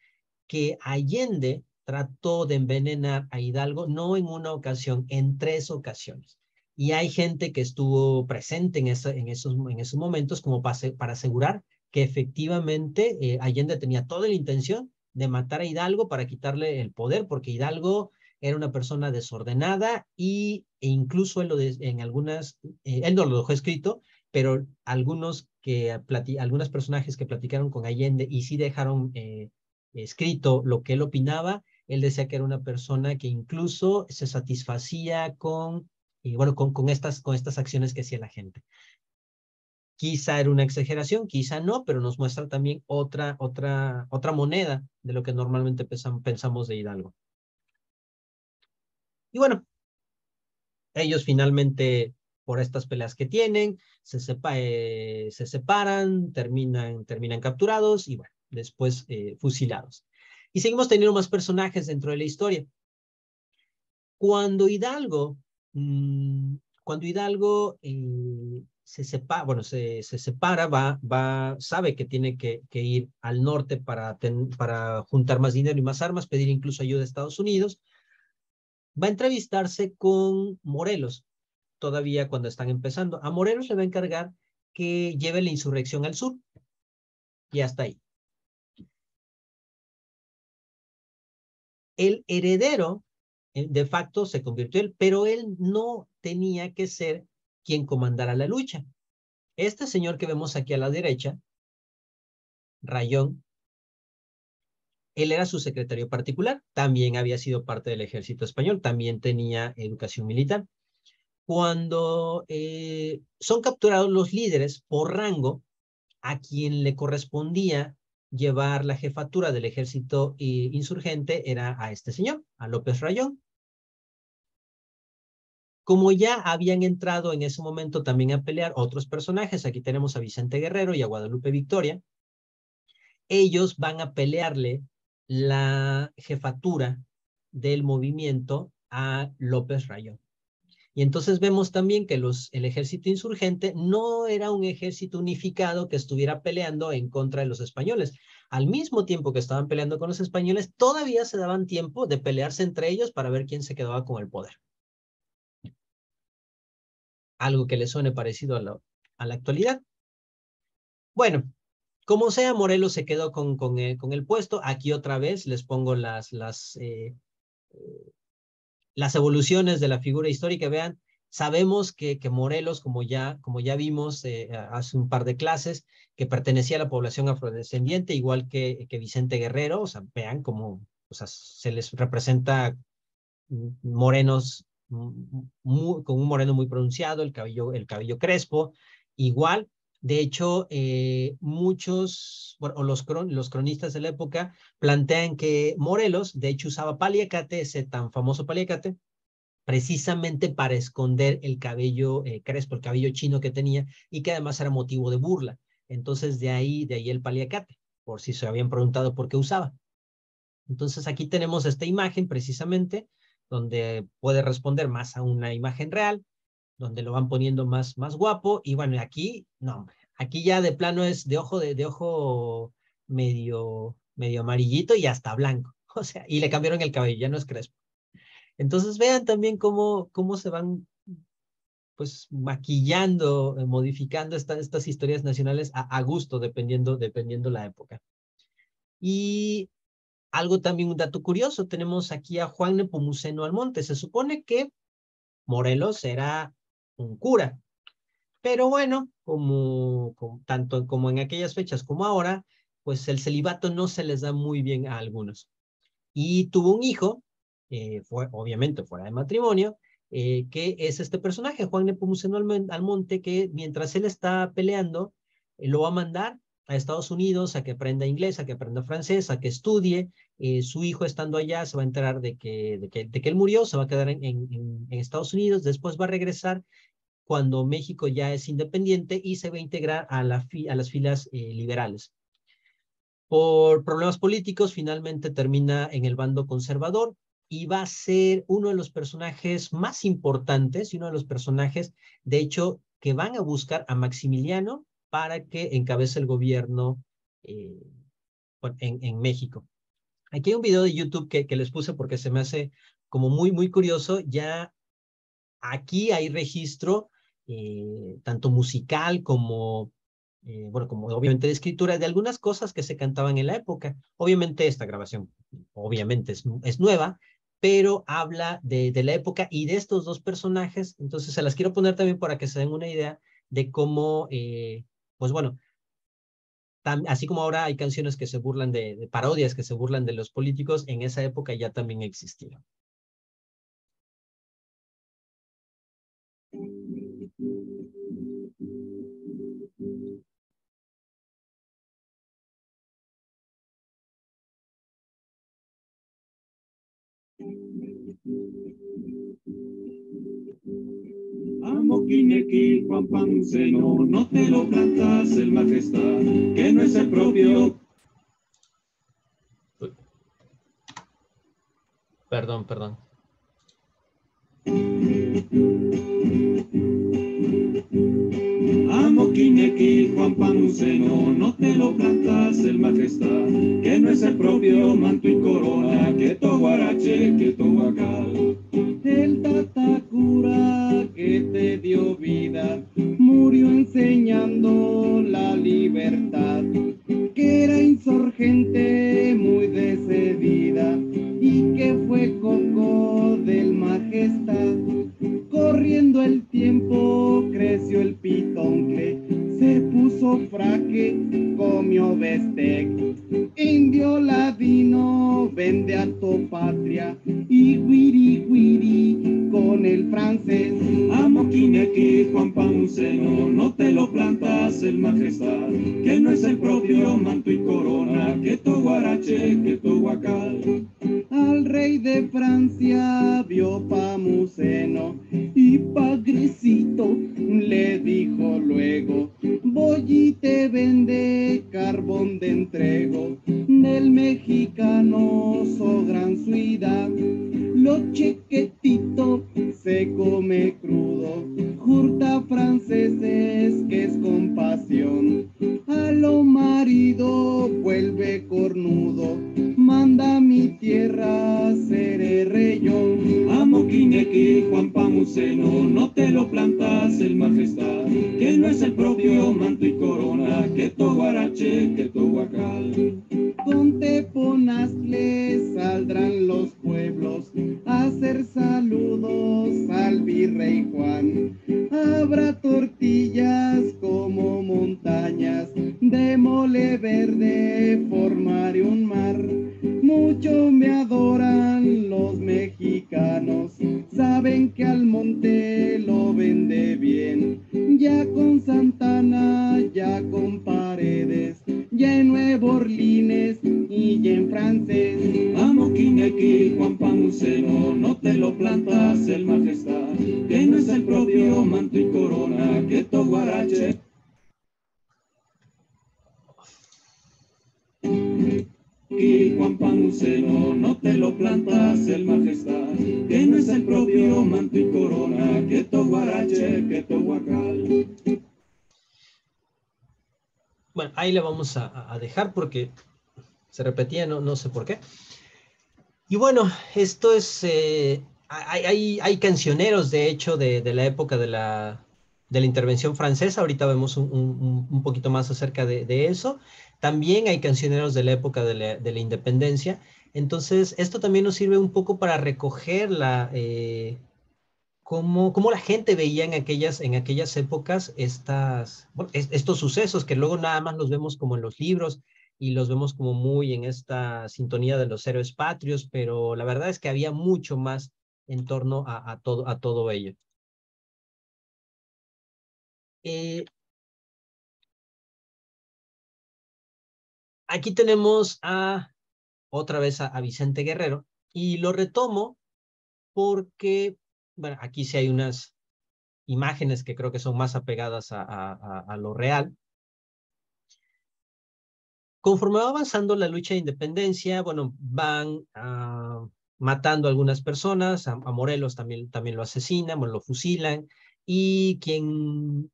que Allende trató de envenenar a Hidalgo no en una ocasión, en tres ocasiones. Y hay gente que estuvo presente en, esa, en, esos, en esos momentos como para, asegurar que efectivamente eh, Allende tenía toda la intención de matar a Hidalgo para quitarle el poder, porque Hidalgo era una persona desordenada y, e incluso él lo en algunas, eh, él no lo dejó escrito, pero algunos que algunos personajes que platicaron con Allende y sí dejaron eh, escrito lo que él opinaba, él decía que era una persona que incluso se satisfacía con, y bueno, con, con, estas, con estas acciones que hacía la gente. Quizá era una exageración, quizá no, pero nos muestra también otra, otra, otra moneda de lo que normalmente pensamos de Hidalgo. Y bueno, ellos finalmente, por estas peleas que tienen, se, sepa, eh, se separan, terminan, terminan capturados y bueno, después eh, fusilados. Y seguimos teniendo más personajes dentro de la historia. Cuando Hidalgo, mmm, cuando Hidalgo eh, se separa, bueno, se, se, separa, va, va, sabe que tiene que, que ir al norte para, para juntar más dinero y más armas, pedir incluso ayuda a Estados Unidos. Va a entrevistarse con Morelos, todavía cuando están empezando. A Morelos le va a encargar que lleve la insurrección al sur. Y hasta ahí. El heredero, eh, de facto, se convirtió él, pero él no tenía que ser quien comandara la lucha. Este señor que vemos aquí a la derecha, Rayón, él era su secretario particular, también había sido parte del ejército español, también tenía educación militar. Cuando eh, son capturados los líderes por rango, a quien le correspondía llevar la jefatura del ejército eh, insurgente era a este señor, a López Rayón. Como ya habían entrado en ese momento también a pelear otros personajes, aquí tenemos a Vicente Guerrero y a Guadalupe Victoria, ellos van a pelearle la jefatura del movimiento a López Rayón. Y entonces vemos también que los, el ejército insurgente no era un ejército unificado que estuviera peleando en contra de los españoles. Al mismo tiempo que estaban peleando con los españoles, todavía se daban tiempo de pelearse entre ellos para ver quién se quedaba con el poder algo que le suene parecido a, a la actualidad. Bueno, como sea, Morelos se quedó con, con, eh, el puesto. Aquí otra vez les pongo las, eh, eh, las evoluciones de la figura histórica. Vean, sabemos que, que Morelos, como ya, como ya vimos hace un par de clases, que pertenecía a la población afrodescendiente, igual que, que Vicente Guerrero. O sea, vean cómo o sea, se les representa morenos con un moreno muy pronunciado, el cabello, el cabello crespo, igual. De hecho, eh, muchos, o los, los cronistas de la época plantean que Morelos, de hecho, usaba paliacate, ese tan famoso paliacate, precisamente para esconder el cabello eh, crespo, el cabello chino que tenía, y que además era motivo de burla. Entonces, de ahí, de ahí el paliacate, por si se habían preguntado por qué usaba. Entonces, aquí tenemos esta imagen precisamente donde puede responder más a una imagen real, donde lo van poniendo más, más guapo. Y bueno, aquí, no, aquí ya de plano es de ojo, de, ojo medio, medio amarillito y hasta blanco. O sea, y le cambiaron el cabello, ya no es crespo. Entonces vean también cómo, cómo se van pues maquillando, eh, modificando estas historias nacionales a, a, gusto, dependiendo, dependiendo la época. Y algo también, un dato curioso, tenemos aquí a Juan Nepomuceno Almonte. Se supone que Morelos era un cura, pero bueno, como, tanto como en aquellas fechas como ahora, pues el celibato no se les da muy bien a algunos. Y tuvo un hijo, eh, fue obviamente fuera de matrimonio, eh, que es este personaje, Juan Nepomuceno Almonte, que mientras él está peleando, eh, lo va a mandar a Estados Unidos a que aprenda inglés, a que aprenda francés, a que estudie. Eh, su hijo estando allá se va a enterar de que, de que, de que él murió, se va a quedar en, en, en, Estados Unidos, después va a regresar cuando México ya es independiente y se va a integrar a, la a las filas eh, liberales. Por problemas políticos, finalmente termina en el bando conservador y va a ser uno de los personajes más importantes y uno de los personajes, de hecho, que van a buscar a Maximiliano para que encabece el gobierno eh, en, México. Aquí hay un video de YouTube que, les puse porque se me hace como muy, muy curioso. Ya aquí hay registro eh, tanto musical como, eh, bueno, como obviamente de escritura de algunas cosas que se cantaban en la época. Obviamente esta grabación, obviamente es, nueva, pero habla de, la época y de estos dos personajes. Entonces se las quiero poner también para que se den una idea de cómo pues bueno, así como ahora hay canciones que se burlan de, de, parodias, que se burlan de los políticos, en esa época ya también existieron. Kineki, Juan Panceno, no te lo cantas el majestad, que no es el propio. Perdón, perdón. Amoquineki, Juan Panuceno, no te lo plantas el majestad, que no es el propio manto y corona, que to guarache, que to. El Tatacura que te dio vida, murió enseñando la libertad, que era insurgente muy decidida y que fue coco del majestad. Corriendo el tiempo fraque, comió bistec. Indio ladino vende a tu patria y guiri guiri con el francés. Amoquineki, Juan Panuceno, no te lo plantas el majestad, que no es el propio manto y corona, que to guarache, que to guacal. Al rey de Francia vio Pamuceno y Pagrecito le dijo luego, voy y te vende carbón de entrego del mexicano so gran suidad. Lo chequetito se come crudo, jurta franceses que es compasión. A lo marido vuelve cornudo, manda mi tierra seré reyón. Amoquineki, Juan Pamuceno, no te lo plantas el majestad, que no es el propio manto y corona, que to guarache, que to guacal. Con Teponaztle saldrán los pueblos a hacer saludos al virrey Juan. Habrá tortillas como montañas, de mole verde formaré un mar. Mucho me adoran los mexicanos, saben que al monte lo vende bien. Ya con Santana, ya con Paredes, ya en Nuevo Orleans y ya en francés. Amoquineki, Juan Panuceno, ahí le vamos a, a dejar porque se repetía, no, no sé por qué. Y bueno, esto es, eh, hay, hay, hay, cancioneros, de hecho, de, de la época de la, de la, intervención francesa. Ahorita vemos un, un, un poquito más acerca de, de, eso. También hay cancioneros de la época de la, de la, independencia. Entonces, esto también nos sirve un poco para recoger la, eh, cómo, cómo, la gente veía en aquellas, en aquellas épocas estas, estos sucesos que luego nada más los vemos como en los libros y los vemos como muy en esta sintonía de los héroes patrios, pero la verdad es que había mucho más en torno a, todo, a todo ello. Eh, aquí tenemos a otra vez a, Vicente Guerrero y lo retomo porque, bueno, aquí sí hay unas imágenes que creo que son más apegadas a, lo real. Conforme va avanzando la lucha de independencia, bueno, van uh, matando a algunas personas, a, Morelos también, también lo asesinan, lo fusilan, y quien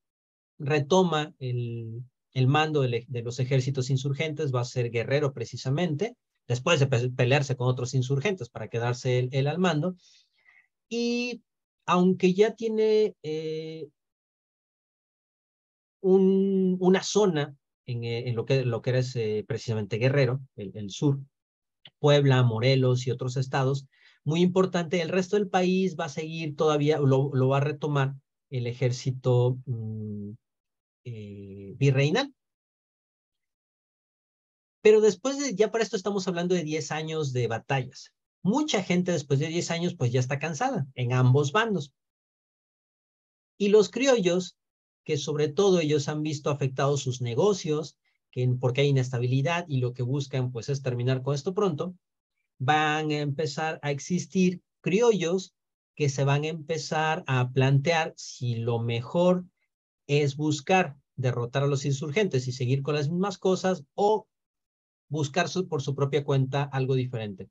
retoma el, mando de, los ejércitos insurgentes va a ser Guerrero precisamente, después de pe pelearse con otros insurgentes para quedarse él al mando, y aunque ya tiene eh, un, una zona en, en, lo, que, lo que era precisamente Guerrero, el, sur, Puebla, Morelos y otros estados, muy importante, el resto del país va a seguir todavía, lo, va a retomar el ejército mmm, eh, virreinal. Pero después de, ya para esto estamos hablando de 10 años de batallas. Mucha gente después de 10 años pues ya está cansada en ambos bandos. Y los criollos que sobre todo ellos han visto afectados sus negocios, que, porque hay inestabilidad y lo que buscan pues es terminar con esto pronto, van a empezar a existir criollos que se van a empezar a plantear si lo mejor es buscar derrotar a los insurgentes y seguir con las mismas cosas o buscar por su propia cuenta algo diferente.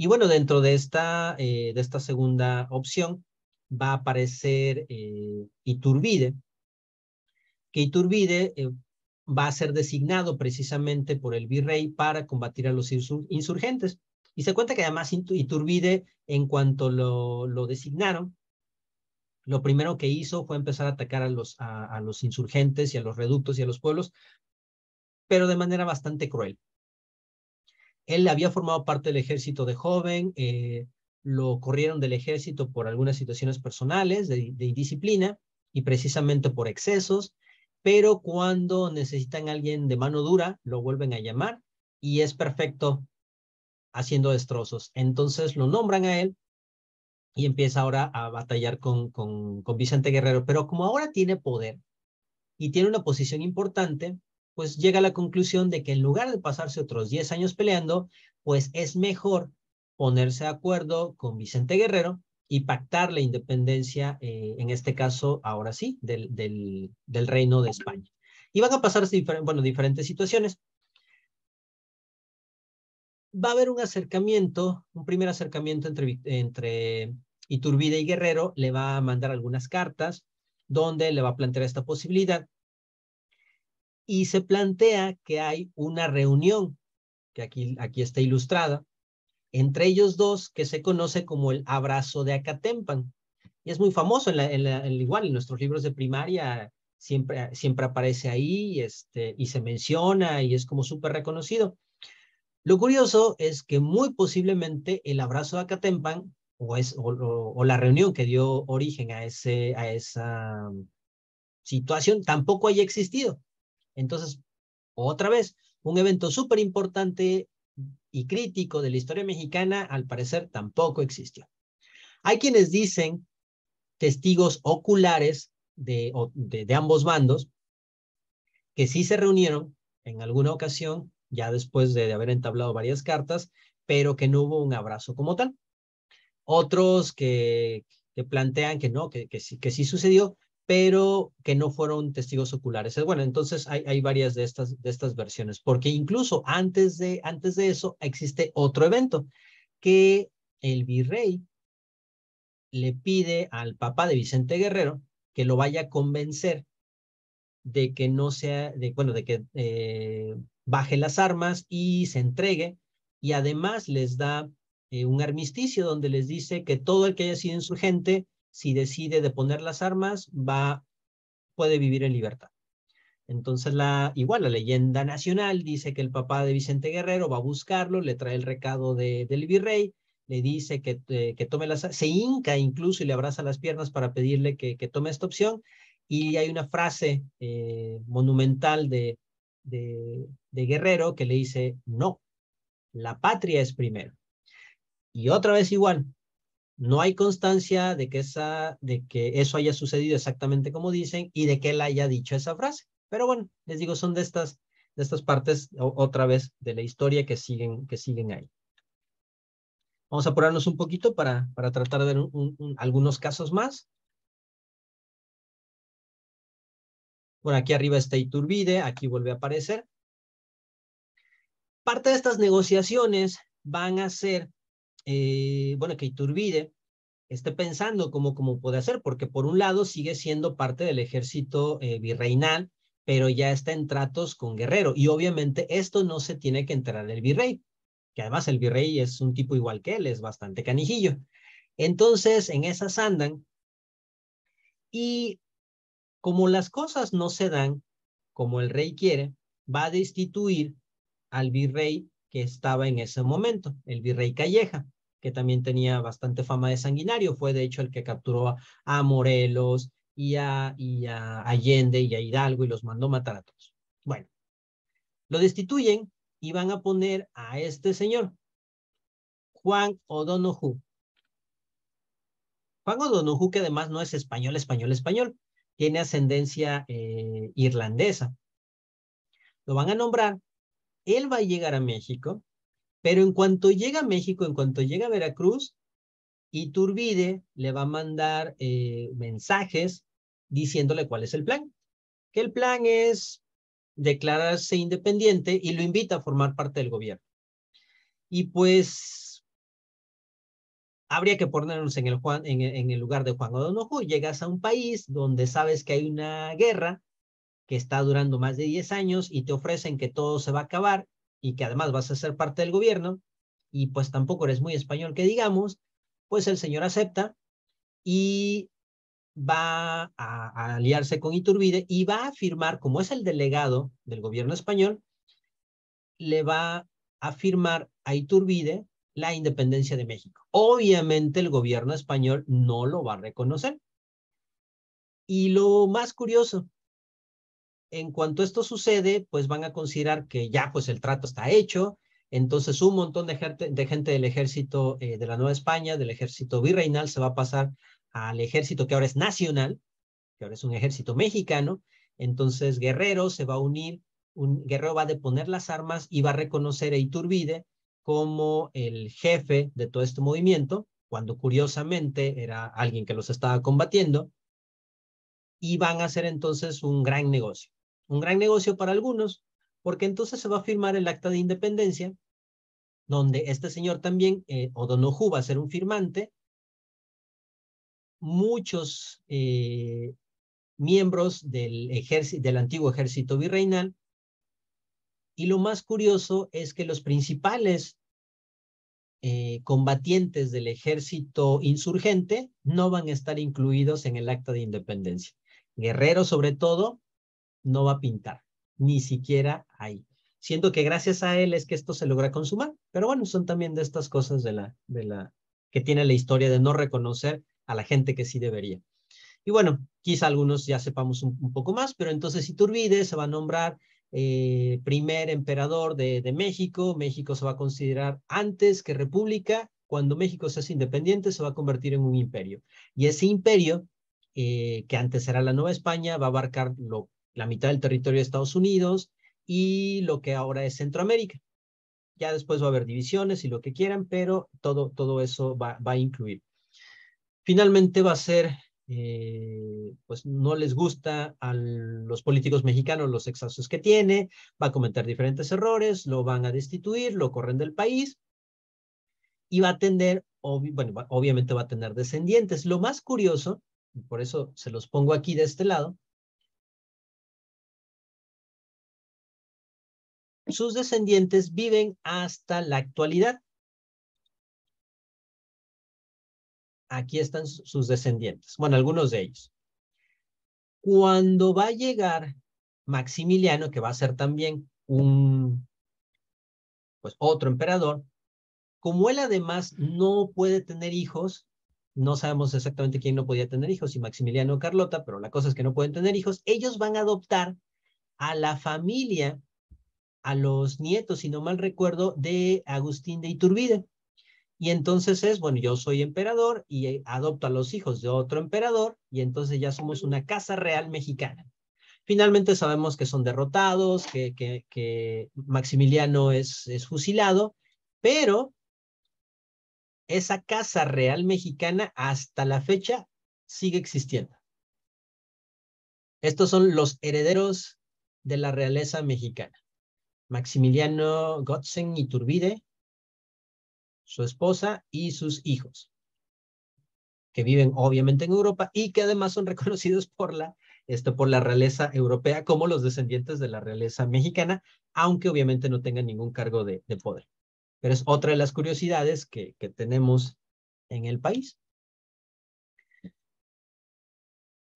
Y bueno, dentro de esta, eh, de esta segunda opción va a aparecer eh, Iturbide, que Iturbide eh, va a ser designado precisamente por el virrey para combatir a los insurgentes. Y se cuenta que además Iturbide, en cuanto lo, lo designaron, lo primero que hizo fue empezar a atacar a los, a, los insurgentes y a los reductos y a los pueblos, pero de manera bastante cruel. Él había formado parte del ejército de joven, eh, lo corrieron del ejército por algunas situaciones personales de, indisciplina y precisamente por excesos, pero cuando necesitan alguien de mano dura, lo vuelven a llamar y es perfecto haciendo destrozos. Entonces lo nombran a él y empieza ahora a batallar con, con Vicente Guerrero. Pero como ahora tiene poder y tiene una posición importante, pues llega a la conclusión de que en lugar de pasarse otros 10 años peleando, pues es mejor ponerse de acuerdo con Vicente Guerrero y pactar la independencia, eh, en este caso, ahora sí, del, del, reino de España. Y van a pasarse bueno, diferentes situaciones. Va a haber un acercamiento, un primer acercamiento entre, entre Iturbide y Guerrero, le va a mandar algunas cartas donde le va a plantear esta posibilidad. Y se plantea que hay una reunión, que aquí, aquí está ilustrada, entre ellos dos que se conoce como el abrazo de Acatempan. Y es muy famoso, en, la, igual en nuestros libros de primaria siempre, siempre aparece ahí este, y se menciona y es como súper reconocido. Lo curioso es que muy posiblemente el abrazo de Acatempan o, es, o, la reunión que dio origen a, ese, a esa situación tampoco haya existido. Entonces, otra vez, un evento súper importante y crítico de la historia mexicana, al parecer tampoco existió. Hay quienes dicen, testigos oculares de, de, ambos bandos, que sí se reunieron en alguna ocasión, ya después de, haber entablado varias cartas, pero que no hubo un abrazo como tal. Otros que, que plantean que no, que, que, sí, que sí sucedió, pero que no fueron testigos oculares. Bueno, entonces hay, varias de estas, de estas versiones, porque incluso antes de, antes de eso existe otro evento, que el virrey le pide al papá de Vicente Guerrero que lo vaya a convencer de que no sea, de, bueno, de que eh, baje las armas y se entregue, y además les da eh, un armisticio donde les dice que todo el que haya sido insurgente si decide de poner las armas, va, puede vivir en libertad. Entonces, la, igual la leyenda nacional dice que el papá de Vicente Guerrero va a buscarlo, le trae el recado de, del virrey, le dice que, eh, que tome las, se hinca incluso y le abraza las piernas para pedirle que, que tome esta opción. Y hay una frase eh, monumental de, de, de Guerrero que le dice, no, la patria es primero. Y otra vez igual, no hay constancia de que, esa, de que eso haya sucedido exactamente como dicen y de que él haya dicho esa frase. Pero bueno, les digo, son de estas, de estas partes otra vez de la historia que siguen, que siguen ahí. Vamos a apurarnos un poquito para, para tratar de ver algunos casos más. Bueno, aquí arriba está Iturbide, aquí vuelve a aparecer. Parte de estas negociaciones van a ser eh, bueno, que Iturbide esté pensando cómo, cómo puede hacer, porque por un lado sigue siendo parte del ejército eh, virreinal, pero ya está en tratos con Guerrero. Y obviamente esto no se tiene que enterar del virrey, que además el virrey es un tipo igual que él, es bastante canijillo. Entonces, en esas andan. Y como las cosas no se dan como el rey quiere, va a destituir al virrey que estaba en ese momento, el virrey Calleja, que también tenía bastante fama de sanguinario, fue de hecho el que capturó a, Morelos y a, Allende y a Hidalgo y los mandó matar a todos. Bueno, lo destituyen y van a poner a este señor, Juan O'Donoghue. Juan O'Donoghue, que además no es español, español, español, tiene ascendencia eh, irlandesa. Lo van a nombrar él va a llegar a México, pero en cuanto llega a México, en cuanto llega a Veracruz, Iturbide le va a mandar eh, mensajes diciéndole cuál es el plan. Que el plan es declararse independiente y lo invita a formar parte del gobierno. Y pues habría que ponernos en el, en, el lugar de Juan O'Donoghue. Llegas a un país donde sabes que hay una guerra, que está durando más de 10 años y te ofrecen que todo se va a acabar y que además vas a ser parte del gobierno y pues tampoco eres muy español que digamos, pues el señor acepta y va a, aliarse con Iturbide y va a firmar, como es el delegado del gobierno español, le va a firmar a Iturbide la independencia de México. Obviamente el gobierno español no lo va a reconocer. Y lo más curioso, en cuanto esto sucede, pues van a considerar que ya pues el trato está hecho, entonces un montón de gente, de gente del ejército eh, de la Nueva España, del ejército virreinal, se va a pasar al ejército que ahora es nacional, que ahora es un ejército mexicano. Entonces Guerrero se va a unir, un, Guerrero va a deponer las armas y va a reconocer a Iturbide como el jefe de todo este movimiento, cuando curiosamente era alguien que los estaba combatiendo, y van a hacer entonces un gran negocio. Un gran negocio para algunos, porque entonces se va a firmar el acta de independencia, donde este señor también, eh, O'Donoghue, va a ser un firmante, muchos eh, miembros del, del antiguo ejército virreinal. Y lo más curioso es que los principales eh, combatientes del ejército insurgente no van a estar incluidos en el acta de independencia. Guerrero, sobre todo, no va a pintar, ni siquiera ahí. Siento que gracias a él es que esto se logra consumar, pero bueno, son también de estas cosas de la, de la, que tiene la historia de no reconocer a la gente que sí debería. Y bueno, quizá algunos ya sepamos un, poco más, pero entonces Iturbide se va a nombrar eh, primer emperador de, México. México se va a considerar antes que república. Cuando México se hace independiente, se va a convertir en un imperio. Y ese imperio, eh, que antes era la Nueva España, va a abarcar lo, la mitad del territorio de Estados Unidos y lo que ahora es Centroamérica. Ya después va a haber divisiones y lo que quieran, pero todo, todo eso va, va a incluir. Finalmente va a ser, eh, pues no les gusta a los políticos mexicanos los excesos que tiene, va a cometer diferentes errores, lo van a destituir, lo corren del país y va a tener, bueno, obviamente va a tener descendientes. Lo más curioso, y por eso se los pongo aquí de este lado, sus descendientes viven hasta la actualidad. aquí están sus descendientes, bueno, algunos de ellos. Cuando va a llegar Maximiliano, que va a ser también un, pues otro emperador, como él además no puede tener hijos, no sabemos exactamente quién no podía tener hijos, si Maximiliano o Carlota, pero la cosa es que no pueden tener hijos, ellos van a adoptar a la familia, a los nietos, si no mal recuerdo, de Agustín de Iturbide. Y entonces es, bueno, yo soy emperador y eh, adopto a los hijos de otro emperador y entonces ya somos una casa real mexicana. Finalmente sabemos que son derrotados, que, que, Maximiliano es, es fusilado, pero esa casa real mexicana hasta la fecha sigue existiendo. Estos son los herederos de la realeza mexicana. Maximiliano Gotzen Iturbide, su esposa y sus hijos, que viven obviamente en Europa y que además son reconocidos por la, este, por la realeza europea como los descendientes de la realeza mexicana, aunque obviamente no tengan ningún cargo de, de poder. Pero es otra de las curiosidades que, que tenemos en el país.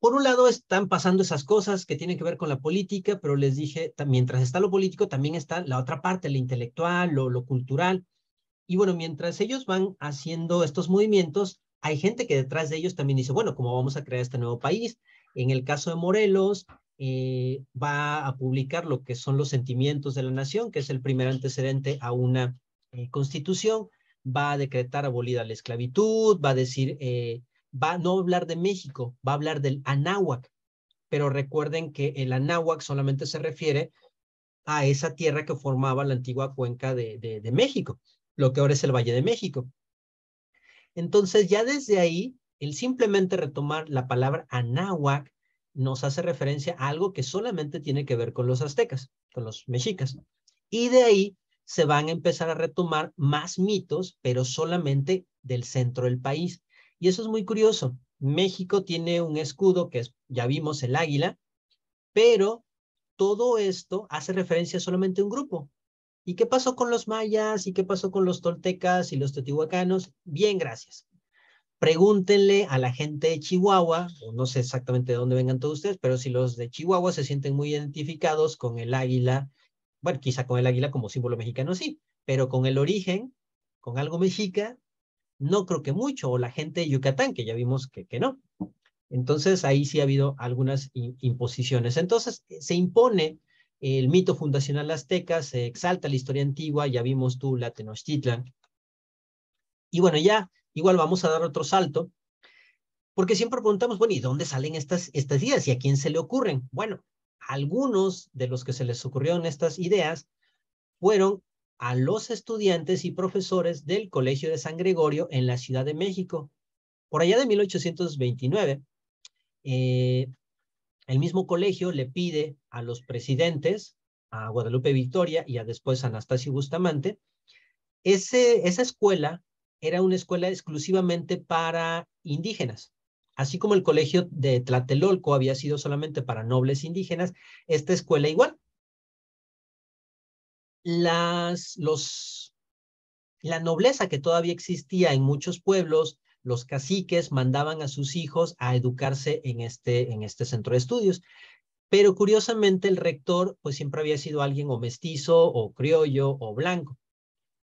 Por un lado están pasando esas cosas que tienen que ver con la política, pero les dije, mientras está lo político, también está la otra parte, lo intelectual, lo, lo cultural. Y bueno, mientras ellos van haciendo estos movimientos, hay gente que detrás de ellos también dice, bueno, ¿cómo vamos a crear este nuevo país? En el caso de Morelos, eh, va a publicar lo que son los sentimientos de la nación, que es el primer antecedente a una eh, constitución, va a decretar abolida la esclavitud, va a decir, eh, va a no hablar de México, va a hablar del Anáhuac, pero recuerden que el Anáhuac solamente se refiere a esa tierra que formaba la antigua cuenca de, de México lo que ahora es el Valle de México. Entonces, ya desde ahí, el simplemente retomar la palabra anáhuac nos hace referencia a algo que solamente tiene que ver con los aztecas, con los mexicas. Y de ahí se van a empezar a retomar más mitos, pero solamente del centro del país. Y eso es muy curioso. México tiene un escudo que es, ya vimos, el águila, pero todo esto hace referencia solamente a un grupo. ¿Y qué pasó con los mayas? ¿Y qué pasó con los toltecas y los teotihuacanos? Bien, gracias. Pregúntenle a la gente de Chihuahua, no sé exactamente de dónde vengan todos ustedes, pero si los de Chihuahua se sienten muy identificados con el águila, bueno, quizá con el águila como símbolo mexicano sí, pero con el origen, con algo mexica, no creo que mucho, o la gente de Yucatán, que ya vimos que, que no. Entonces, ahí sí ha habido algunas imposiciones. Entonces, se impone el mito fundacional azteca, se exalta la historia antigua, ya vimos tú la Tenochtitlan. Y bueno, ya igual vamos a dar otro salto, porque siempre preguntamos, bueno, ¿y dónde salen estas, estas ideas y a quién se le ocurren? Bueno, algunos de los que se les ocurrieron estas ideas fueron a los estudiantes y profesores del Colegio de San Gregorio en la Ciudad de México. Por allá de 1829, eh, el mismo colegio le pide a los presidentes, a Guadalupe Victoria y a después Anastasio Bustamante, ese, esa escuela era una escuela exclusivamente para indígenas. Así como el colegio de Tlatelolco había sido solamente para nobles indígenas, esta escuela igual. Las, los, la nobleza que todavía existía en muchos pueblos, los caciques mandaban a sus hijos a educarse en este, en este centro de estudios. Pero curiosamente el rector pues siempre había sido alguien o mestizo o criollo o blanco.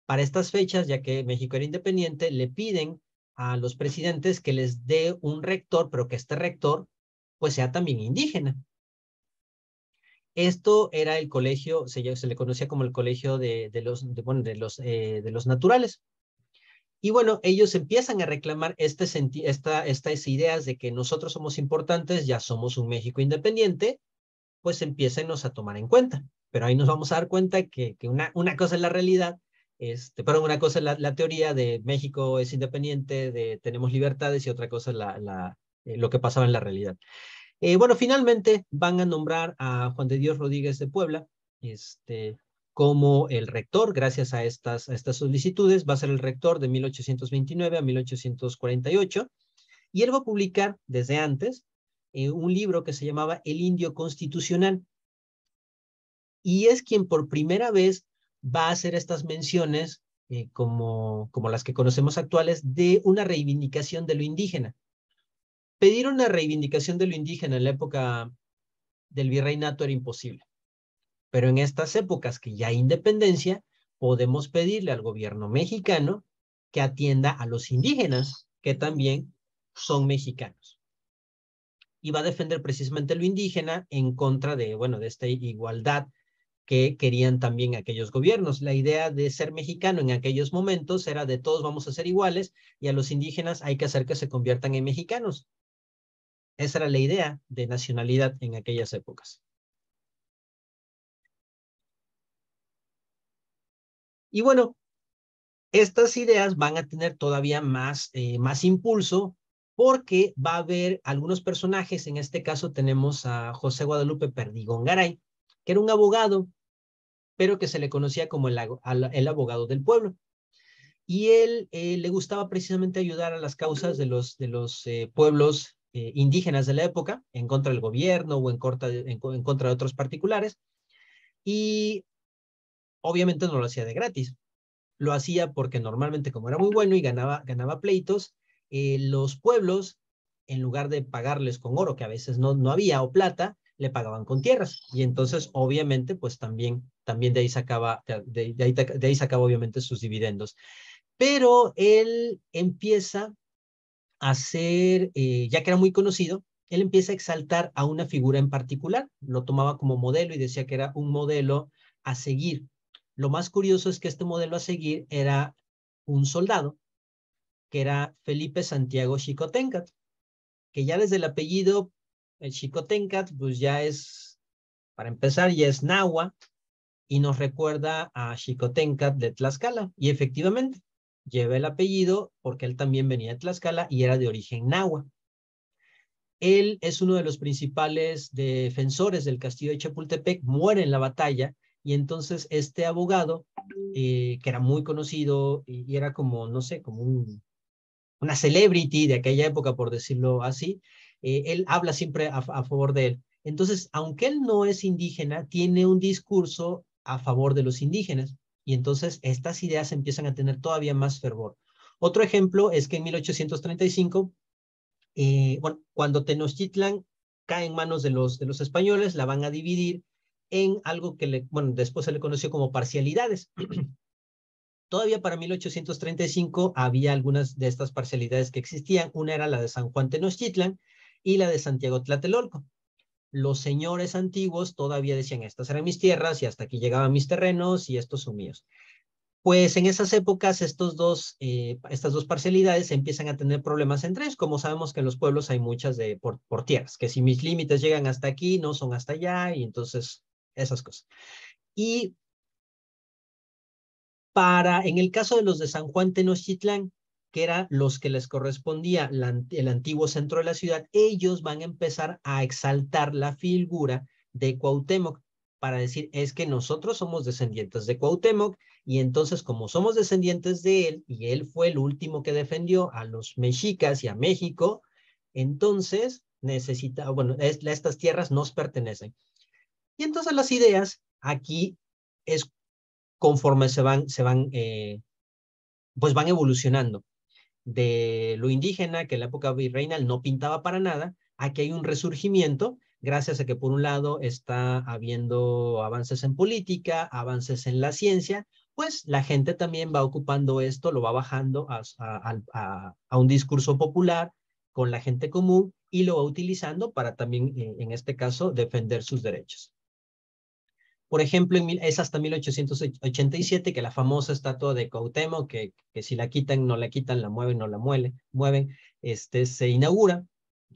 Para estas fechas, ya que México era independiente, le piden a los presidentes que les dé un rector, pero que este rector pues sea también indígena. Esto era el colegio, se, le conocía como el colegio de, de los, bueno, de, los, eh, de los naturales. Y bueno, ellos empiezan a reclamar este esta, estas ideas de que nosotros somos importantes, ya somos un México independiente, pues empiecen a tomar en cuenta. Pero ahí nos vamos a dar cuenta que, que una, una cosa es la realidad, este, pero una cosa es la, la, teoría de México es independiente, de tenemos libertades, y otra cosa es la, la, eh, lo que pasaba en la realidad. Eh, bueno, finalmente van a nombrar a Juan de Dios Rodríguez de Puebla, este, como el rector, gracias a estas, a estas solicitudes, va a ser el rector de 1829 a 1848, y él va a publicar desde antes eh, un libro que se llamaba El Indio Constitucional, y es quien por primera vez va a hacer estas menciones, eh, como, como las que conocemos actuales, de una reivindicación de lo indígena. Pedir una reivindicación de lo indígena en la época del virreinato era imposible. Pero en estas épocas que ya hay independencia, podemos pedirle al gobierno mexicano que atienda a los indígenas, que también son mexicanos. Y va a defender precisamente lo indígena en contra de, bueno, de esta igualdad que querían también aquellos gobiernos. La idea de ser mexicano en aquellos momentos era de todos vamos a ser iguales y a los indígenas hay que hacer que se conviertan en mexicanos. Esa era la idea de nacionalidad en aquellas épocas. Y bueno, estas ideas van a tener todavía más, eh, más impulso porque va a haber algunos personajes, en este caso tenemos a José Guadalupe Perdigón Garay, que era un abogado, pero que se le conocía como el, el abogado del pueblo. Y él eh, le gustaba precisamente ayudar a las causas de los, de los eh, pueblos eh, indígenas de la época, en contra del gobierno o en, contra de otros particulares. Y obviamente no lo hacía de gratis. Lo hacía porque normalmente como era muy bueno y ganaba, ganaba pleitos, eh, los pueblos, en lugar de pagarles con oro, que a veces no, no había, o plata, le pagaban con tierras. Y entonces, obviamente, pues también, también de ahí sacaba, de, ahí, de ahí sacaba obviamente sus dividendos. Pero él empieza a ser, eh, ya que era muy conocido, él empieza a exaltar a una figura en particular, lo tomaba como modelo y decía que era un modelo a seguir. Lo más curioso es que este modelo a seguir era un soldado, que era Felipe Santiago Xicotencat, que ya desde el apellido, el Xicotencat, pues ya es, para empezar, ya es Nahua, y nos recuerda a Xicotencat de Tlaxcala, y efectivamente, lleva el apellido porque él también venía de Tlaxcala y era de origen Nahua. Él es uno de los principales defensores del castillo de Chapultepec, muere en la batalla y entonces este abogado, eh, que era muy conocido y, era como, no sé, como un, una celebrity de aquella época, por decirlo así, eh, él habla siempre a, favor de él. Entonces, aunque él no es indígena, tiene un discurso a favor de los indígenas. Y entonces estas ideas empiezan a tener todavía más fervor. Otro ejemplo es que en 1835, eh, bueno, cuando Tenochtitlan cae en manos de los, de los españoles, la van a dividir en algo que le, bueno, después se le conoció como parcialidades. Todavía para 1835 había algunas de estas parcialidades que existían. Una era la de San Juan Tenochtitlan y la de Santiago Tlatelolco. Los señores antiguos todavía decían, estas eran mis tierras y hasta aquí llegaban mis terrenos y estos son míos. Pues en esas épocas estos dos, eh, estas dos parcialidades empiezan a tener problemas entre ellos. Como sabemos que en los pueblos hay muchas de por, por tierras, que si mis límites llegan hasta aquí, no son hasta allá, y entonces esas cosas. Y para, en el caso de los de San Juan Tenochtitlán, que eran los que les correspondía el antiguo centro de la ciudad, ellos van a empezar a exaltar la figura de Cuauhtémoc para decir, es que nosotros somos descendientes de Cuauhtémoc y entonces como somos descendientes de él y él fue el último que defendió a los mexicas y a México, entonces necesita, bueno, estas tierras nos pertenecen. Y entonces las ideas aquí es conforme se van, se van, eh, pues van evolucionando. De lo indígena, que en la época virreinal no pintaba para nada, aquí hay un resurgimiento, gracias a que por un lado está habiendo avances en política, avances en la ciencia, pues la gente también va ocupando esto, lo va bajando a, a, un discurso popular con la gente común y lo va utilizando para también, eh, en este caso, defender sus derechos. Por ejemplo, es hasta 1887 que la famosa estatua de Cuauhtémoc, que, que si la quitan, no la quitan, la mueven, no la muelen, mueven, este, se inaugura,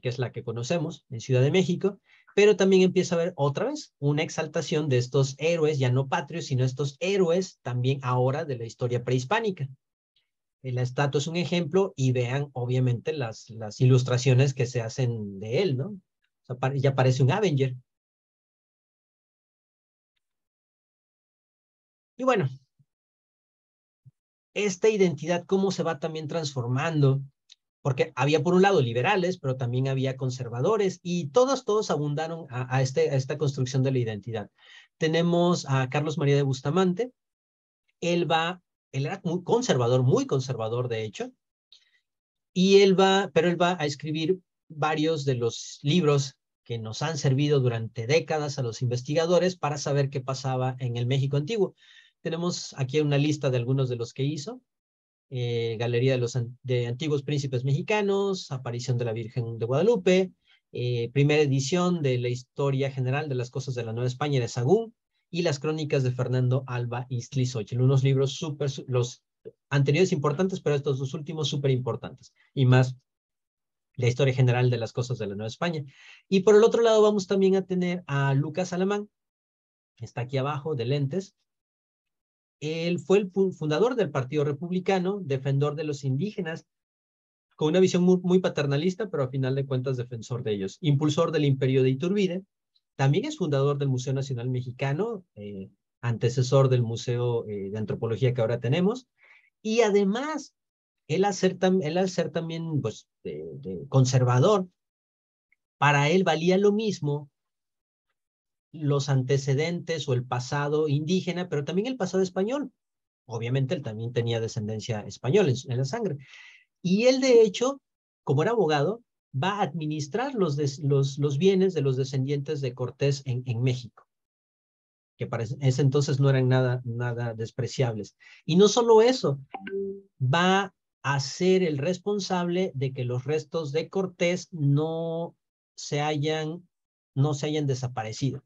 que es la que conocemos en Ciudad de México, pero también empieza a haber otra vez una exaltación de estos héroes, ya no patrios, sino estos héroes también ahora de la historia prehispánica. La estatua es un ejemplo y vean obviamente las, las ilustraciones que se hacen de él, ¿no? O sea, ya parece un Avenger. Y bueno, esta identidad, cómo se va también transformando, porque había por un lado liberales, pero también había conservadores y todos, todos abundaron a, este, a esta construcción de la identidad. Tenemos a Carlos María de Bustamante, él va, él era muy conservador, muy conservador de hecho, y él va, pero él va a escribir varios de los libros que nos han servido durante décadas a los investigadores para saber qué pasaba en el México antiguo. Tenemos aquí una lista de algunos de los que hizo. Eh, Galería de los de Antiguos Príncipes Mexicanos, Aparición de la Virgen de Guadalupe, eh, primera edición de la Historia General de las Cosas de la Nueva España de Sagún y las Crónicas de Fernando Alba Istlizochil. Unos libros súper, los anteriores importantes, pero estos dos últimos súper importantes. Y más la historia general de las cosas de la Nueva España. Y por el otro lado vamos también a tener a Lucas Alemán, que está aquí abajo, de lentes, él fue el fundador del Partido Republicano, defensor de los indígenas, con una visión muy, paternalista, pero a final de cuentas defensor de ellos. Impulsor del Imperio de Iturbide, también es fundador del Museo Nacional Mexicano, eh, antecesor del Museo eh, de Antropología que ahora tenemos, y además, él al ser, también pues, conservador, para él valía lo mismo los antecedentes o el pasado indígena, pero también el pasado español. Obviamente él también tenía descendencia española en, la sangre. Y él, de hecho, como era abogado, va a administrar los, los, los bienes de los descendientes de Cortés en, en México, que para ese entonces no eran nada, nada despreciables. Y no solo eso, va a ser el responsable de que los restos de Cortés no se hayan, no se hayan desaparecido.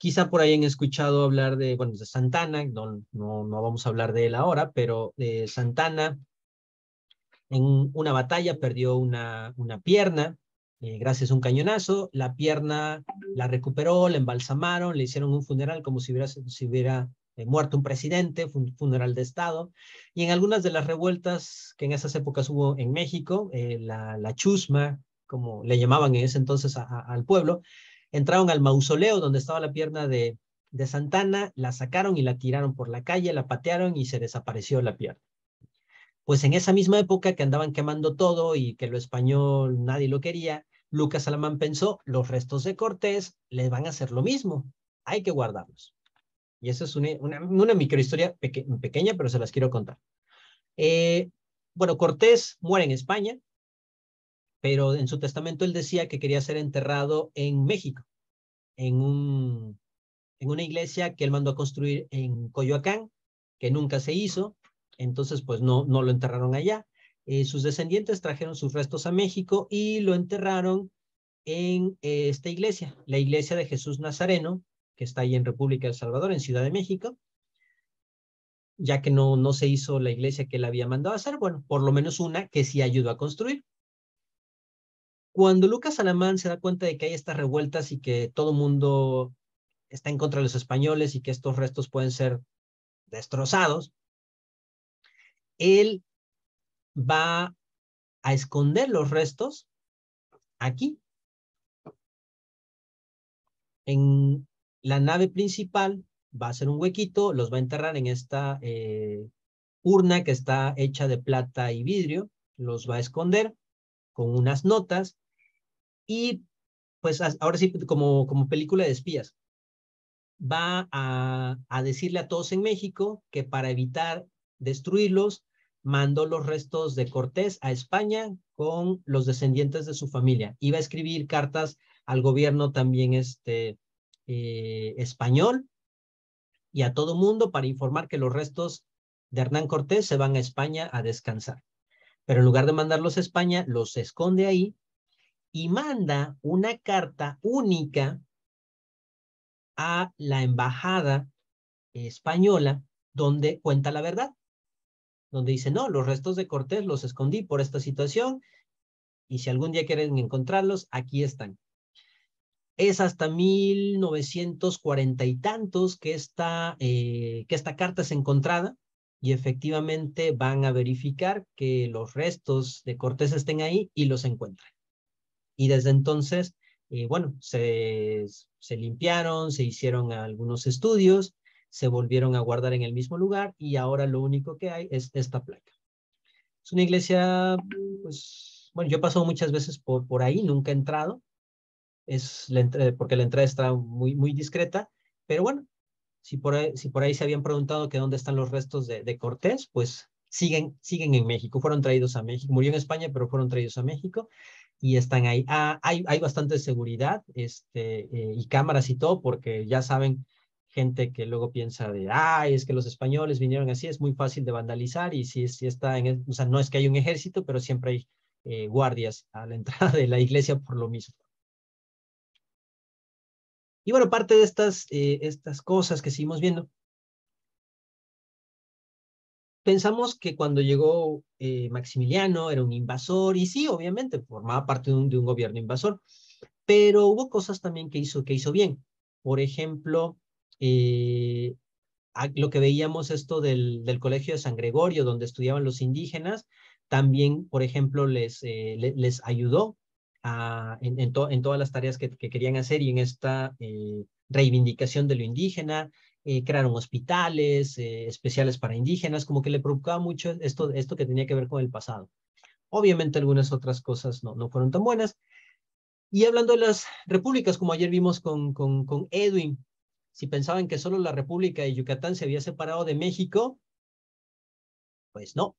Quizá por ahí han escuchado hablar de, bueno, de Santana, no, no, vamos a hablar de él ahora, pero de Santana en una batalla perdió una, una pierna, eh, gracias a un cañonazo, la pierna la recuperó, la embalsamaron, le hicieron un funeral como si hubiera, si hubiera eh, muerto un presidente, un funeral de Estado, y en algunas de las revueltas que en esas épocas hubo en México, eh, la, la chusma, como le llamaban en ese entonces al pueblo, entraron al mausoleo donde estaba la pierna de, de Santana, la sacaron y la tiraron por la calle, la patearon y se desapareció la pierna. Pues en esa misma época que andaban quemando todo y que lo español nadie lo quería, Lucas Alamán pensó, los restos de Cortés les van a hacer lo mismo, hay que guardarlos. Y esa es una, una, una microhistoria pequeña, pero se las quiero contar. Eh, bueno, Cortés muere en España, pero en su testamento él decía que quería ser enterrado en México, en, un, en una iglesia que él mandó a construir en Coyoacán, que nunca se hizo, entonces pues no, no lo enterraron allá. Eh, sus descendientes trajeron sus restos a México y lo enterraron en eh, esta iglesia, la iglesia de Jesús Nazareno, que está ahí en República del Salvador, en Ciudad de México, ya que no, no se hizo la iglesia que él había mandado a hacer, bueno, por lo menos una que sí ayudó a construir. Cuando Lucas Alamán se da cuenta de que hay estas revueltas y que todo mundo está en contra de los españoles y que estos restos pueden ser destrozados, él va a esconder los restos aquí. En la nave principal va a ser un huequito, los va a enterrar en esta eh, urna que está hecha de plata y vidrio, los va a esconder con unas notas y pues ahora sí como, como película de espías. Va a, decirle a todos en México que para evitar destruirlos, mandó los restos de Cortés a España con los descendientes de su familia. Iba a escribir cartas al gobierno también este, eh, español y a todo mundo para informar que los restos de Hernán Cortés se van a España a descansar. Pero en lugar de mandarlos a España, los esconde ahí y manda una carta única a la embajada española donde cuenta la verdad donde dice, no, los restos de Cortés los escondí por esta situación y si algún día quieren encontrarlos, aquí están. Es hasta 1940 y tantos que esta, eh, que esta carta es encontrada y efectivamente van a verificar que los restos de Cortés estén ahí y los encuentran. Y desde entonces, eh, bueno, se, se limpiaron, se hicieron algunos estudios se volvieron a guardar en el mismo lugar y ahora lo único que hay es esta placa. Es una iglesia, pues, bueno, yo he muchas veces por, por ahí, nunca he entrado, es porque la entrada está muy, muy discreta, pero bueno, si por, ahí, si por ahí se habían preguntado que dónde están los restos de, de Cortés, pues siguen, siguen en México, fueron traídos a México, murió en España, pero fueron traídos a México y están ahí. Ah, hay, hay bastante seguridad este, eh, y cámaras y todo, porque ya saben gente que luego piensa de, ay, es que los españoles vinieron así, es muy fácil de vandalizar y si, si está en, o sea, no es que hay un ejército, pero siempre hay eh, guardias a la entrada de la iglesia por lo mismo. Y bueno, parte de estas, eh, estas cosas que seguimos viendo, pensamos que cuando llegó eh, Maximiliano era un invasor, y sí, obviamente, formaba parte de un, de un, gobierno invasor, pero hubo cosas también que hizo, que hizo bien. Por ejemplo, eh, lo que veíamos esto del, del, Colegio de San Gregorio, donde estudiaban los indígenas, también, por ejemplo, les, eh, les, ayudó a, en, en, en, todas las tareas que, que, querían hacer y en esta eh, reivindicación de lo indígena. Eh, crearon hospitales eh, especiales para indígenas, como que le preocupaba mucho esto, esto que tenía que ver con el pasado. Obviamente algunas otras cosas no, no fueron tan buenas. Y hablando de las repúblicas, como ayer vimos con, con Edwin, si pensaban que solo la República de Yucatán se había separado de México, pues no.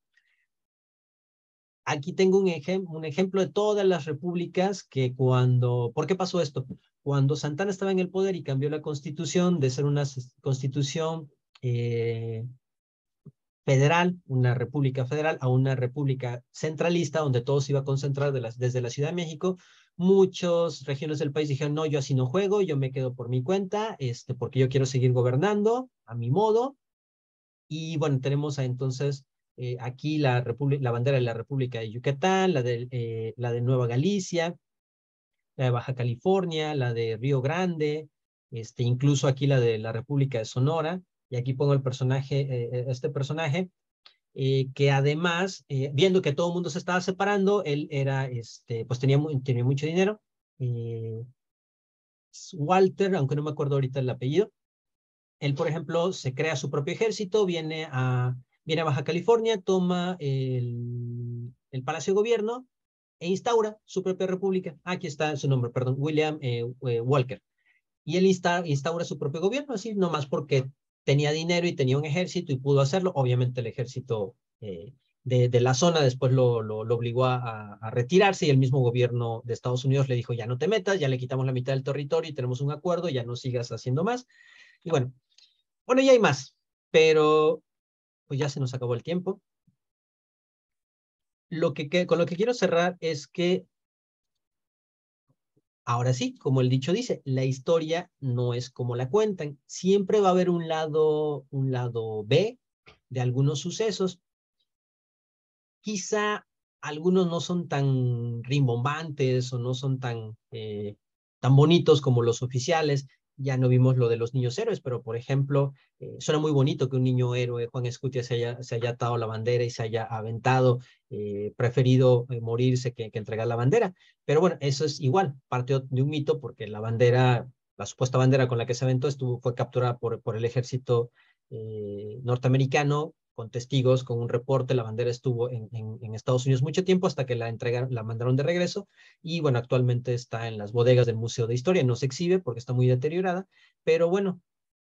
Aquí tengo un, ejem un ejemplo de todas las repúblicas que cuando, ¿por qué pasó esto? Cuando Santana estaba en el poder y cambió la constitución de ser una constitución eh, federal, una república federal, a una república centralista donde todo se iba a concentrar de desde la Ciudad de México, muchas regiones del país dijeron, no, yo así no juego, yo me quedo por mi cuenta, este, porque yo quiero seguir gobernando a mi modo. Y bueno, tenemos a, entonces eh, aquí la, la bandera de la República de Yucatán, la de, eh, la de Nueva Galicia, la de Baja California, la de Río Grande, este, incluso aquí la de la República de Sonora. Y aquí pongo el personaje, eh, este personaje, eh, que además, eh, viendo que todo el mundo se estaba separando, él era, este, pues tenía, tenía mucho dinero. Eh, Walter, aunque no me acuerdo ahorita el apellido, él, por ejemplo, se crea su propio ejército, viene a, viene a Baja California, toma el, el Palacio de Gobierno, e instaura su propia república. Aquí está su nombre, perdón, William eh, eh, Walker. Y él instaura su propio gobierno, así nomás porque tenía dinero y tenía un ejército y pudo hacerlo. Obviamente el ejército eh, de, la zona después lo, lo, obligó a, a, retirarse y el mismo gobierno de Estados Unidos le dijo, ya no te metas, ya le quitamos la mitad del territorio y tenemos un acuerdo, ya no sigas haciendo más. Y bueno, bueno, ya hay más, pero pues ya se nos acabó el tiempo lo que, con lo que quiero cerrar es que, ahora sí, como el dicho dice, la historia no es como la cuentan. Siempre va a haber un lado, un lado B de algunos sucesos. Quizá algunos no son tan rimbombantes o no son tan, eh, tan bonitos como los oficiales, ya no vimos lo de los niños héroes, pero por ejemplo, eh, suena muy bonito que un niño héroe, Juan Escutia, se haya, se haya atado la bandera y se haya aventado, eh, preferido eh, morirse que, que, entregar la bandera. Pero bueno, eso es igual, parte de un mito, porque la bandera, la supuesta bandera con la que se aventó estuvo, fue capturada por, por el ejército norteamericano con testigos, con un reporte. La bandera estuvo en, Estados Unidos mucho tiempo hasta que la entregaron, la mandaron de regreso y bueno, actualmente está en las bodegas del Museo de Historia. No se exhibe porque está muy deteriorada, pero bueno,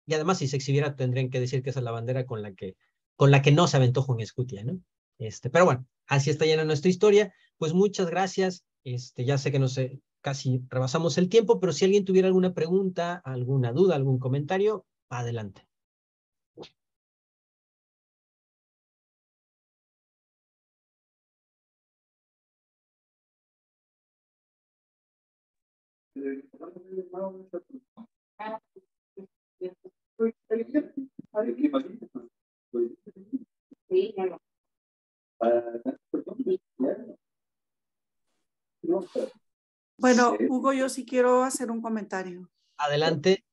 y además si se exhibiera tendrían que decir que esa es la bandera con la que, con la que no se aventó Juan Escutia, ¿no? Este, pero bueno, así está llena nuestra historia. Pues muchas gracias. Este, ya sé que no sé, casi rebasamos el tiempo, pero si alguien tuviera alguna pregunta, alguna duda, algún comentario, adelante. Bueno, Hugo, yo sí quiero hacer un comentario. Adelante.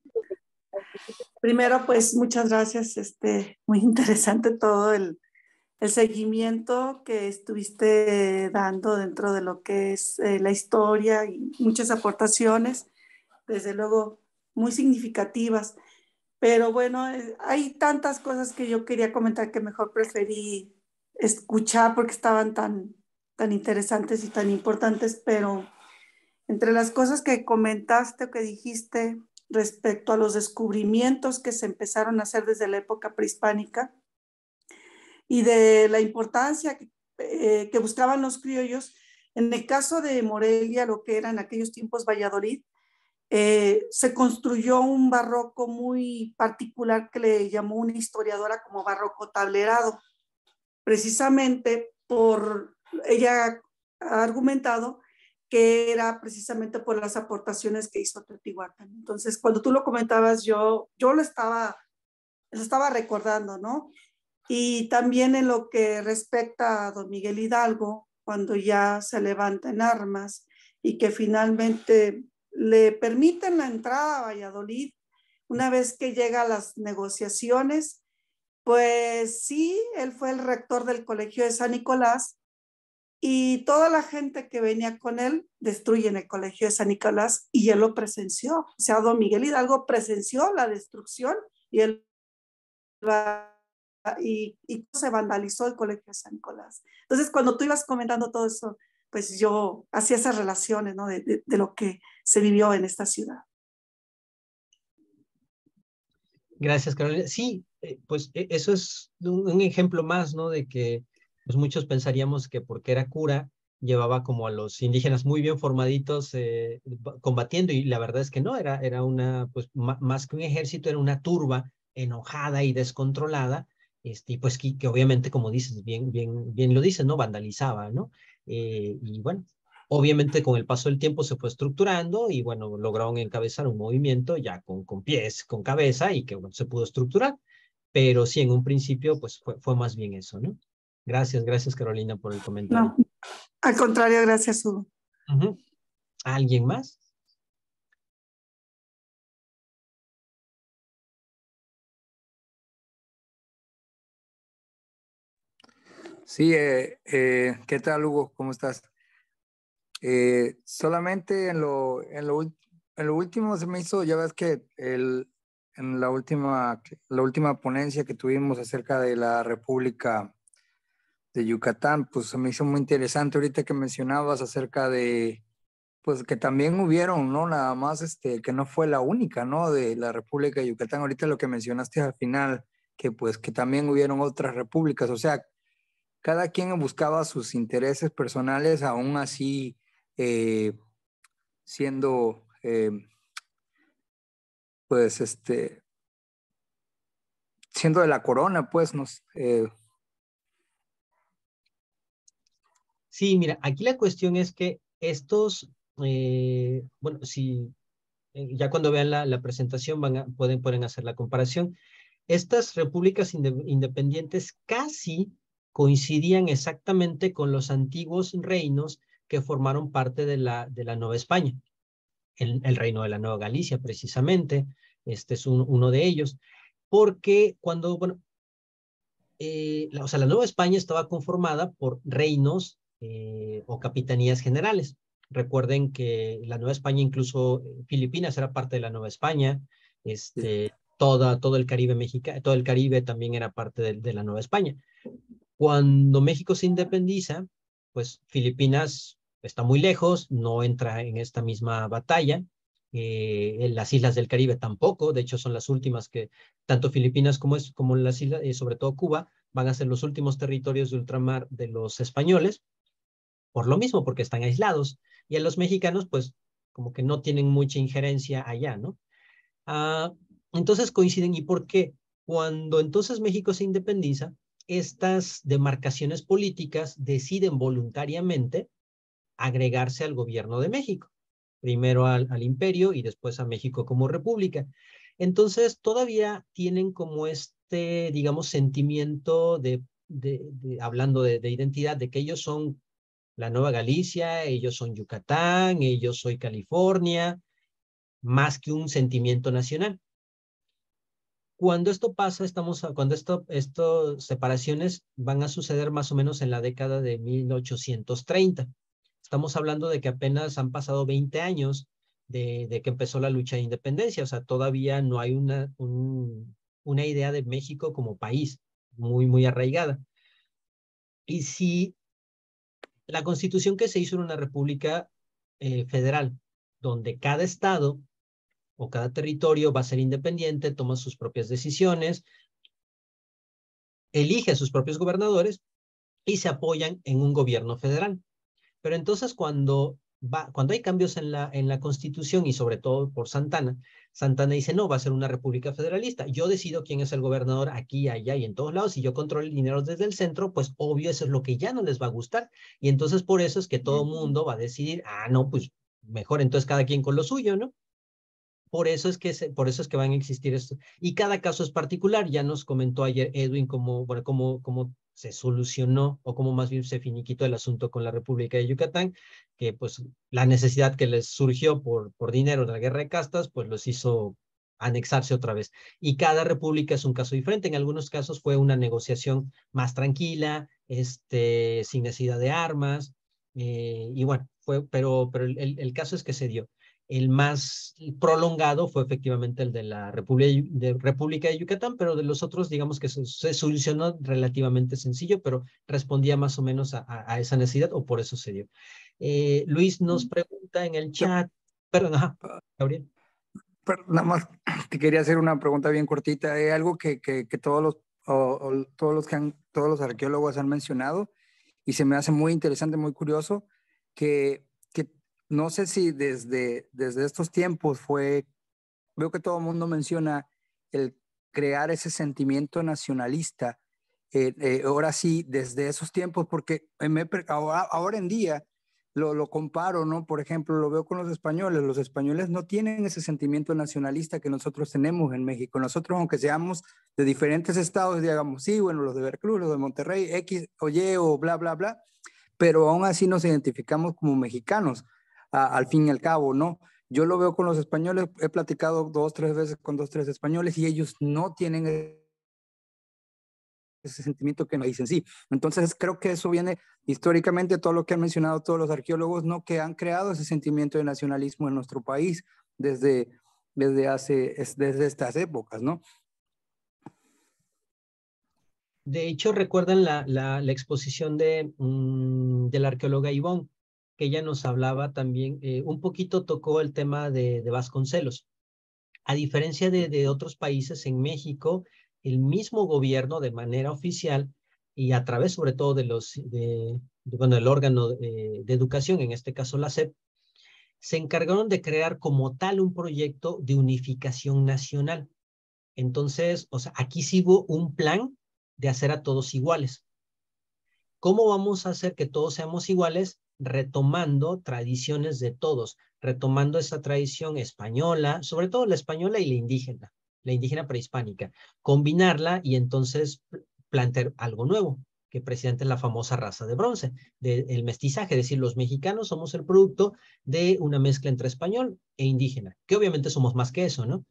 Primero, pues muchas gracias. Este, muy interesante todo el, el seguimiento que estuviste dando dentro de lo que es eh, la historia y muchas aportaciones, desde luego muy significativas. Pero bueno, eh, hay tantas cosas que yo quería comentar que mejor preferí escuchar porque estaban tan, tan interesantes y tan importantes, pero entre las cosas que comentaste o que dijiste respecto a los descubrimientos que se empezaron a hacer desde la época prehispánica, y de la importancia eh, que, buscaban los criollos. En el caso de Morelia, lo que era en aquellos tiempos Valladolid, eh, se construyó un barroco muy particular que le llamó una historiadora como barroco tablerado, precisamente por, ella ha argumentado que era precisamente por las aportaciones que hizo Teotihuacán. Entonces, cuando tú lo comentabas, yo, yo lo estaba, lo estaba recordando, ¿no? Y también en lo que respecta a don Miguel Hidalgo, cuando ya se levanta en armas y que finalmente le permiten la entrada a Valladolid una vez que llega a las negociaciones, pues sí, él fue el rector del Colegio de San Nicolás y toda la gente que venía con él destruyen el Colegio de San Nicolás y él lo presenció. O sea, don Miguel Hidalgo presenció la destrucción y él va y, se vandalizó el Colegio de San Nicolás. Entonces, cuando tú ibas comentando todo eso, pues yo hacía esas relaciones, ¿no? De, lo que se vivió en esta ciudad. Gracias, Carolina. Sí, eh, pues e, eso es un, ejemplo más, ¿no? De que pues muchos pensaríamos que porque era cura, llevaba como a los indígenas muy bien formaditos eh, combatiendo y la verdad es que no, era, era una, pues más que un ejército, era una turba enojada y descontrolada este, pues que, obviamente, como dices, bien, bien, bien lo dices, ¿no? Vandalizaba, ¿no? Eh, y bueno, obviamente con el paso del tiempo se fue estructurando y bueno, lograron encabezar un movimiento ya con, con pies, con cabeza y que bueno, se pudo estructurar, pero sí, en un principio, pues fue, fue más bien eso, ¿no? Gracias, gracias Carolina por el comentario. No, al contrario, gracias Hugo. ¿Alguien más? Sí, eh, eh, ¿qué tal Hugo? ¿Cómo estás? Eh, solamente en lo, en, lo, en lo último se me hizo, ya ves que el, en la última, la última ponencia que tuvimos acerca de la República de Yucatán, pues se me hizo muy interesante ahorita que mencionabas acerca de, pues que también hubieron, ¿no? Nada más, este, que no fue la única, ¿no? De la República de Yucatán, ahorita lo que mencionaste al final, que pues que también hubieron otras repúblicas, o sea, cada quien buscaba sus intereses personales, aún así eh, siendo, eh, pues, este, siendo de la corona, pues, nos, eh, Sí, mira, aquí la cuestión es que estos, bueno, si ya cuando vean la, la presentación van pueden, pueden hacer la comparación. Estas repúblicas inde- independientes casi coincidían exactamente con los antiguos reinos que formaron parte de la, de la Nueva España. El, el reino de la Nueva Galicia, precisamente, este es un- uno de ellos, porque cuando, bueno, eh, la- o sea, la Nueva España estaba conformada por reinos eh, o capitanías generales. Recuerden que la Nueva España, incluso eh, Filipinas era parte de la Nueva España, este, toda, todo el Caribe mexicano, todo el Caribe también era parte de, de la Nueva España. Cuando México se independiza, pues Filipinas está muy lejos, no entra en esta misma batalla. eh, las islas del Caribe tampoco, de hecho son las últimas que tanto Filipinas como, las islas, y sobre todo Cuba, van a ser los últimos territorios de ultramar de los españoles, por lo mismo, porque están aislados. Y a los mexicanos, pues, como que no tienen mucha injerencia allá, ¿no? Ah, entonces coinciden. ¿Y por qué? Cuando entonces México se independiza, estas demarcaciones políticas deciden voluntariamente agregarse al gobierno de México, primero al, imperio y después a México como república. Entonces todavía tienen como este, digamos, sentimiento de hablando de, de identidad, de que ellos son la Nueva Galicia, ellos son Yucatán, ellos soy California, más que un sentimiento nacional. Cuando esto pasa, estamos, cuando esto, estas separaciones van a suceder más o menos en la década de 1830. Estamos hablando de que apenas han pasado 20 años de, que empezó la lucha de independencia, o sea, todavía no hay una, un- una idea de México como país muy, muy arraigada. Y si la constitución que se hizo era una república eh, federal, donde cada estado o cada territorio va a ser independiente, toma sus propias decisiones, elige a sus propios gobernadores y se apoyan en un gobierno federal. Pero entonces cuando, va, cuando hay cambios en la, en la constitución y sobre todo por Santana, Santana dice, no, va a ser una república federalista. Yo decido quién es el gobernador aquí, allá y en todos lados. Si yo controlo el dinero desde el centro, pues obvio eso es lo que ya no les va a gustar. Y entonces por eso es que todo mundo va a decidir, ah, no, pues mejor entonces cada quien con lo suyo, ¿no? Por eso es que se, por eso es que van a existir esto. Y cada caso es particular. Ya nos comentó ayer Edwin cómo, bueno, cómo, cómo se solucionó o cómo más bien se finiquitó el asunto con la República de Yucatán, que pues la necesidad que les surgió por, por dinero de la guerra de castas, pues los hizo anexarse otra vez. Y cada república es un caso diferente. En algunos casos fue una negociación más tranquila, este, sin necesidad de armas, eh, y bueno, fue, pero, pero el, el caso es que se dio. El más prolongado fue efectivamente el de la República de, República de Yucatán, pero de los otros, digamos que se, se solucionó relativamente sencillo, pero respondía más o menos a, a, a esa necesidad o por eso se dio. Eh, Luis nos pregunta en el chat, perdón, ajá, Gabriel. Pero nada más te quería hacer una pregunta bien cortita. Hay algo que, que, que todos, los, o, o, todos, los que han, todos los arqueólogos han mencionado y se me hace muy interesante, muy curioso, que no sé si desde, desde estos tiempos fue, veo que todo el mundo menciona el crear ese sentimiento nacionalista. Eh, eh, ahora sí, desde esos tiempos, porque ahora en día lo, lo, comparo, ¿no? Por ejemplo, lo veo con los españoles. Los españoles no tienen ese sentimiento nacionalista que nosotros tenemos en México. Nosotros, aunque seamos de diferentes estados, digamos, sí, bueno, los de Veracruz, los de Monterrey, X o Y o bla, bla, bla, pero aún así nos identificamos como mexicanos, al fin y al cabo, ¿no? Yo lo veo con los españoles, he platicado dos, tres veces con dos, tres españoles y ellos no tienen ese sentimiento que nos dicen sí. Entonces creo que eso viene históricamente, todo lo que han mencionado todos los arqueólogos, ¿no? que han creado ese sentimiento de nacionalismo en nuestro país desde, desde, hace, desde estas épocas, ¿no? De hecho, recuerdan la, la, la exposición de, mm, de la arqueóloga Ivonne, que ella nos hablaba también, eh, un poquito tocó el tema de, Vasconcelos. A diferencia de, otros países, en México, el mismo gobierno de manera oficial y a través sobre todo de los, de, el órgano de, de educación, en este caso la SEP, se encargaron de crear como tal un proyecto de unificación nacional. Entonces, o sea, aquí sí hubo un plan de hacer a todos iguales. ¿Cómo vamos a hacer que todos seamos iguales? Retomando tradiciones de todos, retomando esa tradición española, sobre todo la española y la indígena, la indígena prehispánica, combinarla y entonces plantear algo nuevo, que precisamente es la famosa raza de bronce, del de mestizaje, es decir, los mexicanos somos el producto de una mezcla entre español e indígena, que obviamente somos más que eso, ¿no?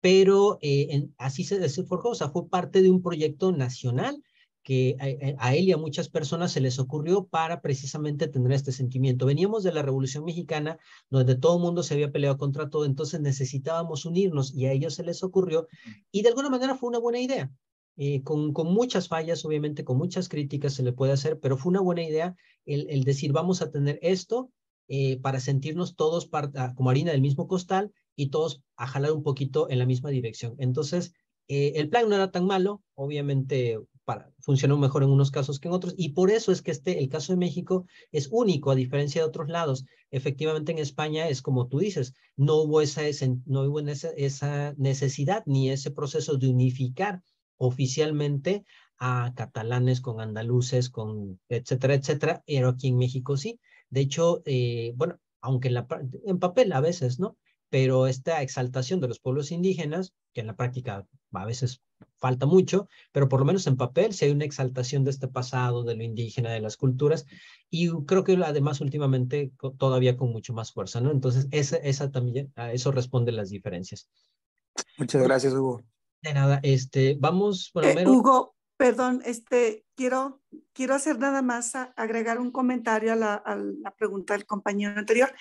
Pero eh, así se, se forjó, o sea, fue parte de un proyecto nacional que a, a, él y a muchas personas se les ocurrió para precisamente tener este sentimiento. Veníamos de la Revolución Mexicana, donde todo el mundo se había peleado contra todo, entonces necesitábamos unirnos y a ellos se les ocurrió y de alguna manera fue una buena idea. Eh, con, con, muchas fallas, obviamente, con muchas críticas se le puede hacer, pero fue una buena idea el, el decir, vamos a tener esto eh, para sentirnos todos part, como harina del mismo costal y todos a jalar un poquito en la misma dirección. Entonces, eh, el plan no era tan malo, obviamente para, mejor en unos casos que en otros, y por eso es que este, el caso de México es único, a diferencia de otros lados. Efectivamente, en España es como tú dices, no hubo esa, esa no hubo esa, esa necesidad ni ese proceso de unificar oficialmente a catalanes con andaluces, con etcétera, etcétera, pero aquí en México sí. De hecho, eh, bueno, aunque en papel a veces, ¿no? Pero esta exaltación de los pueblos indígenas, que en la práctica a veces falta mucho, pero por lo menos en papel sí hay una exaltación de este pasado, de lo indígena, de las culturas, y creo que además últimamente todavía con mucho más fuerza, ¿no? Entonces, esa, esa también, a eso responde las diferencias. Muchas gracias, Hugo. De nada, este, vamos, bueno, eh, Hugo, perdón, este, quiero, quiero hacer nada más a, agregar un comentario a la, a la, pregunta del compañero anterior.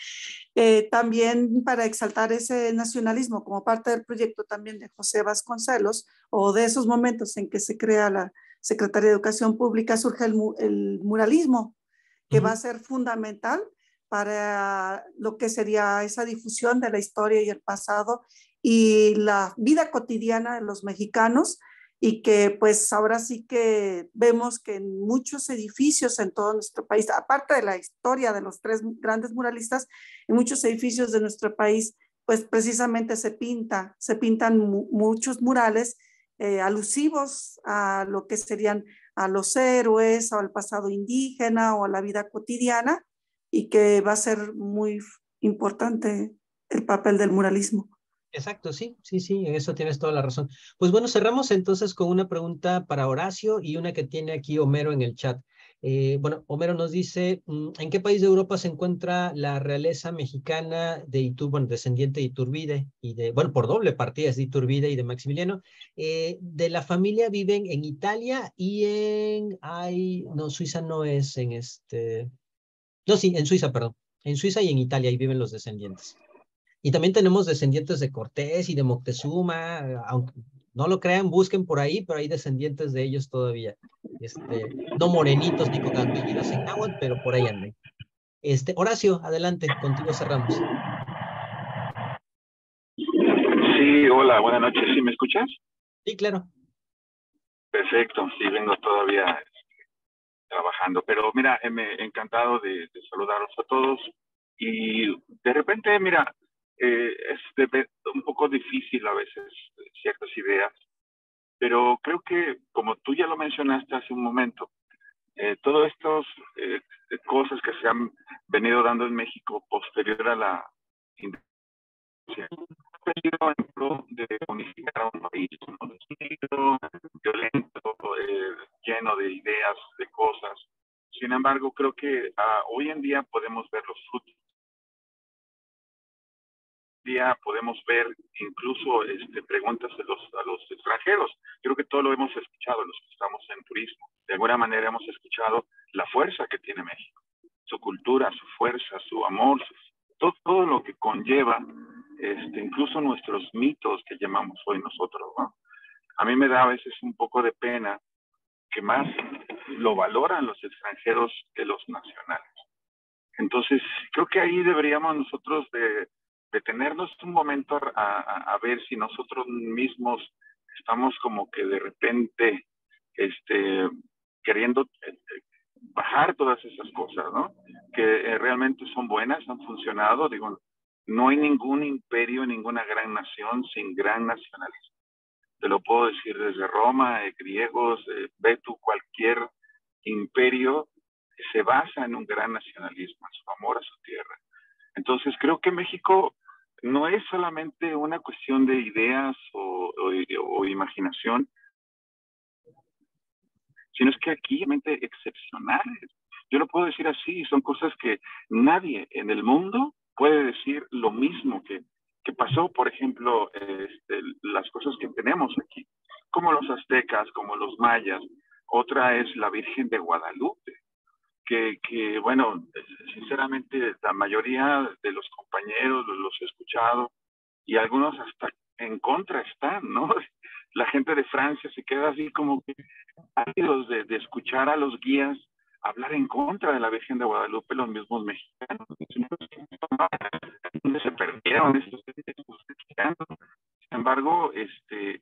Eh, también para exaltar ese nacionalismo como parte del proyecto también de José Vasconcelos o de esos momentos en que se crea la Secretaría de Educación Pública, surge el, el muralismo, que uh -huh. va a ser fundamental para lo que sería esa difusión de la historia y el pasado y la vida cotidiana de los mexicanos y que pues ahora sí que vemos que en muchos edificios en todo nuestro país, aparte de la historia de los tres grandes muralistas, en muchos edificios de nuestro país pues precisamente se pinta, se pintan mu muchos murales eh, alusivos a lo que serían a los héroes, o al pasado indígena o a la vida cotidiana y que va a ser muy importante el papel del muralismo. Exacto, sí, sí, sí, en eso tienes toda la razón. Pues bueno, cerramos entonces con una pregunta para Horacio y una que tiene aquí Homero en el chat. Eh, bueno, Homero nos dice, mm, ¿en qué país de Europa se encuentra la realeza mexicana de Iturbide, bueno, descendiente de Iturbide y de, bueno, por doble partida es de Iturbide y de Maximiliano? Eh, de la familia viven en Italia y en, ay, no, Suiza no es en este, no, sí, en Suiza, perdón, en Suiza y en Italia, ahí viven los descendientes. Y también tenemos descendientes de Cortés y de Moctezuma, aunque no lo crean, busquen por ahí, pero hay descendientes de ellos todavía. Este, no morenitos ni con apellidos en náhuatl, pero por ahí andan. Este, Horacio, adelante, contigo cerramos. Sí, hola, buenas noches. ¿Sí me escuchas? Sí, claro. Perfecto, sí, vengo todavía trabajando. Pero mira, me he encantado de, de saludaros a todos. Y de repente, mira, eh, es de, un poco difícil a veces ciertas ideas, pero creo que, como tú ya lo mencionaste hace un momento, eh, todas estas eh, cosas que se han venido dando en México posterior a la independencia, en pro de unificar un país violento, eh, lleno de ideas, de cosas. Sin embargo, creo que uh, hoy en día podemos ver los frutos día podemos ver incluso este, preguntas de los, a los extranjeros. Creo que todo lo hemos escuchado, los que estamos en turismo. De alguna manera hemos escuchado la fuerza que tiene México, su cultura, su fuerza, su amor, su, todo, todo, lo que conlleva, este, incluso nuestros mitos que llamamos hoy nosotros. ¿no? A mí me da a veces un poco de pena que más lo valoran los extranjeros que los nacionales. Entonces, creo que ahí deberíamos nosotros de detenernos un momento a, a, ver si nosotros mismos estamos como que de repente este, queriendo eh, bajar todas esas cosas, ¿no? Que eh, realmente son buenas, han funcionado. Digo, no hay ningún imperio, ninguna gran nación sin gran nacionalismo. Te lo puedo decir desde Roma, eh, griegos, eh, ve tú cualquier imperio se basa en un gran nacionalismo, en su amor a su tierra. Entonces creo que México no es solamente una cuestión de ideas o, o, imaginación, sino es que aquí realmente excepcionales. Yo lo puedo decir así, son cosas que nadie en el mundo puede decir lo mismo que, pasó, por ejemplo, este, las cosas que tenemos aquí, como los aztecas, como los mayas. Otra es la Virgen de Guadalupe, que, que, bueno, sinceramente la mayoría de los compañeros los he escuchado y algunos hasta en contra están, ¿no? La gente de Francia se queda así como que ávidos de, de escuchar a los guías hablar en contra de la Virgen de Guadalupe los mismos mexicanos. ¿Dónde se perdieron estos mexicanos? Sin embargo, este,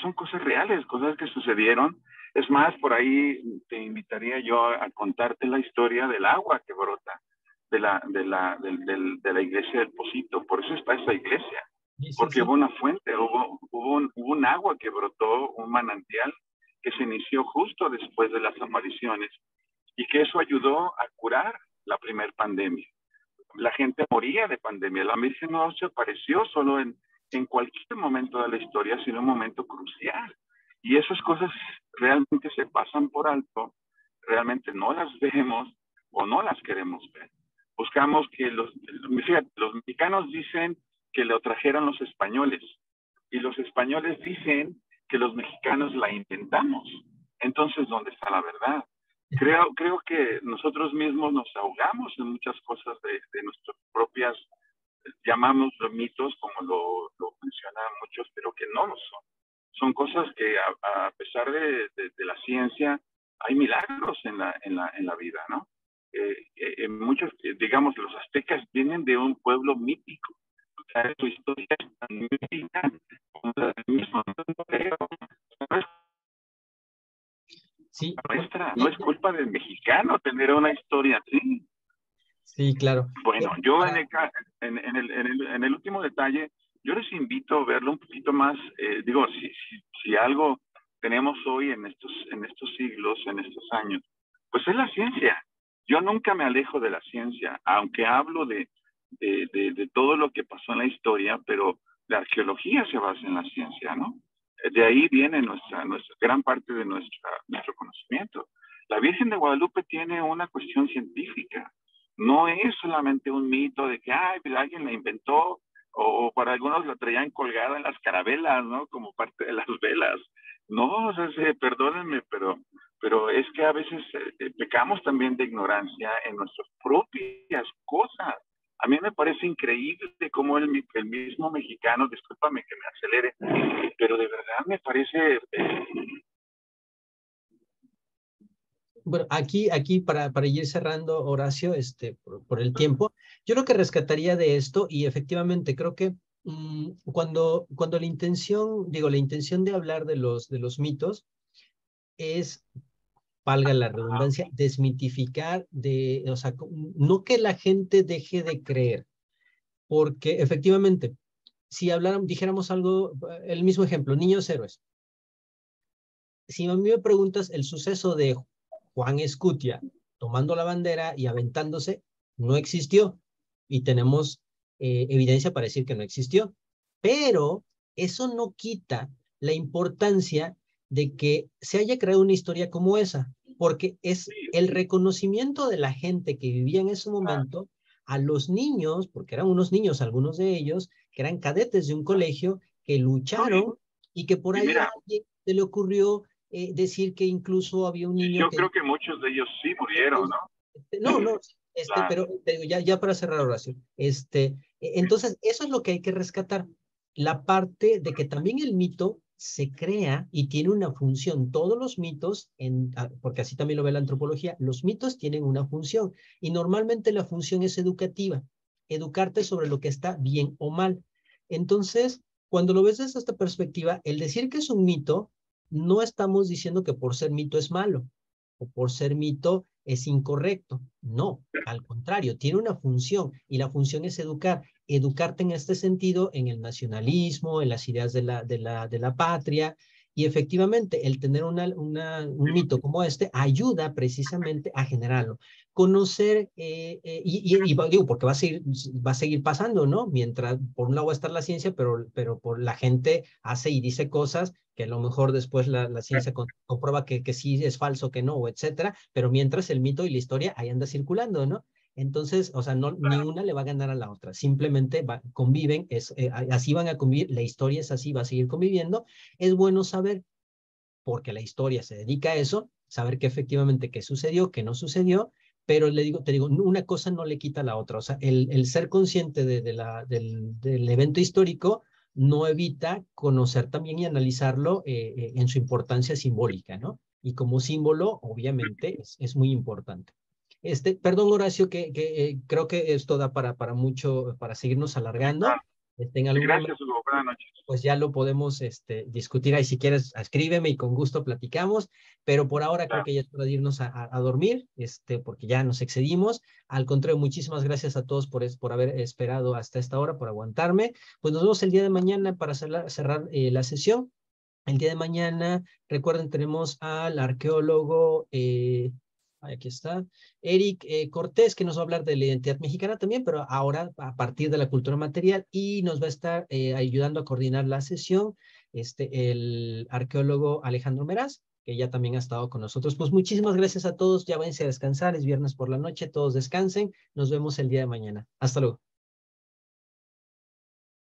son cosas reales, cosas que sucedieron. Es más, por ahí te invitaría yo a, contarte la historia del agua que brota de la, de la, de la iglesia del Posito. Por eso está esa iglesia. Porque hubo una fuente, hubo, hubo, un, hubo un agua que brotó, un manantial que se inició justo después de las apariciones y que eso ayudó a curar la primera pandemia. La gente moría de pandemia. La Virgen no se apareció solo en, en cualquier momento de la historia, sino un momento crucial. Y esas cosas realmente se pasan por alto, realmente no las vemos o no las queremos ver. Buscamos que los, fíjate, los mexicanos dicen que lo trajeron los españoles y los españoles dicen que los mexicanos la inventamos. Entonces, ¿dónde está la verdad? Creo, creo que nosotros mismos nos ahogamos en muchas cosas de, de nuestras propias, llamamos mitos, como lo, lo, mencionan muchos, pero que no lo son. Son cosas que a, a pesar de, de, de, la ciencia, hay milagros en la, en la, en la vida, ¿no? Eh, eh, muchos, digamos, los aztecas vienen de un pueblo mítico. O sea, su historia es tan mítica como la del mismo Sí. Nuestra, no es culpa del mexicano tener una historia así. Sí, claro. Bueno, yo en el, en, en el, en el, en el último detalle, yo les invito a verlo un poquito más, eh, digo, si, si, si, algo tenemos hoy en estos, en estos siglos, en estos años, pues es la ciencia. Yo nunca me alejo de la ciencia, aunque hablo de, de, de, de todo lo que pasó en la historia, pero la arqueología se basa en la ciencia, ¿no? de ahí viene nuestra, nuestra gran parte de nuestra, nuestro conocimiento. La Virgen de Guadalupe tiene una cuestión científica. No es solamente un mito de que Ay, pues, alguien la inventó o, para algunos la traían colgada en las carabelas, ¿no? Como parte de las velas. No, o perdónenme, pero, pero es que a veces eh, pecamos también de ignorancia en nuestras propias cosas. A mí me parece increíble cómo el, el mismo mexicano, discúlpame que me acelere, pero de verdad me parece... Eh... Bueno, aquí, aquí para, para ir cerrando, Horacio, este, por, por, el tiempo, yo lo que rescataría de esto, y efectivamente creo que mmm, cuando, cuando la intención, digo, la intención de hablar de los, de los mitos es valga la redundancia, desmitificar, de, o sea, no que la gente deje de creer, porque efectivamente, si habláramos, dijéramos algo, el mismo ejemplo, niños héroes. Si a mí me preguntas el suceso de Juan Escutia tomando la bandera y aventándose, no existió. Y tenemos eh, evidencia para decir que no existió. Pero eso no quita la importancia de que se haya creado una historia como esa, porque es el reconocimiento de la gente que vivía en ese momento a los niños, porque eran unos niños, algunos de ellos, que eran cadetes de un colegio, que lucharon y que por ahí a alguien se le ocurrió eh, decir que incluso había un niño. Yo que... creo que muchos de ellos sí murieron, ¿no? Este, no, no, este, claro. pero ya, ya para cerrar la oración. Este, entonces, eso es lo que hay que rescatar, la parte de que también el mito se crea y tiene una función. Todos los mitos, en, ah, porque así también lo ve la antropología, los mitos tienen una función y normalmente la función es educativa, educarte sobre lo que está bien o mal. Entonces, cuando lo ves desde esta perspectiva, el decir que es un mito, no estamos diciendo que por ser mito es malo o por ser mito es incorrecto. No, al contrario, tiene una función y la función es educar. Educarte en este sentido, en el nacionalismo, en las ideas de la, de la, de la patria. Y efectivamente, el tener una, una, un mito como este ayuda precisamente a generarlo conocer, eh, eh, y, y, digo, porque va a, seguir, va a seguir pasando, ¿no? Mientras, por un lado va a estar la ciencia, pero, pero por la gente hace y dice cosas que a lo mejor después la, la ciencia comprueba que, que sí es falso, que no, etcétera, pero mientras el mito y la historia ahí anda circulando, ¿no? Entonces, o sea, no, ni una le va a ganar a la otra, simplemente va, conviven, es, eh, así van a convivir, la historia es así, va a seguir conviviendo. Es bueno saber, porque la historia se dedica a eso, saber que efectivamente qué sucedió, qué no sucedió, pero le digo, te digo, una cosa no le quita a la otra. O sea, el, el ser consciente de, de la, del, del, evento histórico no evita conocer también y analizarlo eh, eh, en su importancia simbólica, ¿no? Y como símbolo, obviamente, es, es muy importante. Este, perdón, Horacio, que, que eh, creo que esto da para, para mucho, para seguirnos alargando. Este, en algún Gracias, Hugo. Buenas noches. Pues ya lo podemos este, discutir ahí. Si quieres, escríbeme y con gusto platicamos. Pero por ahora creo que ya es hora de irnos a, a, dormir, este, porque ya nos excedimos. Al contrario, muchísimas gracias a todos por, por haber esperado hasta esta hora, por aguantarme. Pues nos vemos el día de mañana para cerrar, cerrar eh, la sesión. El día de mañana, recuerden, tenemos al arqueólogo eh, aquí está, Eric eh, Cortés, que nos va a hablar de la identidad mexicana también, pero ahora a partir de la cultura material y nos va a estar eh, ayudando a coordinar la sesión este, el arqueólogo Alejandro Meraz, que ya también ha estado con nosotros. Pues muchísimas gracias a todos, ya váyanse a descansar, es viernes por la noche, todos descansen, nos vemos el día de mañana. Hasta luego.